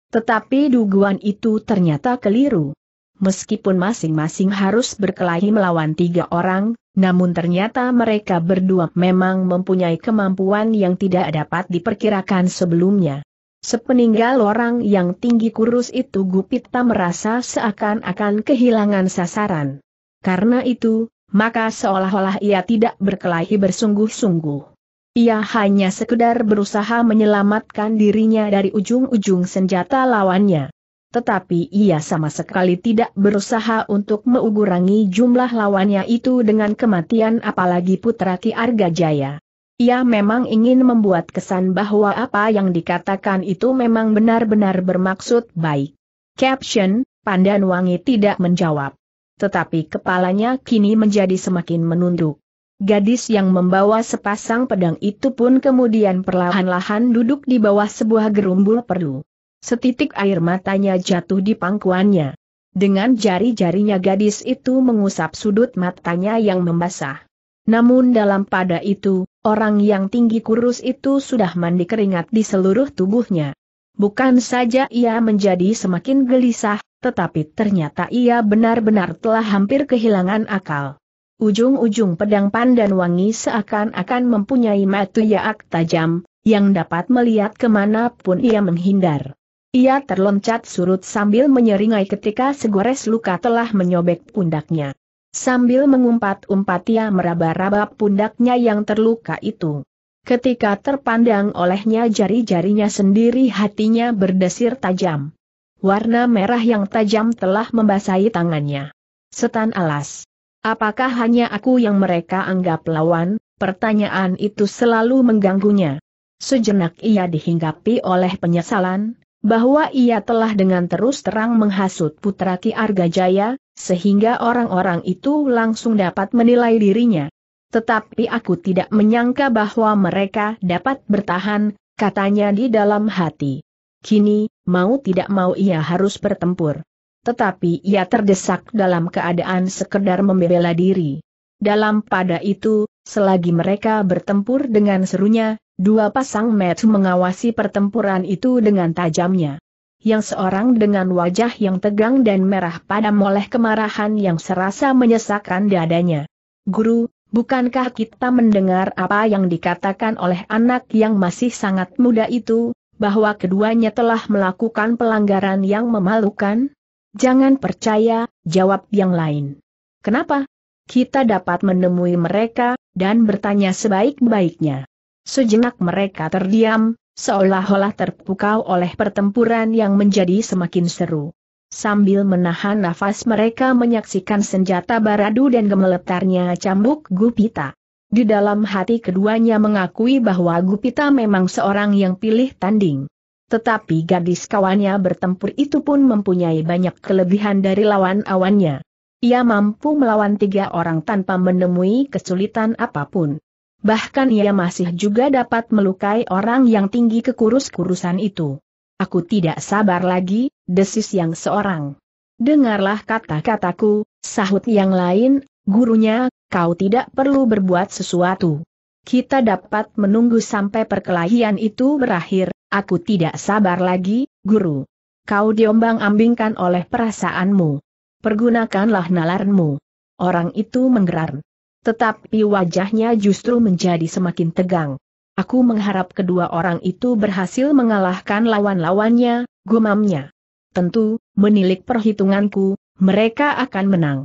[SPEAKER 1] Tetapi dugaan itu ternyata keliru. Meskipun masing-masing harus berkelahi melawan tiga orang, namun ternyata mereka berdua memang mempunyai kemampuan yang tidak dapat diperkirakan sebelumnya. Sepeninggal orang yang tinggi kurus itu Gupita merasa seakan-akan kehilangan sasaran. Karena itu, maka seolah-olah ia tidak berkelahi bersungguh-sungguh. Ia hanya sekedar berusaha menyelamatkan dirinya dari ujung-ujung senjata lawannya. Tetapi ia sama sekali tidak berusaha untuk mengurangi jumlah lawannya itu dengan kematian apalagi putra Ki Arga Jaya. Ia memang ingin membuat kesan bahwa apa yang dikatakan itu memang benar-benar bermaksud baik. Caption, Pandan Wangi tidak menjawab. Tetapi kepalanya kini menjadi semakin menunduk. Gadis yang membawa sepasang pedang itu pun kemudian perlahan-lahan duduk di bawah sebuah gerumbul perlu. Setitik air matanya jatuh di pangkuannya. Dengan jari-jarinya gadis itu mengusap sudut matanya yang membasah. Namun dalam pada itu, orang yang tinggi kurus itu sudah mandi keringat di seluruh tubuhnya. Bukan saja ia menjadi semakin gelisah, tetapi ternyata ia benar-benar telah hampir kehilangan akal. Ujung-ujung pedang pandan wangi seakan-akan mempunyai mata yaak tajam, yang dapat melihat ke mana pun ia menghindar. Ia terloncat surut sambil menyeringai ketika segores luka telah menyobek pundaknya. Sambil mengumpat-umpat ia meraba-raba pundaknya yang terluka itu. Ketika terpandang olehnya jari-jarinya sendiri hatinya berdesir tajam. Warna merah yang tajam telah membasahi tangannya. Setan alas. Apakah hanya aku yang mereka anggap lawan? Pertanyaan itu selalu mengganggunya. Sejenak ia dihinggapi oleh penyesalan, bahwa ia telah dengan terus terang menghasut putra Ki Argajaya, sehingga orang-orang itu langsung dapat menilai dirinya. Tetapi aku tidak menyangka bahwa mereka dapat bertahan, katanya di dalam hati. Kini, mau tidak mau ia harus bertempur tetapi ia terdesak dalam keadaan sekedar membela diri. Dalam pada itu, selagi mereka bertempur dengan serunya, dua pasang metu mengawasi pertempuran itu dengan tajamnya. Yang seorang dengan wajah yang tegang dan merah padam oleh kemarahan yang serasa menyesakkan dadanya. Guru, bukankah kita mendengar apa yang dikatakan oleh anak yang masih sangat muda itu, bahwa keduanya telah melakukan pelanggaran yang memalukan? Jangan percaya, jawab yang lain. Kenapa? kita dapat menemui mereka, dan bertanya sebaik-baiknya. Sejenak mereka terdiam, seolah-olah terpukau oleh pertempuran yang menjadi semakin seru. Sambil menahan nafas mereka menyaksikan senjata baradu dan gemeletarnya cambuk Gupita. Di dalam hati keduanya mengakui bahwa Gupita memang seorang yang pilih tanding. Tetapi gadis kawannya bertempur itu pun mempunyai banyak kelebihan dari lawan-awannya. Ia mampu melawan tiga orang tanpa menemui kesulitan apa pun. Bahkan ia masih juga dapat melukai orang yang tinggi kekurus-kurusan itu. Aku tidak sabar lagi, desis yang seorang. Dengarlah kata-kataku, sahut yang lain, gurunya, kau tidak perlu berbuat sesuatu. Kita dapat menunggu sampai perkelahian itu berakhir, aku tidak sabar lagi, guru. Kau diombang-ambingkan oleh perasaanmu. Pergunakanlah nalarmu. Orang itu menggerar. Tetapi wajahnya justru menjadi semakin tegang. Aku mengharap kedua orang itu berhasil mengalahkan lawan-lawannya, gumamnya. Tentu, menilik perhitunganku, mereka akan menang.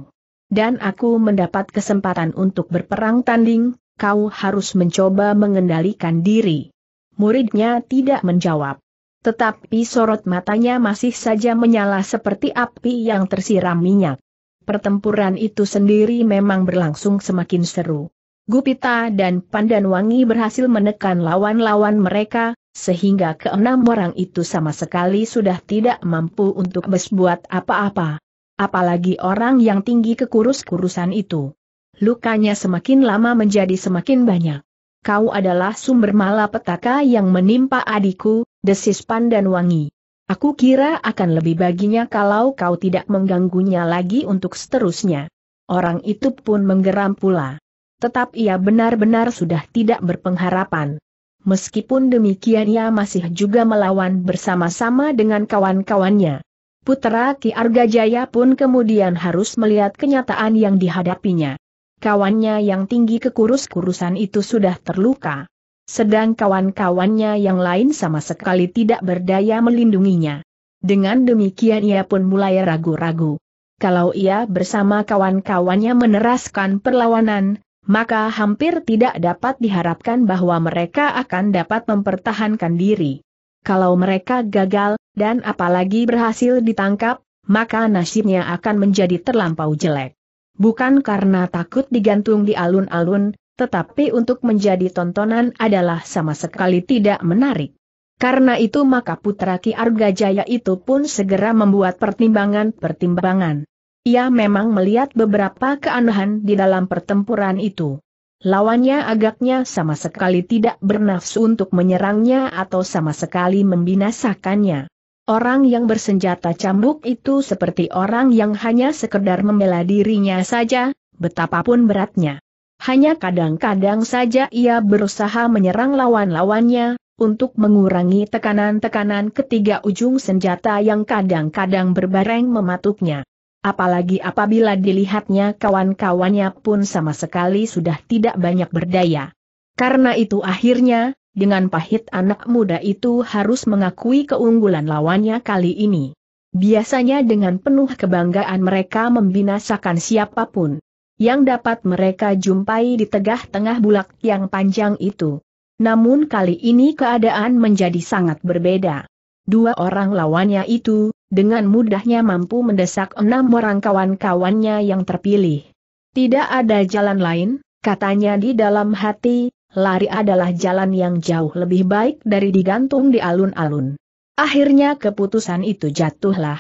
[SPEAKER 1] Dan aku mendapat kesempatan untuk berperang tanding, kau harus mencoba mengendalikan diri. Muridnya tidak menjawab. Tetapi sorot matanya masih saja menyala seperti api yang tersiram minyak. Pertempuran itu sendiri memang berlangsung semakin seru. Gupita dan Pandanwangi berhasil menekan lawan-lawan mereka, sehingga keenam orang itu sama sekali sudah tidak mampu untuk berbuat apa-apa. Apalagi orang yang tinggi kekurus-kurusan itu. Lukanya semakin lama menjadi semakin banyak. Kau adalah sumber malapetaka yang menimpa adikku, desis Pandanwangi. Aku kira akan lebih baginya kalau kau tidak mengganggunya lagi untuk seterusnya. Orang itu pun menggeram pula tetap ia benar-benar sudah tidak berpengharapan. Meskipun demikian ia masih juga melawan bersama-sama dengan kawan-kawannya. Putra Ki Argajaya pun kemudian harus melihat kenyataan yang dihadapinya. Kawannya yang tinggi kekurus-kurusan itu sudah terluka. Sedang kawan-kawannya yang lain sama sekali tidak berdaya melindunginya. Dengan demikian ia pun mulai ragu-ragu. Kalau ia bersama kawan-kawannya meneraskan perlawanan, maka hampir tidak dapat diharapkan bahwa mereka akan dapat mempertahankan diri. Kalau mereka gagal, dan apalagi berhasil ditangkap, maka nasibnya akan menjadi terlampau jelek. Bukan karena takut digantung di alun-alun, tetapi untuk menjadi tontonan adalah sama sekali tidak menarik. Karena itu maka putra Ki Argajaya itu pun segera membuat pertimbangan-pertimbangan. Ia memang melihat beberapa keanehan di dalam pertempuran itu. Lawannya agaknya sama sekali tidak bernafsu untuk menyerangnya atau sama sekali membinasakannya. Orang yang bersenjata cambuk itu seperti orang yang hanya sekedar membela dirinya saja, betapapun beratnya. Hanya kadang-kadang saja ia berusaha menyerang lawan-lawannya, untuk mengurangi tekanan-tekanan ketiga ujung senjata yang kadang-kadang berbareng mematuknya apalagi apabila dilihatnya kawan-kawannya pun sama sekali sudah tidak banyak berdaya. Karena itu akhirnya, dengan pahit anak muda itu harus mengakui keunggulan lawannya kali ini. Biasanya dengan penuh kebanggaan mereka membinasakan siapa pun yang dapat mereka jumpai di tengah-tengah bulak yang panjang itu. Namun kali ini keadaan menjadi sangat berbeda. Dua orang lawannya itu, dengan mudahnya mampu mendesak enam orang kawan-kawannya yang terpilih. Tidak ada jalan lain, katanya di dalam hati, lari adalah jalan yang jauh lebih baik dari digantung di alun-alun. Akhirnya keputusan itu jatuhlah.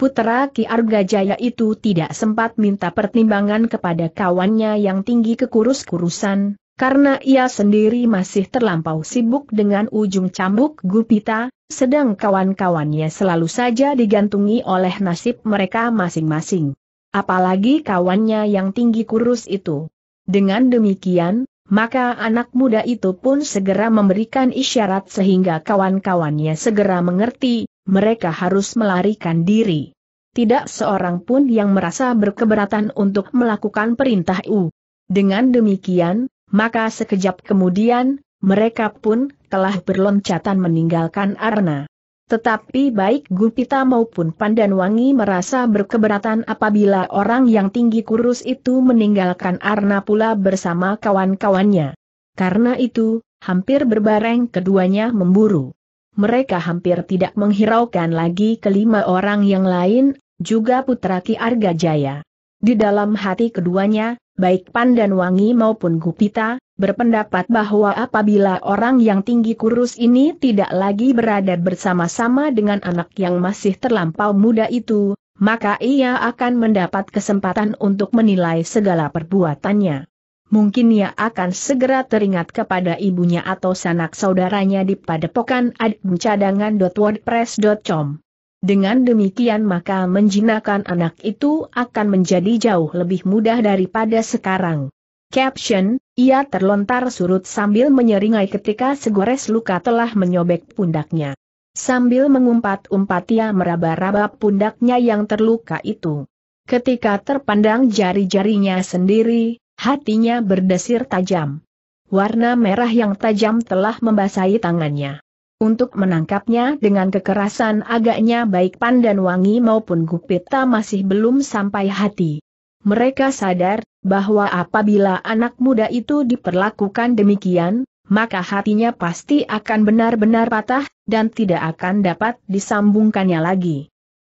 [SPEAKER 1] Putra Ki Argajaya itu tidak sempat minta pertimbangan kepada kawannya yang tinggi kekurus-kurusan, karena ia sendiri masih terlampau sibuk dengan ujung cambuk Gupita, sedang kawan-kawannya selalu saja digantungi oleh nasib mereka masing-masing. Apalagi kawannya yang tinggi kurus itu. Dengan demikian, maka anak muda itu pun segera memberikan isyarat sehingga kawan-kawannya segera mengerti, mereka harus melarikan diri. Tidak seorang pun yang merasa berkeberatan untuk melakukan perintah U. Dengan demikian, maka sekejap kemudian, mereka pun telah berloncatan meninggalkan Arna. Tetapi baik Gupita maupun Pandanwangi merasa berkeberatan apabila orang yang tinggi kurus itu meninggalkan Arna pula bersama kawan-kawannya. Karena itu, hampir berbareng keduanya memburu. Mereka hampir tidak menghiraukan lagi kelima orang yang lain, juga putra Ki Arga Jaya. Di dalam hati keduanya, baik Pandanwangi maupun Gupita, berpendapat bahwa apabila orang yang tinggi kurus ini tidak lagi berada bersama-sama dengan anak yang masih terlampau muda itu, maka ia akan mendapat kesempatan untuk menilai segala perbuatannya. Mungkin ia akan segera teringat kepada ibunya atau sanak saudaranya di padepokan admcadangan.wordpress.com. Dengan demikian maka menjinakkan anak itu akan menjadi jauh lebih mudah daripada sekarang. Caption, ia terlontar surut sambil menyeringai ketika segores luka telah menyobek pundaknya. Sambil mengumpat-umpat ia meraba-raba pundaknya yang terluka itu. Ketika terpandang jari-jarinya sendiri, hatinya berdesir tajam. Warna merah yang tajam telah membasahi tangannya. Untuk menangkapnya dengan kekerasan agaknya baik Pandan Wangi maupun Gupita masih belum sampai hati. Mereka sadar, bahwa apabila anak muda itu diperlakukan demikian, maka hatinya pasti akan benar-benar patah, dan tidak akan dapat disambungkannya lagi.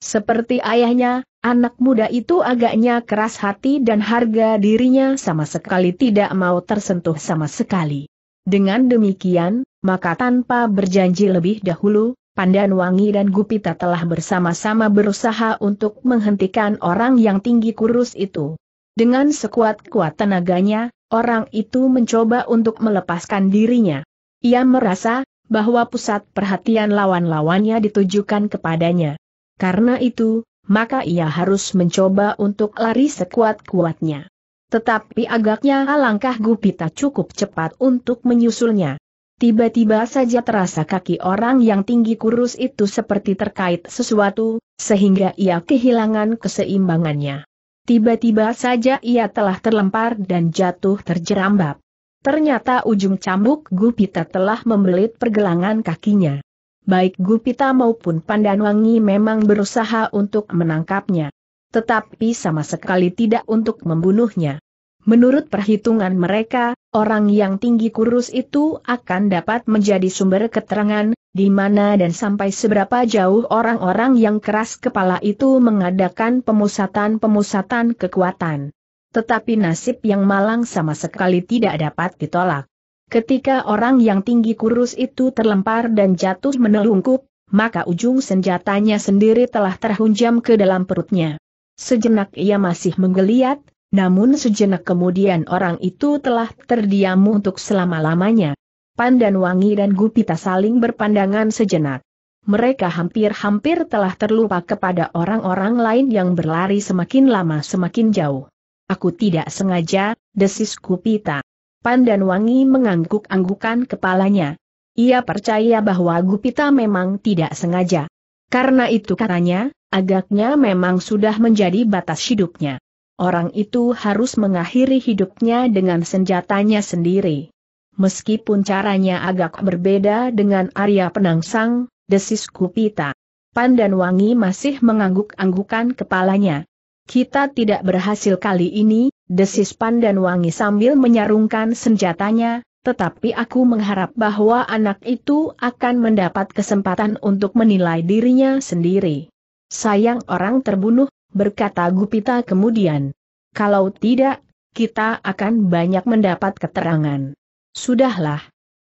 [SPEAKER 1] Seperti ayahnya, anak muda itu agaknya keras hati dan harga dirinya sama sekali tidak mau tersentuh sama sekali. Dengan demikian, maka tanpa berjanji lebih dahulu, Pandan Wangi dan Gupita telah bersama-sama berusaha untuk menghentikan orang yang tinggi kurus itu. Dengan sekuat-kuat tenaganya, orang itu mencoba untuk melepaskan dirinya. Ia merasa bahwa pusat perhatian lawan-lawannya ditujukan kepadanya. Karena itu, maka ia harus mencoba untuk lari sekuat-kuatnya. Tetapi agaknya alangkah Gupita cukup cepat untuk menyusulnya. Tiba-tiba saja terasa kaki orang yang tinggi kurus itu seperti terkait sesuatu, sehingga ia kehilangan keseimbangannya. Tiba-tiba saja ia telah terlempar dan jatuh terjerambab. Ternyata ujung cambuk Gupita telah membelit pergelangan kakinya. Baik Gupita maupun Pandanwangi memang berusaha untuk menangkapnya. Tetapi sama sekali tidak untuk membunuhnya. Menurut perhitungan mereka, orang yang tinggi kurus itu akan dapat menjadi sumber keterangan, di mana dan sampai seberapa jauh orang-orang yang keras kepala itu mengadakan pemusatan-pemusatan kekuatan. Tetapi nasib yang malang sama sekali tidak dapat ditolak. Ketika orang yang tinggi kurus itu terlempar dan jatuh menelungkup, maka ujung senjatanya sendiri telah terhunjam ke dalam perutnya. Sejenak ia masih menggeliat, namun sejenak kemudian orang itu telah terdiam untuk selama-lamanya. Pandan Wangi dan Gupita saling berpandangan sejenak. Mereka hampir-hampir telah terlupa kepada orang-orang lain yang berlari semakin lama semakin jauh. Aku tidak sengaja, desis Gupita. Pandan Wangi mengangguk-anggukan kepalanya. Ia percaya bahwa Gupita memang tidak sengaja. Karena itu katanya, agaknya memang sudah menjadi batas hidupnya orang itu harus mengakhiri hidupnya dengan senjatanya sendiri. Meskipun caranya agak berbeda dengan Arya Penangsang, desis Kupita. Pandan Wangi masih mengangguk-anggukan kepalanya. Kita tidak berhasil kali ini, desis Pandan Wangi sambil menyarungkan senjatanya, tetapi aku mengharap bahwa anak itu akan mendapat kesempatan untuk menilai dirinya sendiri. Sayang orang terbunuh, berkata Gupita kemudian. Kalau tidak, kita akan banyak mendapat keterangan. Sudahlah.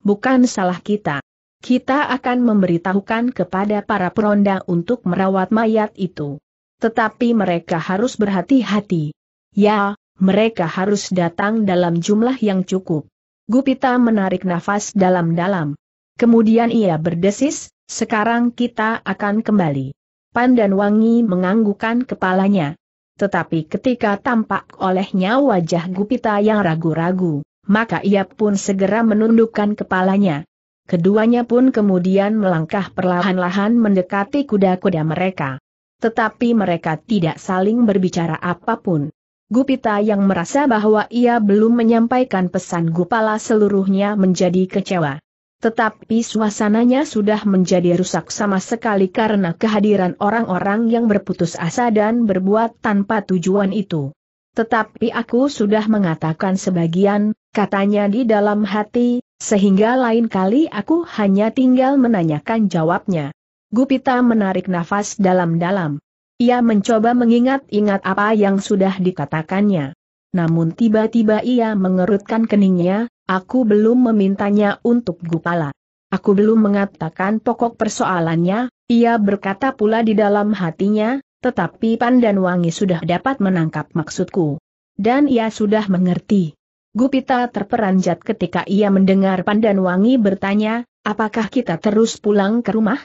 [SPEAKER 1] Bukan salah kita. Kita akan memberitahukan kepada para peronda untuk merawat mayat itu. Tetapi mereka harus berhati-hati. Ya, mereka harus datang dalam jumlah yang cukup. Gupita menarik nafas dalam-dalam. Kemudian ia berdesis, sekarang kita akan kembali. Pandan Wangi menganggukkan kepalanya. Tetapi ketika tampak olehnya wajah Gupita yang ragu-ragu, maka ia pun segera menundukkan kepalanya. Keduanya pun kemudian melangkah perlahan-lahan mendekati kuda-kuda mereka. Tetapi mereka tidak saling berbicara apa pun. Gupita yang merasa bahwa ia belum menyampaikan pesan Gupala seluruhnya menjadi kecewa. Tetapi suasananya sudah menjadi rusak sama sekali karena kehadiran orang-orang yang berputus asa dan berbuat tanpa tujuan itu. Tetapi aku sudah mengatakan sebagian, katanya di dalam hati, sehingga lain kali aku hanya tinggal menanyakan jawabnya. Gupita menarik nafas dalam-dalam. Ia mencoba mengingat-ingat apa yang sudah dikatakannya. Namun tiba-tiba ia mengerutkan keningnya, Aku belum memintanya untuk Gupala. Aku belum mengatakan pokok persoalannya, ia berkata pula di dalam hatinya, tetapi Pandan Wangi sudah dapat menangkap maksudku. Dan ia sudah mengerti. Gupita terperanjat ketika ia mendengar Pandan Wangi bertanya, apakah kita terus pulang ke rumah?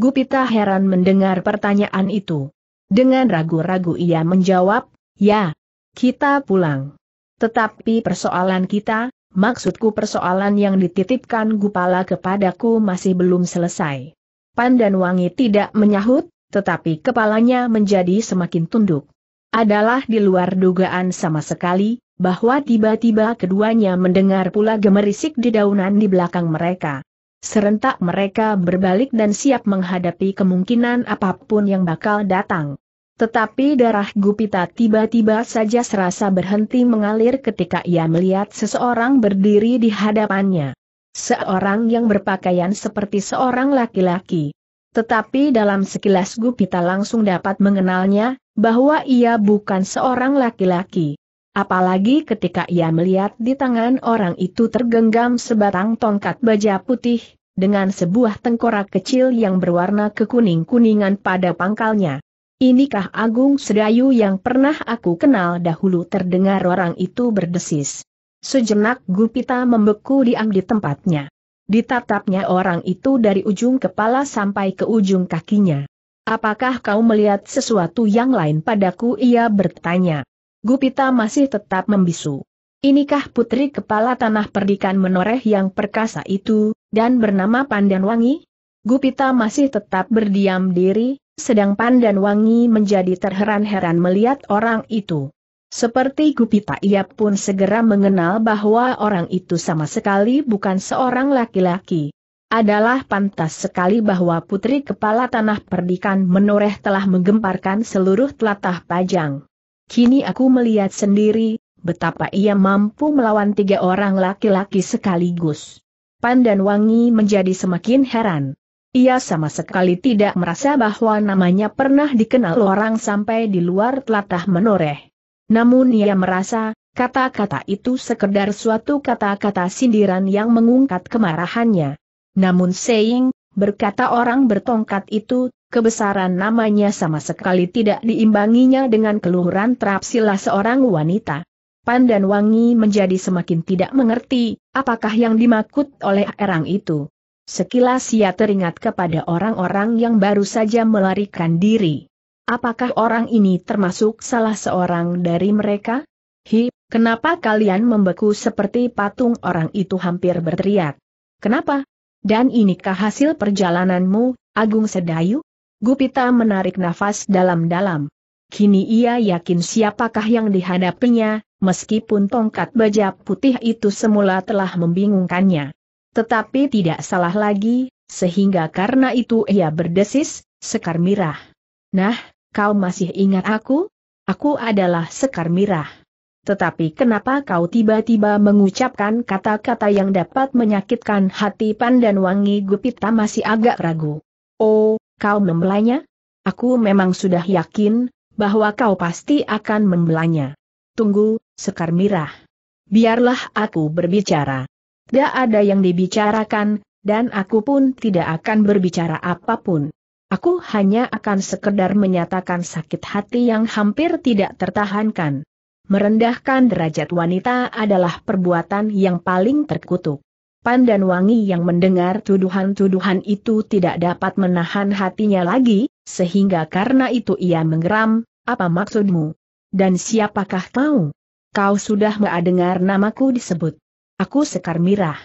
[SPEAKER 1] Gupita heran mendengar pertanyaan itu. Dengan ragu-ragu ia menjawab, ya, kita pulang. Tetapi persoalan kita, Maksudku persoalan yang dititipkan Gupala kepadaku masih belum selesai. Pandan Wangi tidak menyahut, tetapi kepalanya menjadi semakin tunduk. Adalah di luar dugaan sama sekali, bahwa tiba-tiba keduanya mendengar pula gemerisik di daunan di belakang mereka. Serentak mereka berbalik dan siap menghadapi kemungkinan apa pun yang bakal datang. Tetapi darah Gupita tiba-tiba saja serasa berhenti mengalir ketika ia melihat seseorang berdiri di hadapannya. Seorang yang berpakaian seperti seorang laki-laki. Tetapi dalam sekilas Gupita langsung dapat mengenalnya, bahwa ia bukan seorang laki-laki. Apalagi ketika ia melihat di tangan orang itu tergenggam sebatang tongkat baja putih, dengan sebuah tengkorak kecil yang berwarna kekuning-kuningan pada pangkalnya. Inikah Agung Sedayu yang pernah aku kenal dahulu terdengar orang itu berdesis. Sejenak Gupita membeku diam di tempatnya. Ditatapnya orang itu dari ujung kepala sampai ke ujung kakinya. Apakah kau melihat sesuatu yang lain padaku? Ia bertanya. Gupita masih tetap membisu. Inikah putri kepala tanah perdikan menoreh yang perkasa itu, dan bernama Pandanwangi? Gupita masih tetap berdiam diri, sedang Pandan Wangi menjadi terheran-heran melihat orang itu. Seperti Gupita ia pun segera mengenal bahwa orang itu sama sekali bukan seorang laki-laki. Adalah pantas sekali bahwa putri kepala tanah perdikan menoreh telah menggemparkan seluruh telatah pajang. Kini aku melihat sendiri, betapa ia mampu melawan tiga orang laki-laki sekaligus. Pandan Wangi menjadi semakin heran. Ia sama sekali tidak merasa bahwa namanya pernah dikenal orang sampai di luar telatah menoreh. Namun ia merasa, kata-kata itu sekedar suatu kata-kata sindiran yang mengungkat kemarahannya. Namun Seing, berkata orang bertongkat itu, kebesaran namanya sama sekali tidak diimbanginya dengan keluhuran terapsila seorang wanita. Pandan Wangi menjadi semakin tidak mengerti, apakah yang dimaksud oleh erang itu. Sekilas ia teringat kepada orang-orang yang baru saja melarikan diri. Apakah orang ini termasuk salah seorang dari mereka? Hi, kenapa kalian membeku seperti patung orang itu hampir berteriak? Kenapa? Dan inikah hasil perjalananmu, Agung Sedayu? Gupita menarik nafas dalam-dalam. Kini ia yakin siapakah yang dihadapinya, meskipun tongkat baja putih itu semula telah membingungkannya. Tetapi tidak salah lagi, sehingga karena itu ia berdesis, Sekar Mirah. Nah, kau masih ingat aku? Aku adalah Sekar Mirah. Tetapi kenapa kau tiba-tiba mengucapkan kata-kata yang dapat menyakitkan hati Pandan Wangi Gupita masih agak ragu. Oh, kau membelanya? Aku memang sudah yakin, bahwa kau pasti akan membelanya. Tunggu, Sekar Mirah. Biarlah aku berbicara. Tidak ada yang dibicarakan, dan aku pun tidak akan berbicara apa pun. Aku hanya akan sekedar menyatakan sakit hati yang hampir tidak tertahankan. Merendahkan derajat wanita adalah perbuatan yang paling terkutuk. Pandan Wangi yang mendengar tuduhan-tuduhan itu tidak dapat menahan hatinya lagi, sehingga karena itu ia menggeram, apa maksudmu? Dan siapakah kau? Kau sudah mendengar namaku disebut. Aku Sekar Mirah.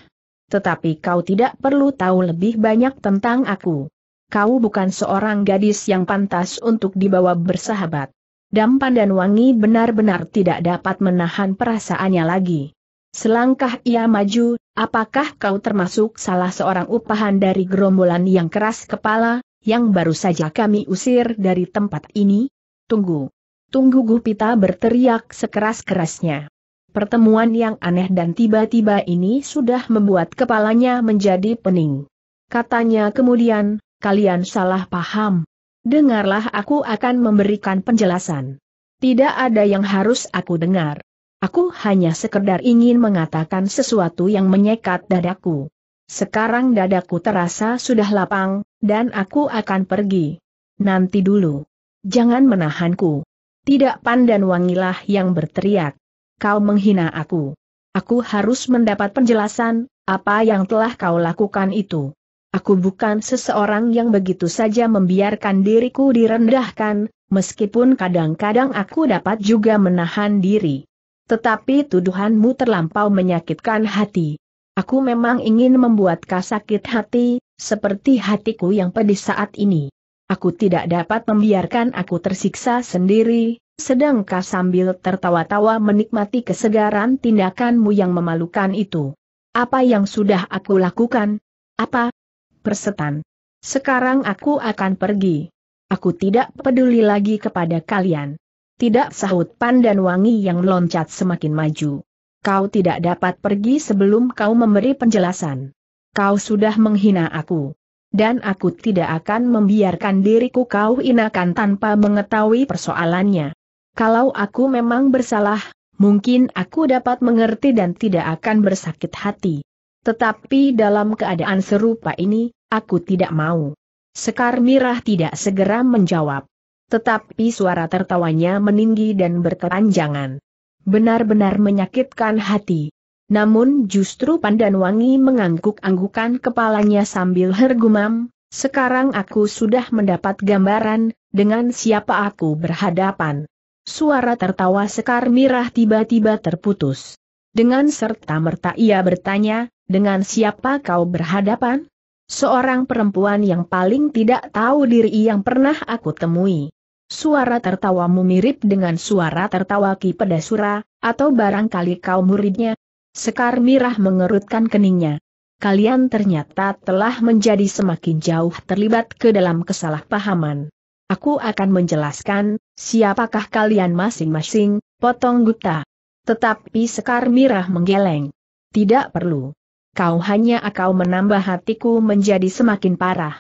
[SPEAKER 1] Tetapi kau tidak perlu tahu lebih banyak tentang aku. Kau bukan seorang gadis yang pantas untuk dibawa bersahabat. Dampan dan Wangi benar-benar tidak dapat menahan perasaannya lagi. Selangkah ia maju, apakah kau termasuk salah seorang upahan dari gerombolan yang keras kepala, yang baru saja kami usir dari tempat ini? Tunggu. Tunggu Gupita berteriak sekeras-kerasnya. Pertemuan yang aneh dan tiba-tiba ini sudah membuat kepalanya menjadi pening. Katanya kemudian, kalian salah paham. Dengarlah aku akan memberikan penjelasan. Tidak ada yang harus aku dengar. Aku hanya sekedar ingin mengatakan sesuatu yang menyekat dadaku. Sekarang dadaku terasa sudah lapang, dan aku akan pergi. Nanti dulu. Jangan menahanku. Tidak pandan wangilah yang berteriak. Kau menghina aku. Aku harus mendapat penjelasan, apa yang telah kau lakukan itu. Aku bukan seseorang yang begitu saja membiarkan diriku direndahkan, meskipun kadang-kadang aku dapat juga menahan diri. Tetapi tuduhanmu terlampau menyakitkan hati. Aku memang ingin membuat kau sakit hati, seperti hatiku yang pedih saat ini. Aku tidak dapat membiarkan aku tersiksa sendiri, sedang kau sambil tertawa-tawa menikmati kesegaran tindakanmu yang memalukan itu. Apa yang sudah aku lakukan? Apa? Persetan. Sekarang aku akan pergi. Aku tidak peduli lagi kepada kalian. Tidak sahut Pandan Wangi yang loncat semakin maju. Kau tidak dapat pergi sebelum kau memberi penjelasan. Kau sudah menghina aku. Dan aku tidak akan membiarkan diriku kau inakan tanpa mengetahui persoalannya. Kalau aku memang bersalah, mungkin aku dapat mengerti dan tidak akan bersakit hati. Tetapi dalam keadaan serupa ini, aku tidak mau. Sekar Mirah tidak segera menjawab tetapi suara tertawanya meninggi dan berkepanjangan. Benar-benar menyakitkan hati. Namun justru Pandan Wangi mengangguk-anggukan kepalanya sambil hergumam, sekarang aku sudah mendapat gambaran, dengan siapa aku berhadapan. Suara tertawa Sekar Mirah tiba-tiba terputus. Dengan serta-merta ia bertanya, dengan siapa kau berhadapan? Seorang perempuan yang paling tidak tahu diri yang pernah aku temui. Suara tertawamu mirip dengan suara tertawa Ki Pedasura, atau barangkali kau muridnya. Sekar Mirah mengerutkan keningnya. Kalian ternyata telah menjadi semakin jauh terlibat ke dalam kesalahpahaman. Aku akan menjelaskan, siapakah kalian masing-masing, potong Gupta. Tetapi Sekar Mirah menggeleng. Tidak perlu. Kau hanya akau menambah hatiku menjadi semakin parah.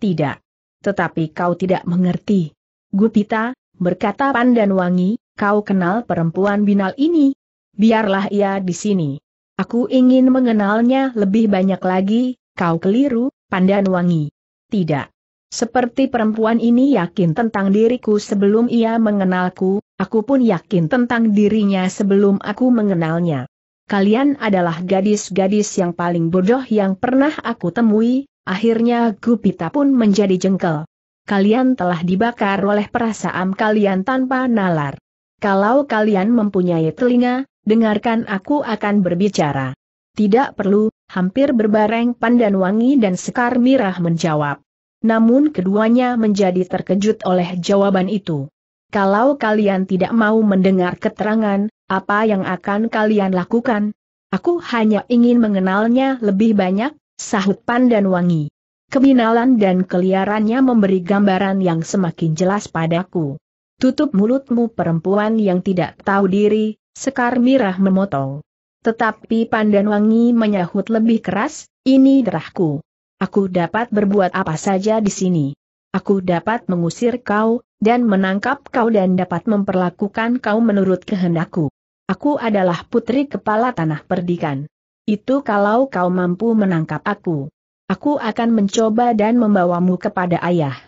[SPEAKER 1] Tidak. Tetapi kau tidak mengerti. Gupita, berkata Pandan Wangi, kau kenal perempuan binal ini? Biarlah ia di sini. Aku ingin mengenalnya lebih banyak lagi, kau keliru, Pandan Wangi. Tidak. Seperti perempuan ini yakin tentang diriku sebelum ia mengenalku, aku pun yakin tentang dirinya sebelum aku mengenalnya. Kalian adalah gadis-gadis yang paling bodoh yang pernah aku temui, akhirnya Gupita pun menjadi jengkel kalian telah dibakar oleh perasaan kalian tanpa nalar. Kalau kalian mempunyai telinga, dengarkan aku akan berbicara. Tidak perlu, hampir berbareng Pandan Wangi dan Sekar Mirah menjawab. Namun keduanya menjadi terkejut oleh jawaban itu. Kalau kalian tidak mau mendengar keterangan, apa yang akan kalian lakukan? Aku hanya ingin mengenalnya lebih banyak, sahut Pandan Wangi. Keminalan dan keliarannya memberi gambaran yang semakin jelas padaku. Tutup mulutmu perempuan yang tidak tahu diri, Sekar Mirah memotong. Tetapi Pandan Wangi menyahut lebih keras, ini derahku. Aku dapat berbuat apa saja di sini. Aku dapat mengusir kau, dan menangkap kau dan dapat memperlakukan kau menurut kehendakku. Aku adalah putri kepala tanah perdikan. Itu kalau kau mampu menangkap aku. Aku akan mencoba dan membawamu kepada ayah.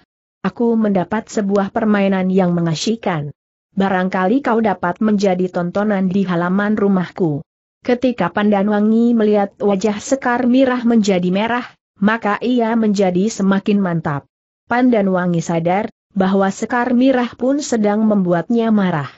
[SPEAKER 1] Aku mendapat sebuah permainan yang mengasyikan. Barangkali kau dapat menjadi tontonan di halaman rumahku. Ketika Pandan Wangi melihat wajah Sekar Mirah menjadi merah, maka ia menjadi semakin mantap. Pandan Wangi sadar, bahwa Sekar Mirah pun sedang membuatnya marah.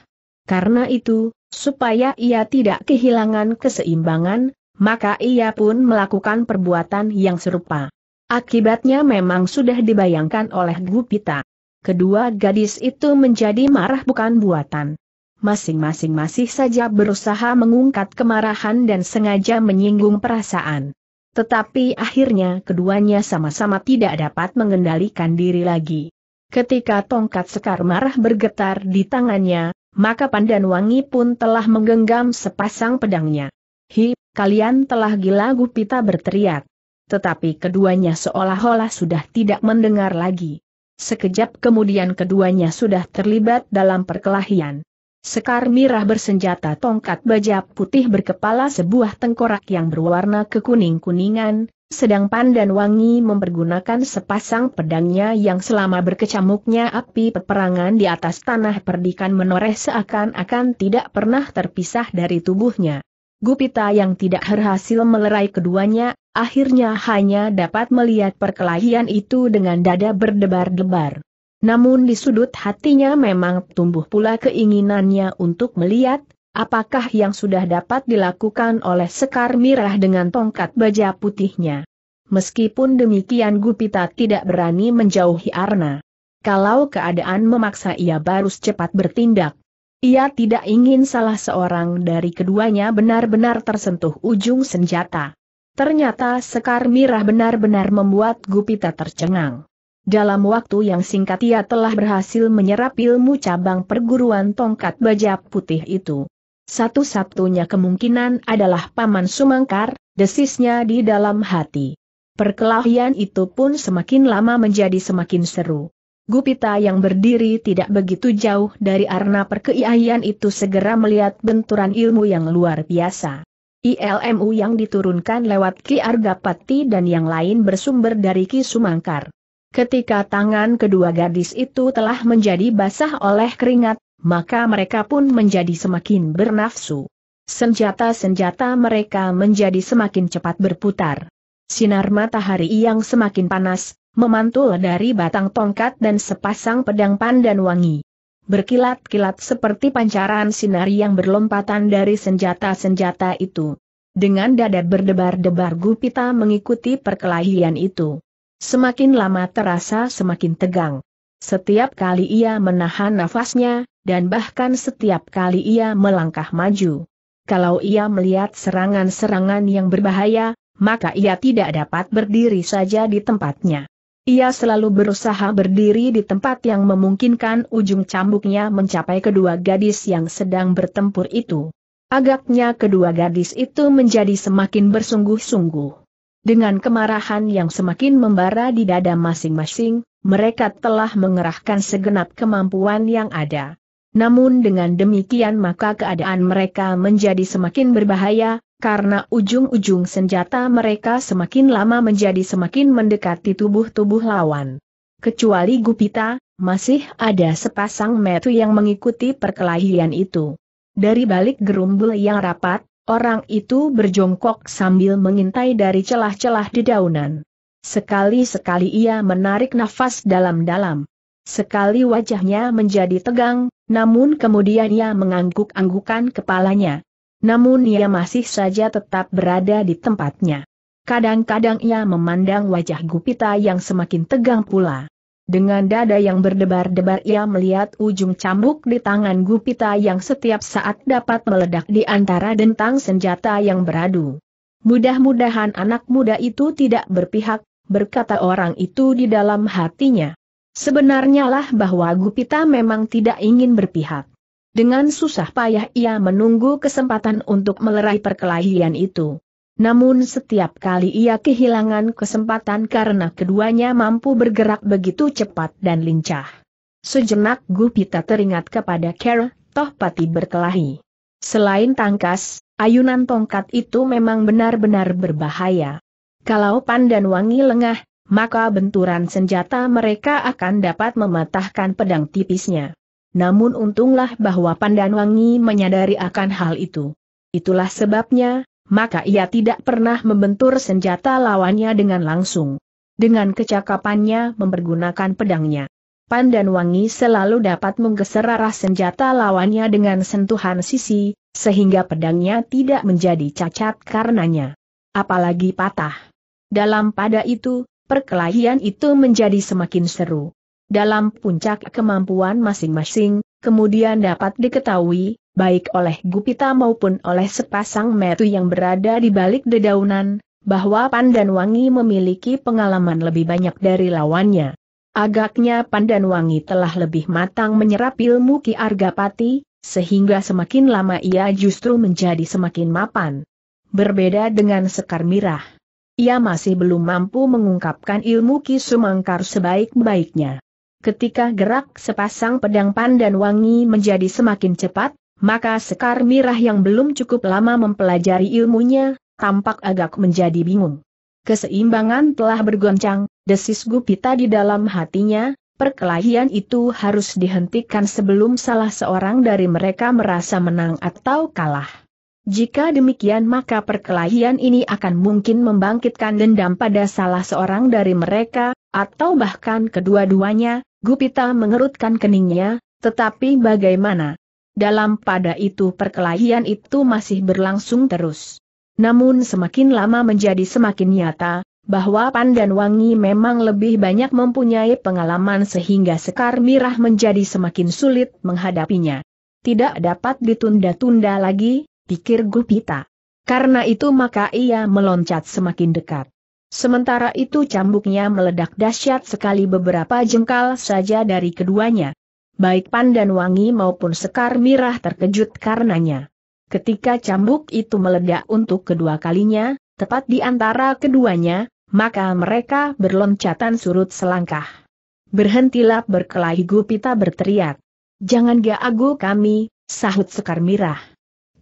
[SPEAKER 1] Karena itu, supaya ia tidak kehilangan keseimbangan, maka ia pun melakukan perbuatan yang serupa. Akibatnya memang sudah dibayangkan oleh Gupita. Kedua gadis itu menjadi marah bukan buatan. masing-masing masih saja berusaha mengungkat kemarahan dan sengaja menyinggung perasaan. Tetapi akhirnya keduanya sama-sama tidak dapat mengendalikan diri lagi. Ketika tongkat sekar marah bergetar di tangannya, maka Pandan Wangi pun telah menggenggam sepasang pedangnya. Hi, kalian telah gila Gupita berteriak. Tetapi keduanya seolah-olah sudah tidak mendengar lagi. Sekejap kemudian keduanya sudah terlibat dalam perkelahian. Sekar Mirah bersenjata tongkat baja putih berkepala sebuah tengkorak yang berwarna kekuning-kuningan, sedang Pandan Wangi mempergunakan sepasang pedangnya yang selama berkecamuknya api peperangan di atas tanah perdikan menoreh seakan-akan tidak pernah terpisah dari tubuhnya. Gupita yang tidak berhasil melerai keduanya, akhirnya hanya dapat melihat perkelahian itu dengan dada berdebar-debar. Namun di sudut hatinya memang tumbuh pula keinginannya untuk melihat, apakah yang sudah dapat dilakukan oleh Sekar Mirah dengan tongkat baja putihnya. Meskipun demikian Gupita tidak berani menjauhi Arna. Kalau keadaan memaksa ia baru cepat bertindak. Ia tidak ingin salah seorang dari keduanya benar-benar tersentuh ujung senjata. Ternyata Sekar Mirah benar-benar membuat Gupita tercengang. Dalam waktu yang singkat ia telah berhasil menyerap ilmu cabang perguruan tongkat baja putih itu. Satu-satunya kemungkinan adalah Paman Sumangkar, desisnya di dalam hati. Perkelahian itu pun semakin lama menjadi semakin seru. Gupita yang berdiri tidak begitu jauh dari arna perkeiayan itu segera melihat benturan ilmu yang luar biasa. ILMU yang diturunkan lewat Ki Argapati dan yang lain bersumber dari Ki Sumangkar. Ketika tangan kedua gadis itu telah menjadi basah oleh keringat, maka mereka pun menjadi semakin bernafsu. Senjata-senjata mereka menjadi semakin cepat berputar. Sinar matahari yang semakin panas, memantul dari batang tongkat dan sepasang pedang pandan wangi. Berkilat-kilat seperti pancaran sinar yang berlompatan dari senjata-senjata itu. Dengan dada berdebar-debar Gupita mengikuti perkelahian itu. Semakin lama terasa semakin tegang. Setiap kali ia menahan nafasnya, dan bahkan setiap kali ia melangkah maju. Kalau ia melihat serangan-serangan yang berbahaya, maka ia tidak dapat berdiri saja di tempatnya. Ia selalu berusaha berdiri di tempat yang memungkinkan ujung cambuknya mencapai kedua gadis yang sedang bertempur itu. Agaknya kedua gadis itu menjadi semakin bersungguh-sungguh. Dengan kemarahan yang semakin membara di dada masing-masing, mereka telah mengerahkan segenap kemampuan yang ada. Namun dengan demikian maka keadaan mereka menjadi semakin berbahaya, karena ujung-ujung senjata mereka semakin lama menjadi semakin mendekati tubuh-tubuh lawan. Kecuali Gupita, masih ada sepasang metu yang mengikuti perkelahian itu. Dari balik gerumbul yang rapat, orang itu berjongkok sambil mengintai dari celah-celah dedaunan. Sekali-sekali ia menarik nafas dalam-dalam. Sekali wajahnya menjadi tegang, namun kemudian ia mengangguk-anggukan kepalanya. Namun ia masih saja tetap berada di tempatnya. Kadang-kadang ia memandang wajah Gupita yang semakin tegang pula. Dengan dada yang berdebar-debar ia melihat ujung cambuk di tangan Gupita yang setiap saat dapat meledak di antara dentang senjata yang beradu. Mudah-mudahan anak muda itu tidak berpihak, berkata orang itu di dalam hatinya. Sebenarnya lah bahwa Gupita memang tidak ingin berpihak. Dengan susah payah ia menunggu kesempatan untuk melerai perkelahian itu. Namun setiap kali ia kehilangan kesempatan karena keduanya mampu bergerak begitu cepat dan lincah. Sejenak Gupita teringat kepada Kara, toh pati berkelahi. Selain tangkas, ayunan tongkat itu memang benar-benar berbahaya. Kalau pandan wangi lengah, maka benturan senjata mereka akan dapat mematahkan pedang tipisnya. Namun untunglah bahwa Pandanwangi menyadari akan hal itu. Itulah sebabnya, maka ia tidak pernah membentur senjata lawannya dengan langsung. Dengan kecakapannya mempergunakan pedangnya. Pandanwangi selalu dapat menggeser arah senjata lawannya dengan sentuhan sisi, sehingga pedangnya tidak menjadi cacat karenanya. Apalagi patah. Dalam pada itu, perkelahian itu menjadi semakin seru. Dalam puncak kemampuan masing-masing, kemudian dapat diketahui, baik oleh Gupita maupun oleh sepasang metu yang berada di balik dedaunan, bahwa Pandan Wangi memiliki pengalaman lebih banyak dari lawannya. Agaknya Pandan Wangi telah lebih matang menyerap ilmu Ki Argapati, sehingga semakin lama ia justru menjadi semakin mapan. Berbeda dengan Sekar Mirah ia masih belum mampu mengungkapkan ilmu Ki Sumangkar sebaik-baiknya. Ketika gerak sepasang pedang pandan wangi menjadi semakin cepat, maka Sekar Mirah yang belum cukup lama mempelajari ilmunya, tampak agak menjadi bingung. Keseimbangan telah bergoncang, desis Gupita di dalam hatinya, perkelahian itu harus dihentikan sebelum salah seorang dari mereka merasa menang atau kalah. Jika demikian maka perkelahian ini akan mungkin membangkitkan dendam pada salah seorang dari mereka, atau bahkan kedua-duanya, Gupita mengerutkan keningnya, tetapi bagaimana? Dalam pada itu perkelahian itu masih berlangsung terus. Namun semakin lama menjadi semakin nyata, bahwa Pandan Wangi memang lebih banyak mempunyai pengalaman sehingga Sekar Mirah menjadi semakin sulit menghadapinya. Tidak dapat ditunda-tunda lagi, pikir Gupita. Karena itu maka ia meloncat semakin dekat. Sementara itu cambuknya meledak dahsyat sekali beberapa jengkal saja dari keduanya. Baik Pandan Wangi maupun Sekar Mirah terkejut karenanya. Ketika cambuk itu meledak untuk kedua kalinya, tepat di antara keduanya, maka mereka berloncatan surut selangkah. Berhentilah berkelahi Gupita berteriak. Jangan gagu kami, sahut Sekar Mirah.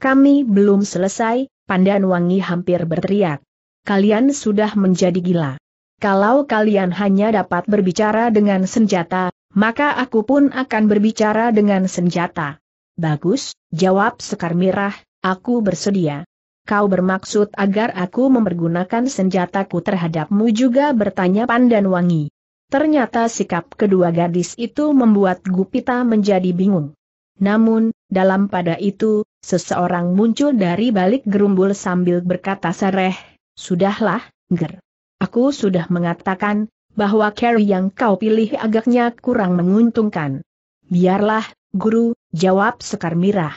[SPEAKER 1] Kami belum selesai, Pandan Wangi hampir berteriak. Kalian sudah menjadi gila. Kalau kalian hanya dapat berbicara dengan senjata, maka aku pun akan berbicara dengan senjata. Bagus, jawab Sekar Mirah, aku bersedia. Kau bermaksud agar aku mempergunakan senjataku terhadapmu juga bertanya Pandan Wangi. Ternyata sikap kedua gadis itu membuat Gupita menjadi bingung. Namun, dalam pada itu, seseorang muncul dari balik gerumbul sambil berkata sereh, Sudahlah, Ger. Aku sudah mengatakan, bahwa carry yang kau pilih agaknya kurang menguntungkan. Biarlah, guru, jawab Sekar Mirah.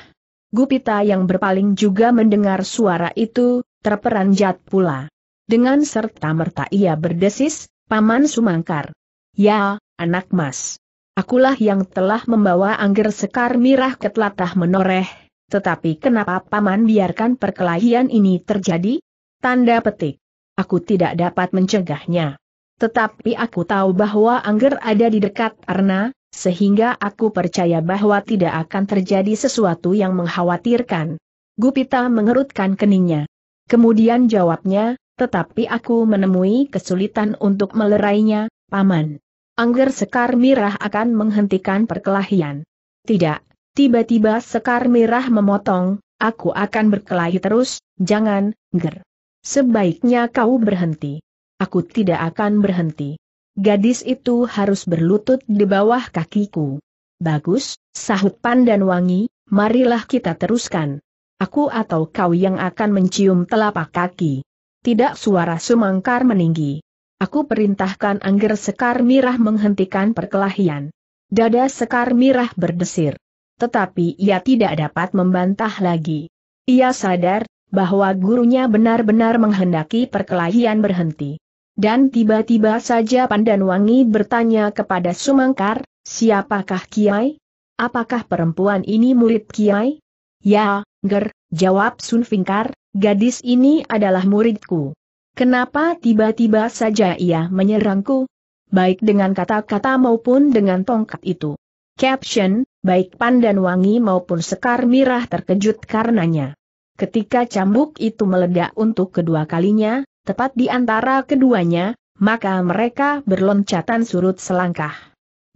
[SPEAKER 1] Gupita yang berpaling juga mendengar suara itu, terperanjat pula. Dengan serta-merta ia berdesis, Paman Sumangkar. Ya, anak mas. Akulah yang telah membawa Angger Sekar Mirah ke telatah menoreh, tetapi kenapa Paman biarkan perkelahian ini terjadi? Tanda petik. Aku tidak dapat mencegahnya. Tetapi aku tahu bahwa Angger ada di dekat Arna, sehingga aku percaya bahwa tidak akan terjadi sesuatu yang mengkhawatirkan. Gupita mengerutkan keningnya. Kemudian jawabnya, tetapi aku menemui kesulitan untuk melerainya, Paman. Angger Sekar Mirah akan menghentikan perkelahian. Tidak, tiba-tiba Sekar Mirah memotong, aku akan berkelahi terus, jangan, Ger. Sebaiknya kau berhenti. Aku tidak akan berhenti. Gadis itu harus berlutut di bawah kakiku. Bagus, sahut Pandan Wangi, marilah kita teruskan. Aku atau kau yang akan mencium telapak kaki. Tidak suara Sumangkar meninggi. Aku perintahkan Angger Sekar Mirah menghentikan perkelahian. Dada Sekar Mirah berdesir. Tetapi ia tidak dapat membantah lagi. Ia sadar, bahwa gurunya benar-benar menghendaki perkelahian berhenti. Dan tiba-tiba saja Pandan Wangi bertanya kepada Sumangkar, siapakah Kiai? Apakah perempuan ini murid Kiai? Ya, Ger, jawab Sun Fingkar, gadis ini adalah muridku. Kenapa tiba-tiba saja ia menyerangku? Baik dengan kata-kata maupun dengan tongkat itu. Caption, baik Pandan Wangi maupun Sekar Mirah terkejut karenanya. Ketika cambuk itu meledak untuk kedua kalinya, tepat di antara keduanya, maka mereka berloncatan surut selangkah.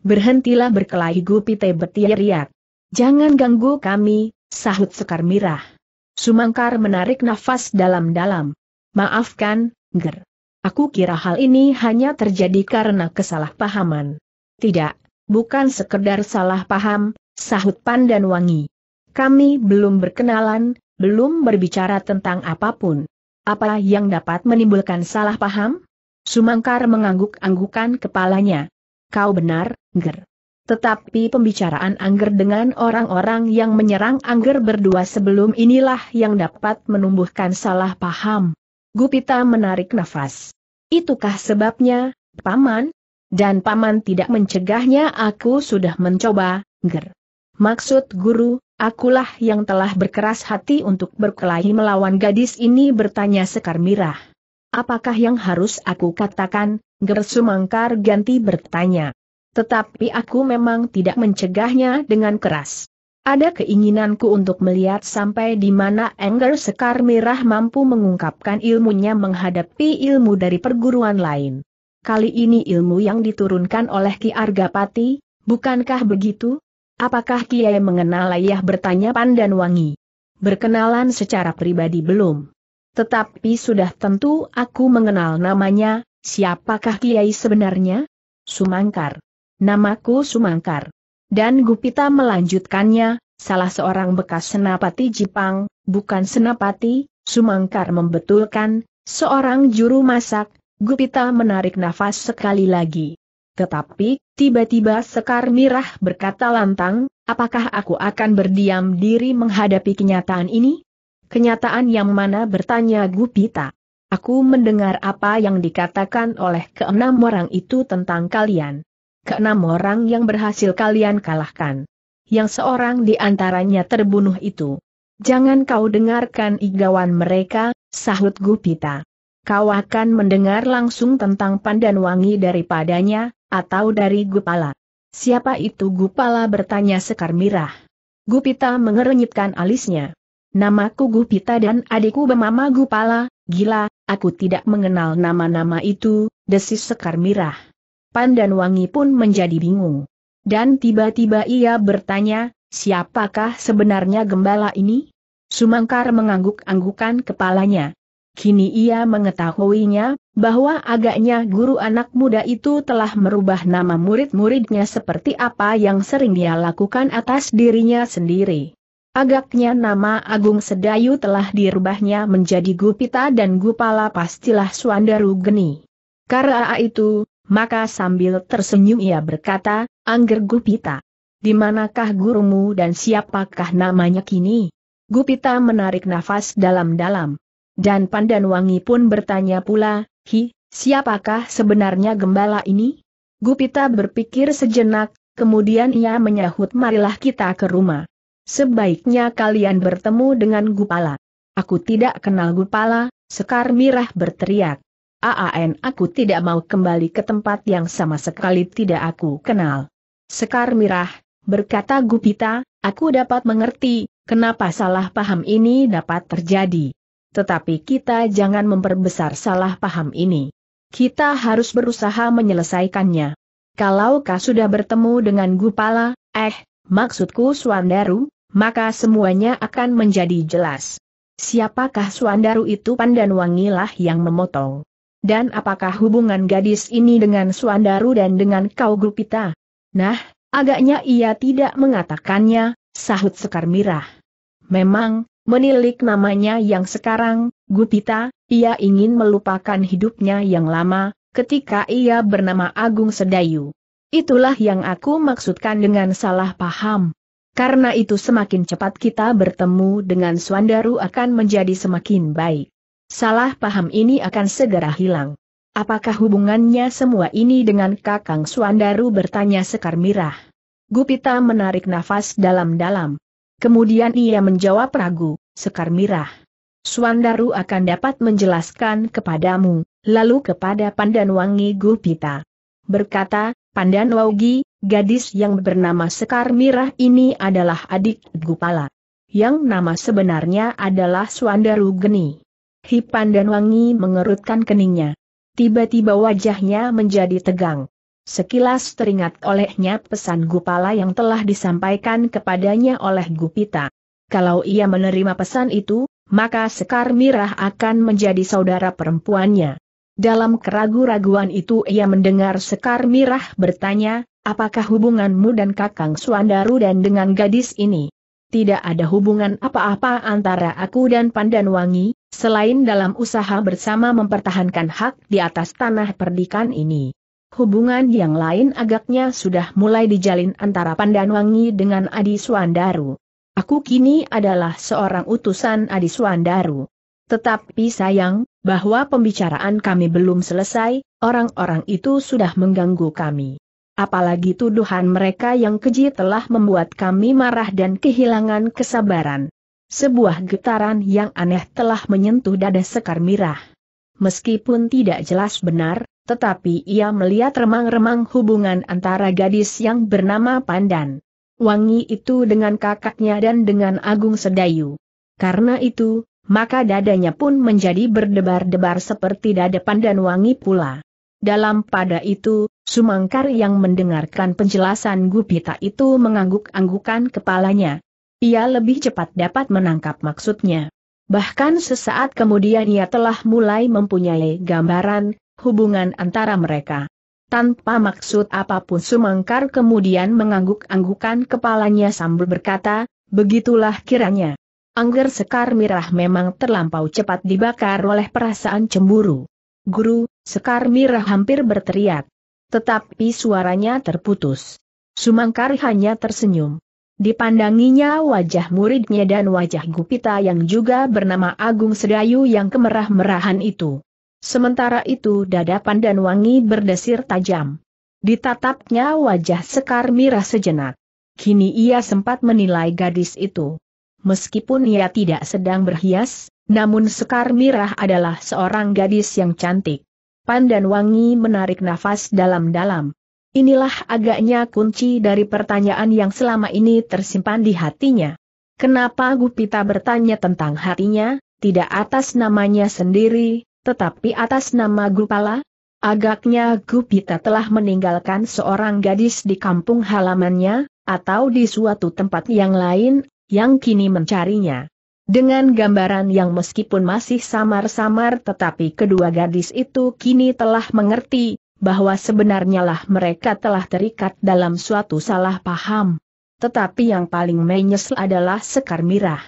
[SPEAKER 1] Berhentilah berkelahi Gupite bertiariak. Jangan ganggu kami, sahut Sekar Mirah. Sumangkar menarik nafas dalam-dalam. Maafkan, Ger. Aku kira hal ini hanya terjadi karena kesalahpahaman. Tidak, bukan sekedar salah paham, sahut Pandan Wangi. Kami belum berkenalan, belum berbicara tentang apa pun. Apa yang dapat menimbulkan salah paham? Sumangkar mengangguk-anggukan kepalanya. Kau benar, Ger. Tetapi pembicaraan Angger dengan orang-orang yang menyerang Angger berdua sebelum inilah yang dapat menumbuhkan salah paham. Gupita menarik nafas. Itukah sebabnya, Paman? Dan Paman tidak mencegahnya aku sudah mencoba, Ger. Maksud guru, akulah yang telah berkeras hati untuk berkelahi melawan gadis ini bertanya Sekar Mirah. Apakah yang harus aku katakan, Ger Sumangkar ganti bertanya. Tetapi aku memang tidak mencegahnya dengan keras. Ada keinginanku untuk melihat sampai di mana Engger Sekar Merah mampu mengungkapkan ilmunya menghadapi ilmu dari perguruan lain. Kali ini ilmu yang diturunkan oleh Ki Argapati, bukankah begitu? Apakah Kiai mengenal ayah bertanya Pandan Wangi? Berkenalan secara pribadi belum. Tetapi sudah tentu aku mengenal namanya, siapakah Kiai sebenarnya? Sumangkar. Namaku Sumangkar. Dan Gupita melanjutkannya, salah seorang bekas senapati Jepang, bukan senapati, Sumangkar membetulkan, seorang juru masak, Gupita menarik nafas sekali lagi. Tetapi, tiba-tiba Sekar Mirah berkata lantang, apakah aku akan berdiam diri menghadapi kenyataan ini? Kenyataan yang mana bertanya Gupita. Aku mendengar apa yang dikatakan oleh keenam orang itu tentang kalian keenam orang yang berhasil kalian kalahkan. Yang seorang di antaranya terbunuh itu. Jangan kau dengarkan igawan mereka, sahut Gupita. Kau akan mendengar langsung tentang pandan wangi daripadanya, atau dari Gupala. Siapa itu Gupala bertanya Sekar Mirah. Gupita mengerenyitkan alisnya. Namaku Gupita dan adikku bernama Gupala, gila, aku tidak mengenal nama-nama itu, desis Sekar Mirah. Pandan Wangi pun menjadi bingung. Dan tiba-tiba ia bertanya, siapakah sebenarnya gembala ini? Sumangkar mengangguk-anggukan kepalanya. Kini ia mengetahuinya, bahwa agaknya guru anak muda itu telah merubah nama murid-muridnya seperti apa yang sering dia lakukan atas dirinya sendiri. Agaknya nama Agung Sedayu telah dirubahnya menjadi Gupita dan Gupala pastilah Suandaru Geni. Karena itu, maka sambil tersenyum ia berkata, Angger Gupita. Di manakah gurumu dan siapakah namanya kini? Gupita menarik nafas dalam-dalam. Dan Pandan Wangi pun bertanya pula, Hi, siapakah sebenarnya gembala ini? Gupita berpikir sejenak, kemudian ia menyahut marilah kita ke rumah. Sebaiknya kalian bertemu dengan Gupala. Aku tidak kenal Gupala, Sekar Mirah berteriak. Aan aku tidak mau kembali ke tempat yang sama sekali tidak aku kenal. Sekar Mirah, berkata Gupita, aku dapat mengerti, kenapa salah paham ini dapat terjadi. Tetapi kita jangan memperbesar salah paham ini. Kita harus berusaha menyelesaikannya. Kalau kau sudah bertemu dengan Gupala, eh, maksudku Swandaru, maka semuanya akan menjadi jelas. Siapakah Swandaru itu Pandan Wangilah yang memotong. Dan apakah hubungan gadis ini dengan Suandaru dan dengan kau Gupita? Nah, agaknya ia tidak mengatakannya, sahut Sekar Mirah. Memang, menilik namanya yang sekarang, Gupita, ia ingin melupakan hidupnya yang lama, ketika ia bernama Agung Sedayu. Itulah yang aku maksudkan dengan salah paham. Karena itu semakin cepat kita bertemu dengan Suandaru akan menjadi semakin baik. Salah paham ini akan segera hilang. Apakah hubungannya semua ini dengan Kakang Suandaru bertanya Sekar Mirah. Gupita menarik nafas dalam-dalam. Kemudian ia menjawab ragu, Sekar Mirah. Suandaru akan dapat menjelaskan kepadamu, lalu kepada Pandan Wangi Gupita. Berkata, Pandan Wangi, gadis yang bernama Sekar Mirah ini adalah adik Gupala. Yang nama sebenarnya adalah Suandaru Geni. Hipan dan Wangi mengerutkan keningnya. Tiba-tiba wajahnya menjadi tegang. Sekilas teringat olehnya pesan Gupala yang telah disampaikan kepadanya oleh Gupita. Kalau ia menerima pesan itu, maka Sekar Mirah akan menjadi saudara perempuannya. Dalam keragu-raguan itu ia mendengar Sekar Mirah bertanya, apakah hubunganmu dan Kakang Suandaru dan dengan gadis ini? Tidak ada hubungan apa-apa antara aku dan Pandan Wangi, selain dalam usaha bersama mempertahankan hak di atas tanah perdikan ini. Hubungan yang lain agaknya sudah mulai dijalin antara Pandanwangi dengan Adi Suandaru. Aku kini adalah seorang utusan Adi Suandaru. Tetapi sayang, bahwa pembicaraan kami belum selesai, orang-orang itu sudah mengganggu kami. Apalagi tuduhan mereka yang keji telah membuat kami marah dan kehilangan kesabaran. Sebuah getaran yang aneh telah menyentuh dada Sekar Mirah. Meskipun tidak jelas benar, tetapi ia melihat remang-remang hubungan antara gadis yang bernama Pandan. Wangi itu dengan kakaknya dan dengan Agung Sedayu. Karena itu, maka dadanya pun menjadi berdebar-debar seperti dada Pandan Wangi pula. Dalam pada itu, Sumangkar yang mendengarkan penjelasan Gupita itu mengangguk-anggukan kepalanya. Ia lebih cepat dapat menangkap maksudnya. Bahkan sesaat kemudian ia telah mulai mempunyai gambaran, hubungan antara mereka. Tanpa maksud apa pun Sumangkar kemudian mengangguk-anggukan kepalanya sambil berkata, begitulah kiranya. Angger Sekar Mirah memang terlampau cepat dibakar oleh perasaan cemburu. Guru, Sekar Mirah hampir berteriak. Tetapi suaranya terputus. Sumangkar hanya tersenyum. Dipandanginya wajah muridnya dan wajah Gupita yang juga bernama Agung Sedayu yang kemerah-merahan itu. Sementara itu dada Pandan Wangi berdesir tajam. Ditatapnya wajah Sekar Mirah sejenak. Kini ia sempat menilai gadis itu. Meskipun ia tidak sedang berhias, namun Sekar Mirah adalah seorang gadis yang cantik. Pandan Wangi menarik nafas dalam-dalam. Inilah agaknya kunci dari pertanyaan yang selama ini tersimpan di hatinya. Kenapa Gupita bertanya tentang hatinya, tidak atas namanya sendiri, tetapi atas nama Gupala, agaknya Gupita telah meninggalkan seorang gadis di kampung halamannya, atau di suatu tempat yang lain, yang kini mencarinya. Dengan gambaran yang meskipun masih samar-samar tetapi kedua gadis itu kini telah mengerti, bahwa sebenarnya lah mereka telah terikat dalam suatu salah paham. Tetapi yang paling menyesal adalah Sekar Mirah.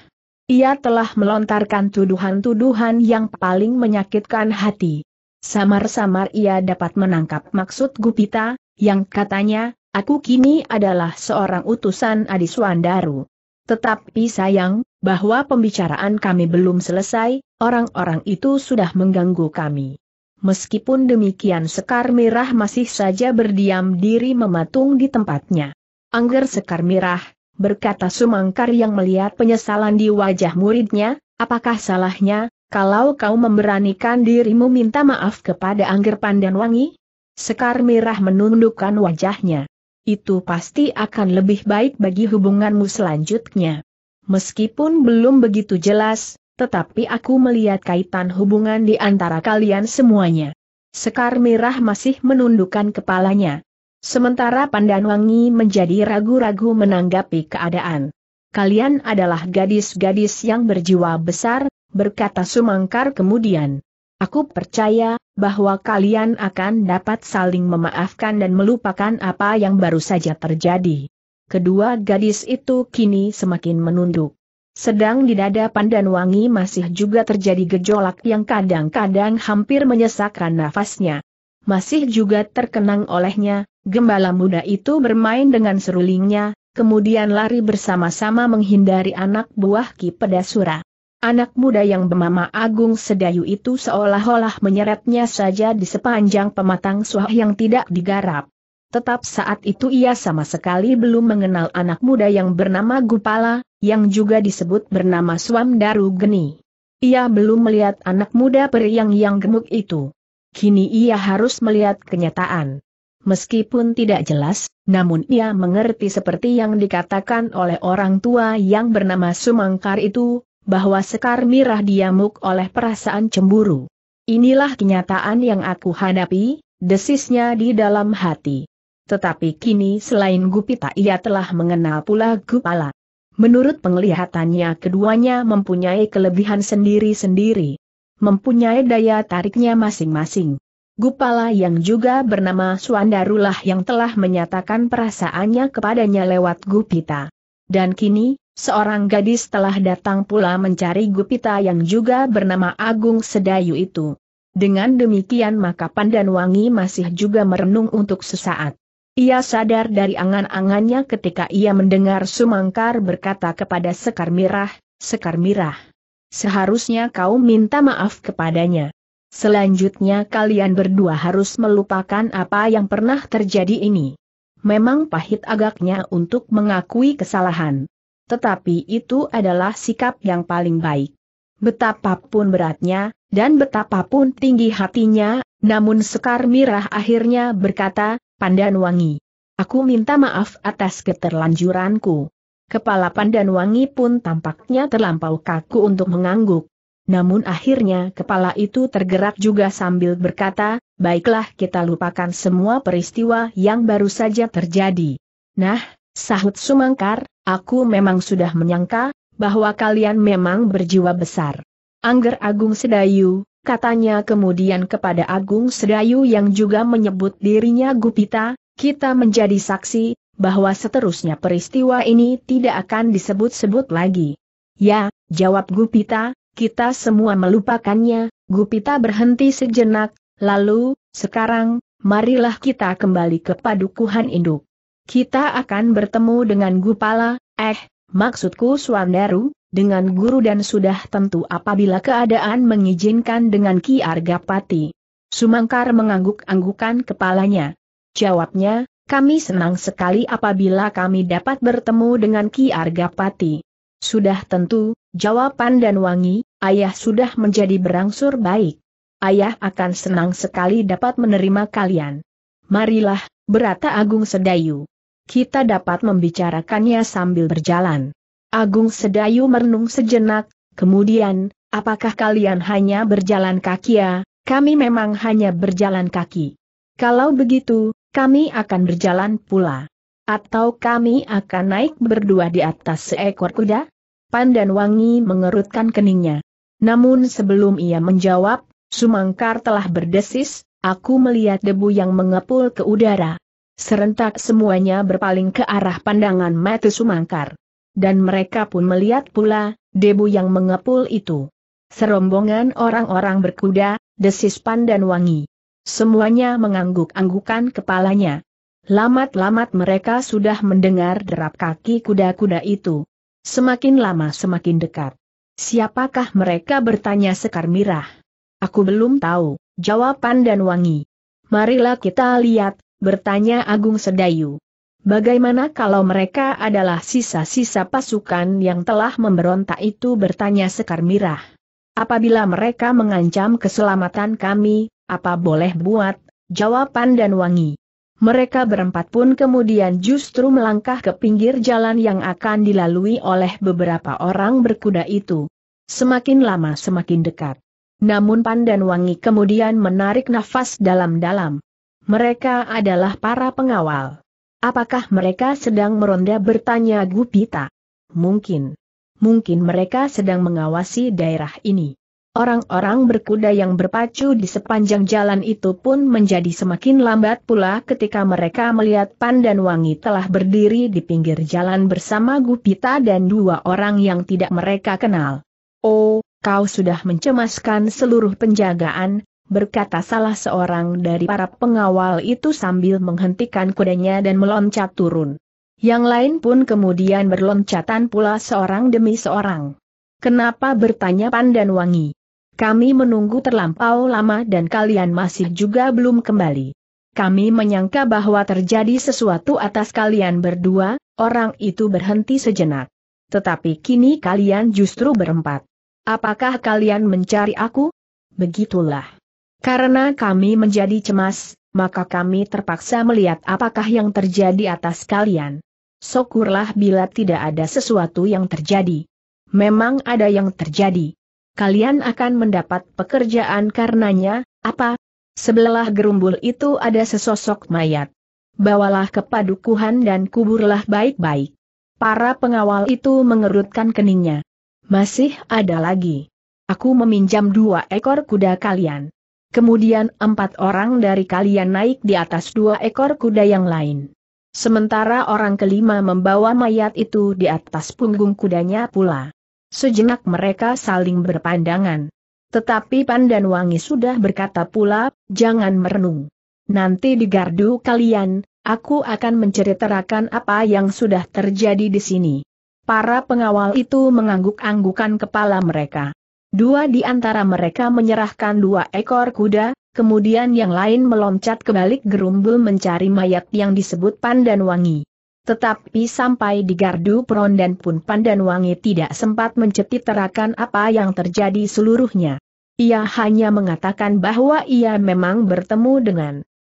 [SPEAKER 1] Ia telah melontarkan tuduhan-tuduhan yang paling menyakitkan hati. Samar-samar ia dapat menangkap maksud Gupita, yang katanya, aku kini adalah seorang utusan Adi Suandaru. Tetapi sayang, bahwa pembicaraan kami belum selesai, orang-orang itu sudah mengganggu kami. Meskipun demikian Sekar Mirah masih saja berdiam diri mematung di tempatnya. Angger Sekar Mirah, berkata Sumangkar yang melihat penyesalan di wajah muridnya, apakah salahnya, kalau kau memberanikan dirimu minta maaf kepada Angger Pandanwangi? Sekar Mirah menundukkan wajahnya. Itu pasti akan lebih baik bagi hubunganmu selanjutnya. Meskipun belum begitu jelas, tetapi aku melihat kaitan hubungan di antara kalian semuanya. Sekar Mirah masih menundukkan kepalanya. Sementara Pandanwangi menjadi ragu-ragu menanggapi keadaan. Kalian adalah gadis-gadis yang berjiwa besar, berkata Sumangkar kemudian. Aku percaya, bahwa kalian akan dapat saling memaafkan dan melupakan apa yang baru saja terjadi. Kedua gadis itu kini semakin menunduk. Sedang di dada Pandanwangi masih juga terjadi gejolak yang kadang-kadang hampir menyesakkan nafasnya. Masih juga terkenang olehnya, Gembala muda itu bermain dengan serulingnya, kemudian lari bersama-sama menghindari anak buah Ki Pedasura. Anak muda yang bernama Agung Sedayu itu seolah-olah menyeretnya saja di sepanjang pematang suah yang tidak digarap. Tetap saat itu ia sama sekali belum mengenal anak muda yang bernama Gupala, yang juga disebut bernama Swam Daru Geni. Ia belum melihat anak muda periang yang gemuk itu. Kini ia harus melihat kenyataan. Meskipun tidak jelas, namun ia mengerti seperti yang dikatakan oleh orang tua yang bernama Sumangkar itu, bahwa Sekar Mirah diamuk oleh perasaan cemburu. Inilah kenyataan yang aku hadapi, desisnya di dalam hati. Tetapi kini selain Gupita ia telah mengenal pula Gupala. Menurut penglihatannya keduanya mempunyai kelebihan sendiri-sendiri. Mempunyai daya tariknya masing-masing. Gupala yang juga bernama Suandarulah yang telah menyatakan perasaannya kepadanya lewat Gupita. Dan kini, seorang gadis telah datang pula mencari Gupita yang juga bernama Agung Sedayu itu. Dengan demikian maka Pandan Wangi masih juga merenung untuk sesaat. Ia sadar dari angan-angannya ketika ia mendengar Sumangkar berkata kepada Sekar Mirah, Sekar Mirah. Seharusnya kau minta maaf kepadanya. Selanjutnya kalian berdua harus melupakan apa yang pernah terjadi ini. Memang pahit agaknya untuk mengakui kesalahan. Tetapi itu adalah sikap yang paling baik. Betapapun beratnya, dan betapapun tinggi hatinya, namun Sekar Mirah akhirnya berkata, Pandan Wangi. Aku minta maaf atas keterlanjuranku. Kepala Pandan Wangi pun tampaknya terlampau kaku untuk mengangguk. Namun akhirnya kepala itu tergerak juga sambil berkata, baiklah kita lupakan semua peristiwa yang baru saja terjadi. Nah, sahut Sumangkar, aku memang sudah menyangka, bahwa kalian memang berjiwa besar. Angger Agung Sedayu, katanya kemudian kepada Agung Sedayu yang juga menyebut dirinya Gupita, kita menjadi saksi, bahwa seterusnya peristiwa ini tidak akan disebut-sebut lagi. Ya, jawab Gupita, kita semua melupakannya, Gupita berhenti sejenak, lalu, sekarang, marilah kita kembali ke padukuhan induk. Kita akan bertemu dengan Gupala, eh, maksudku Swandaru, dengan guru dan sudah tentu apabila keadaan mengizinkan dengan Ki Argapati. Sumangkar mengangguk-anggukan kepalanya. Jawabnya, kami senang sekali apabila kami dapat bertemu dengan Ki Argapati. Sudah tentu, jawaban dan wangi, ayah sudah menjadi berangsur baik. Ayah akan senang sekali dapat menerima kalian. Marilah, berata Agung Sedayu. Kita dapat membicarakannya sambil berjalan. Agung Sedayu merenung sejenak, kemudian, apakah kalian hanya berjalan kaki ya? Kami memang hanya berjalan kaki. Kalau begitu, kami akan berjalan pula. Atau kami akan naik berdua di atas seekor kuda? Pandan Wangi mengerutkan keningnya. Namun sebelum ia menjawab, Sumangkar telah berdesis, aku melihat debu yang mengepul ke udara. Serentak semuanya berpaling ke arah pandangan mata Sumangkar. Dan mereka pun melihat pula, debu yang mengepul itu. Serombongan orang-orang berkuda, desis Pandan Wangi. Semuanya mengangguk-anggukan kepalanya. Lamat-lamat mereka sudah mendengar derap kaki kuda-kuda itu. Semakin lama semakin dekat. Siapakah mereka bertanya Sekar Mirah? Aku belum tahu, jawaban dan wangi. Marilah kita lihat, bertanya Agung Sedayu. Bagaimana kalau mereka adalah sisa-sisa pasukan yang telah memberontak itu bertanya Sekar Mirah. Apabila mereka mengancam keselamatan kami, apa boleh buat, jawaban dan wangi. Mereka berempat pun kemudian justru melangkah ke pinggir jalan yang akan dilalui oleh beberapa orang berkuda itu. Semakin lama semakin dekat. Namun Pandan Wangi kemudian menarik nafas dalam-dalam. Mereka adalah para pengawal. Apakah mereka sedang meronda bertanya Gupita? Mungkin. Mungkin mereka sedang mengawasi daerah ini. Orang-orang berkuda yang berpacu di sepanjang jalan itu pun menjadi semakin lambat pula ketika mereka melihat Pandan Wangi telah berdiri di pinggir jalan bersama Gupita dan dua orang yang tidak mereka kenal. Oh, kau sudah mencemaskan seluruh penjagaan, berkata salah seorang dari para pengawal itu sambil menghentikan kudanya dan meloncat turun. Yang lain pun kemudian berloncatan pula seorang demi seorang. Kenapa bertanya Pandan Wangi? Kami menunggu terlampau lama dan kalian masih juga belum kembali. Kami menyangka bahwa terjadi sesuatu atas kalian berdua, orang itu berhenti sejenak. Tetapi kini kalian justru berempat. Apakah kalian mencari aku? Begitulah. Karena kami menjadi cemas, maka kami terpaksa melihat apakah yang terjadi atas kalian. Syukurlah bila tidak ada sesuatu yang terjadi. Memang ada yang terjadi kalian akan mendapat pekerjaan karenanya, apa? Sebelah gerumbul itu ada sesosok mayat. Bawalah ke padukuhan dan kuburlah baik-baik. Para pengawal itu mengerutkan keningnya. Masih ada lagi. Aku meminjam dua ekor kuda kalian. Kemudian empat orang dari kalian naik di atas dua ekor kuda yang lain. Sementara orang kelima membawa mayat itu di atas punggung kudanya pula. Sejenak mereka saling berpandangan. Tetapi Pandan Wangi sudah berkata pula, jangan merenung. Nanti di gardu kalian, aku akan menceritakan apa yang sudah terjadi di sini. Para pengawal itu mengangguk-anggukan kepala mereka. Dua di antara mereka menyerahkan dua ekor kuda, kemudian yang lain meloncat ke balik gerumbul mencari mayat yang disebut Pandan Wangi. Tetapi sampai di gardu perondan pun Pandan Wangi tidak sempat mencetiterakan apa yang terjadi seluruhnya. Ia hanya mengatakan bahwa ia memang bertemu dengan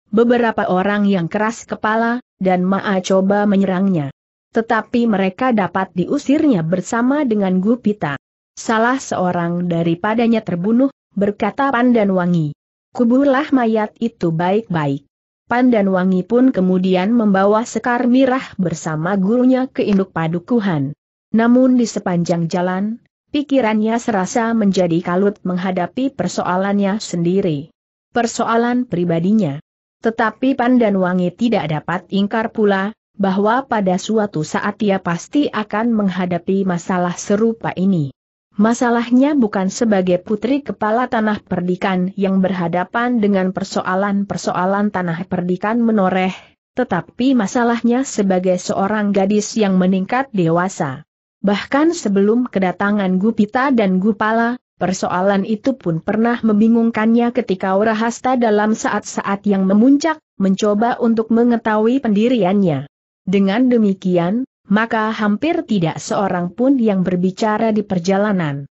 [SPEAKER 1] beberapa orang yang keras kepala, dan Maa coba menyerangnya. Tetapi mereka dapat diusirnya bersama dengan Gupita. Salah seorang daripadanya terbunuh, berkata Pandan Wangi. Kuburlah mayat itu baik-baik. Pandan Wangi pun kemudian membawa Sekar Mirah bersama gurunya ke induk padukuhan. Namun di sepanjang jalan, pikirannya serasa menjadi kalut menghadapi persoalannya sendiri. Persoalan pribadinya. Tetapi Pandan Wangi tidak dapat ingkar pula, bahwa pada suatu saat ia pasti akan menghadapi masalah serupa ini. Masalahnya bukan sebagai putri kepala tanah perdikan yang berhadapan dengan persoalan-persoalan tanah perdikan menoreh, tetapi masalahnya sebagai seorang gadis yang meningkat dewasa. Bahkan sebelum kedatangan Gupita dan Gupala, persoalan itu pun pernah membingungkannya ketika Urahasta dalam saat-saat yang memuncak, mencoba untuk mengetahui pendiriannya. Dengan demikian, maka hampir tidak seorang pun yang berbicara di perjalanan.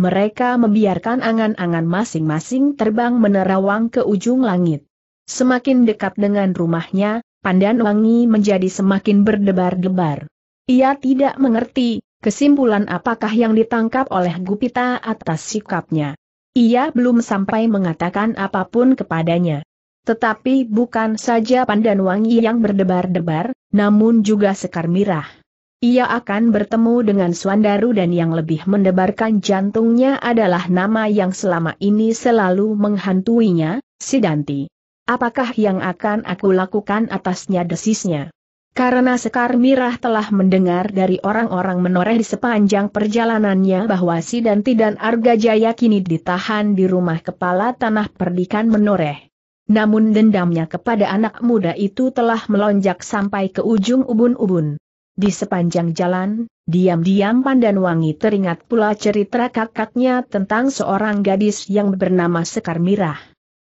[SPEAKER 1] Mereka membiarkan angan-angan masing-masing terbang menerawang ke ujung langit. Semakin dekat dengan rumahnya, Pandan Wangi menjadi semakin berdebar-debar. Ia tidak mengerti, kesimpulan apakah yang ditangkap oleh Gupita atas sikapnya. Ia belum sampai mengatakan apa pun kepadanya. Tetapi bukan saja Pandan Wangi yang berdebar-debar, namun juga Sekar Mirah. Ia akan bertemu dengan Swandaru dan yang lebih mendebarkan jantungnya adalah nama yang selama ini selalu menghantuinya, Sidanti. Apakah yang akan aku lakukan atasnya desisnya? Karena Sekar Mirah telah mendengar dari orang-orang menoreh di sepanjang perjalanannya bahwa Sidanti dan Arga Jaya kini ditahan di rumah kepala tanah perdikan menoreh. Namun dendamnya kepada anak muda itu telah melonjak sampai ke ujung ubun-ubun. Di sepanjang jalan, diam-diam Pandan Wangi teringat pula cerita kakaknya tentang seorang gadis yang bernama Sekar Mirah.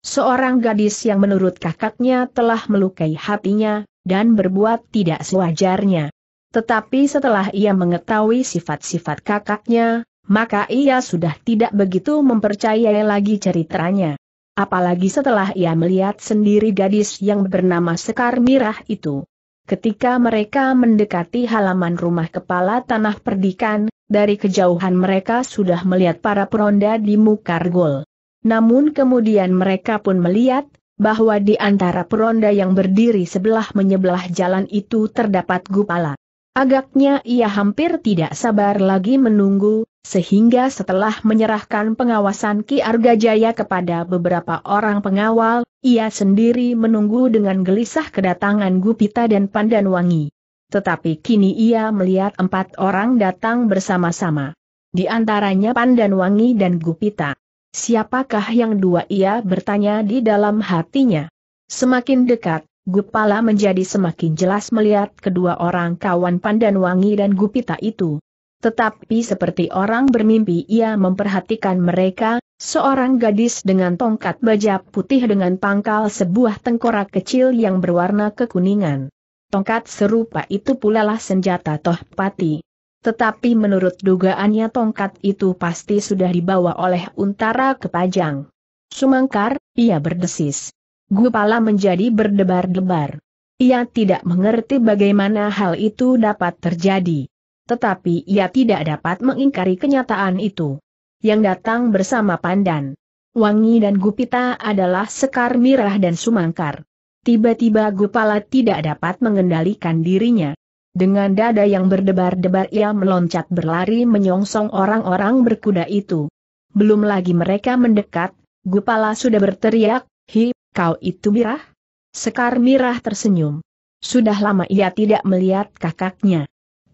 [SPEAKER 1] Seorang gadis yang menurut kakaknya telah melukai hatinya, dan berbuat tidak sewajarnya. Tetapi setelah ia mengetahui sifat-sifat kakaknya, maka ia sudah tidak begitu mempercayai lagi ceritanya. Apalagi setelah ia melihat sendiri gadis yang bernama Sekar Mirah itu. Ketika mereka mendekati halaman rumah kepala tanah perdikan, dari kejauhan mereka sudah melihat para peronda di Mukargol. Namun kemudian mereka pun melihat, bahwa di antara peronda yang berdiri sebelah menyebelah jalan itu terdapat Gupala. Agaknya ia hampir tidak sabar lagi menunggu, sehingga setelah menyerahkan pengawasan Ki Argajaya kepada beberapa orang pengawal, ia sendiri menunggu dengan gelisah kedatangan Gupita dan Pandanwangi. Tetapi kini ia melihat empat orang datang bersama-sama. Di antaranya Pandanwangi dan Gupita. Siapakah yang dua ia bertanya di dalam hatinya. Semakin dekat, Gupala menjadi semakin jelas melihat kedua orang kawan Pandan Wangi dan Gupita itu. Tetapi seperti orang bermimpi ia memperhatikan mereka, seorang gadis dengan tongkat baja putih dengan pangkal sebuah tengkorak kecil yang berwarna kekuningan. Tongkat serupa itu pula lah senjata Toh Pati. Tetapi menurut dugaannya tongkat itu pasti sudah dibawa oleh Untara Kepajang. Sumangkar, ia berdesis. Gupala menjadi berdebar-debar. Ia tidak mengerti bagaimana hal itu dapat terjadi. Tetapi ia tidak dapat mengingkari kenyataan itu. Yang datang bersama Pandan. Wangi dan Gupita adalah Sekar Mirah dan Sumangkar. Tiba-tiba Gupala tidak dapat mengendalikan dirinya. Dengan dada yang berdebar-debar ia meloncat berlari menyongsong orang-orang berkuda itu. Belum lagi mereka mendekat, Gupala sudah berteriak, Hi, kau itu Mirah? Sekar Mirah tersenyum. Sudah lama ia tidak melihat kakaknya.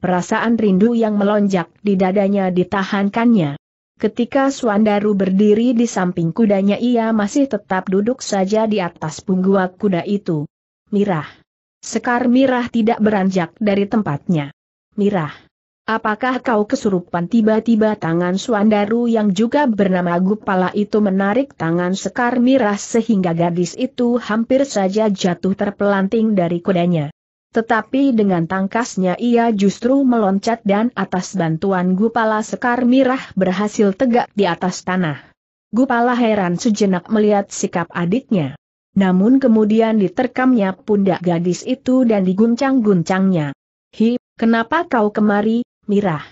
[SPEAKER 1] Perasaan rindu yang melonjak di dadanya ditahankannya. Ketika Swandaru berdiri di samping kudanya ia masih tetap duduk saja di atas punggung kuda itu. Mirah. Sekar Mirah tidak beranjak dari tempatnya. Mirah. Apakah kau kesurupan tiba-tiba tangan Swandaru yang juga bernama Gupala itu menarik tangan Sekar Mirah sehingga gadis itu hampir saja jatuh terpelanting dari kudanya. Tetapi dengan tangkasnya ia justru meloncat dan atas bantuan Gupala Sekar Mirah berhasil tegak di atas tanah. Gupala heran sejenak melihat sikap adiknya. Namun kemudian diterkamnya pundak gadis itu dan diguncang-guncangnya. Hi, kenapa kau kemari, Mirah.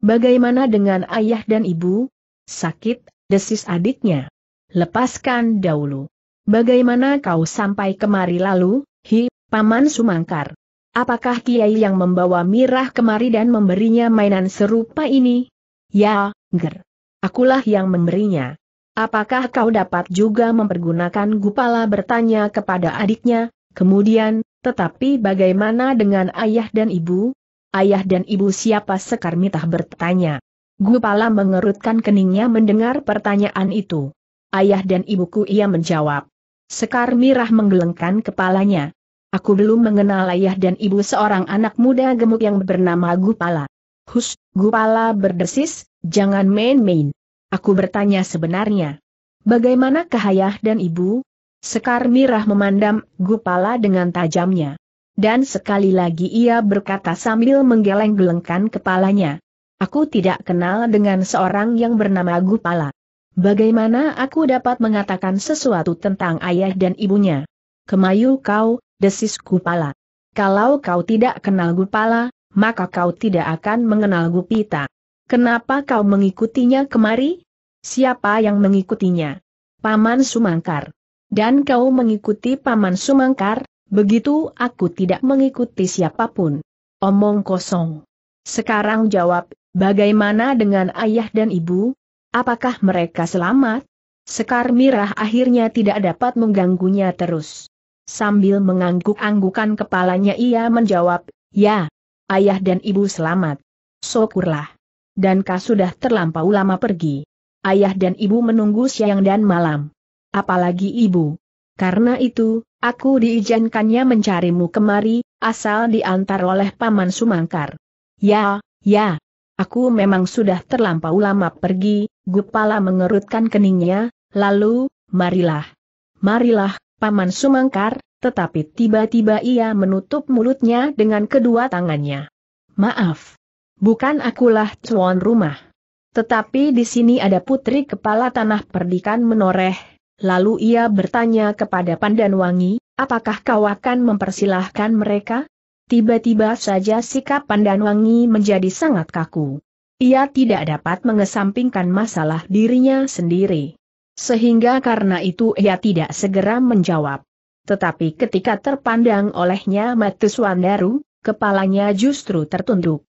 [SPEAKER 1] Bagaimana dengan ayah dan ibu? Sakit, desis adiknya. Lepaskan dahulu. Bagaimana kau sampai kemari lalu, hi, paman Sumangkar? Apakah kiai yang membawa Mirah kemari dan memberinya mainan serupa ini? Ya, ger. Akulah yang memberinya. Apakah kau dapat juga mempergunakan Gupala bertanya kepada adiknya, kemudian, tetapi bagaimana dengan ayah dan ibu? Ayah dan ibu siapa Sekar Mitah bertanya. Gupala mengerutkan keningnya mendengar pertanyaan itu. Ayah dan ibuku ia menjawab. Sekar Mirah menggelengkan kepalanya. Aku belum mengenal ayah dan ibu seorang anak muda gemuk yang bernama Gupala. Hus, Gupala berdesis, jangan main-main. Aku bertanya sebenarnya. Bagaimanakah ayah dan ibu? Sekar Mirah memandang Gupala dengan tajamnya. Dan sekali lagi ia berkata sambil menggeleng-gelengkan kepalanya. Aku tidak kenal dengan seorang yang bernama Gupala. Bagaimana aku dapat mengatakan sesuatu tentang ayah dan ibunya? Kemayu kau, desis Gupala. Kalau kau tidak kenal Gupala, maka kau tidak akan mengenal Gupita. Kenapa kau mengikutinya kemari? Siapa yang mengikutinya? Paman Sumangkar. Dan kau mengikuti Paman Sumangkar, Begitu aku tidak mengikuti siapa pun. Omong kosong. Sekarang jawab, bagaimana dengan ayah dan ibu? Apakah mereka selamat? Sekar Mirah akhirnya tidak dapat mengganggunya terus. Sambil mengangguk-anggukan kepalanya ia menjawab, ya, ayah dan ibu selamat. Syukurlah. Dan kau sudah terlampau lama pergi. Ayah dan ibu menunggu siang dan malam. Apalagi ibu. Karena itu, aku diizinkannya mencarimu kemari, asal diantar oleh Paman Sumangkar. Ya, ya, aku memang sudah terlampau lama pergi, Gupala mengerutkan keningnya, lalu, marilah. Marilah, Paman Sumangkar, tetapi tiba-tiba ia menutup mulutnya dengan kedua tangannya. Maaf. Bukan akulah tuan rumah. Tetapi di sini ada putri kepala tanah perdikan menoreh, Lalu ia bertanya kepada Pandan Wangi, apakah kau akan mempersilahkan mereka? Tiba-tiba saja sikap Pandan Wangi menjadi sangat kaku. Ia tidak dapat mengesampingkan masalah dirinya sendiri. Sehingga karena itu ia tidak segera menjawab. Tetapi ketika terpandang olehnya Matu Swandaru, kepalanya justru tertunduk.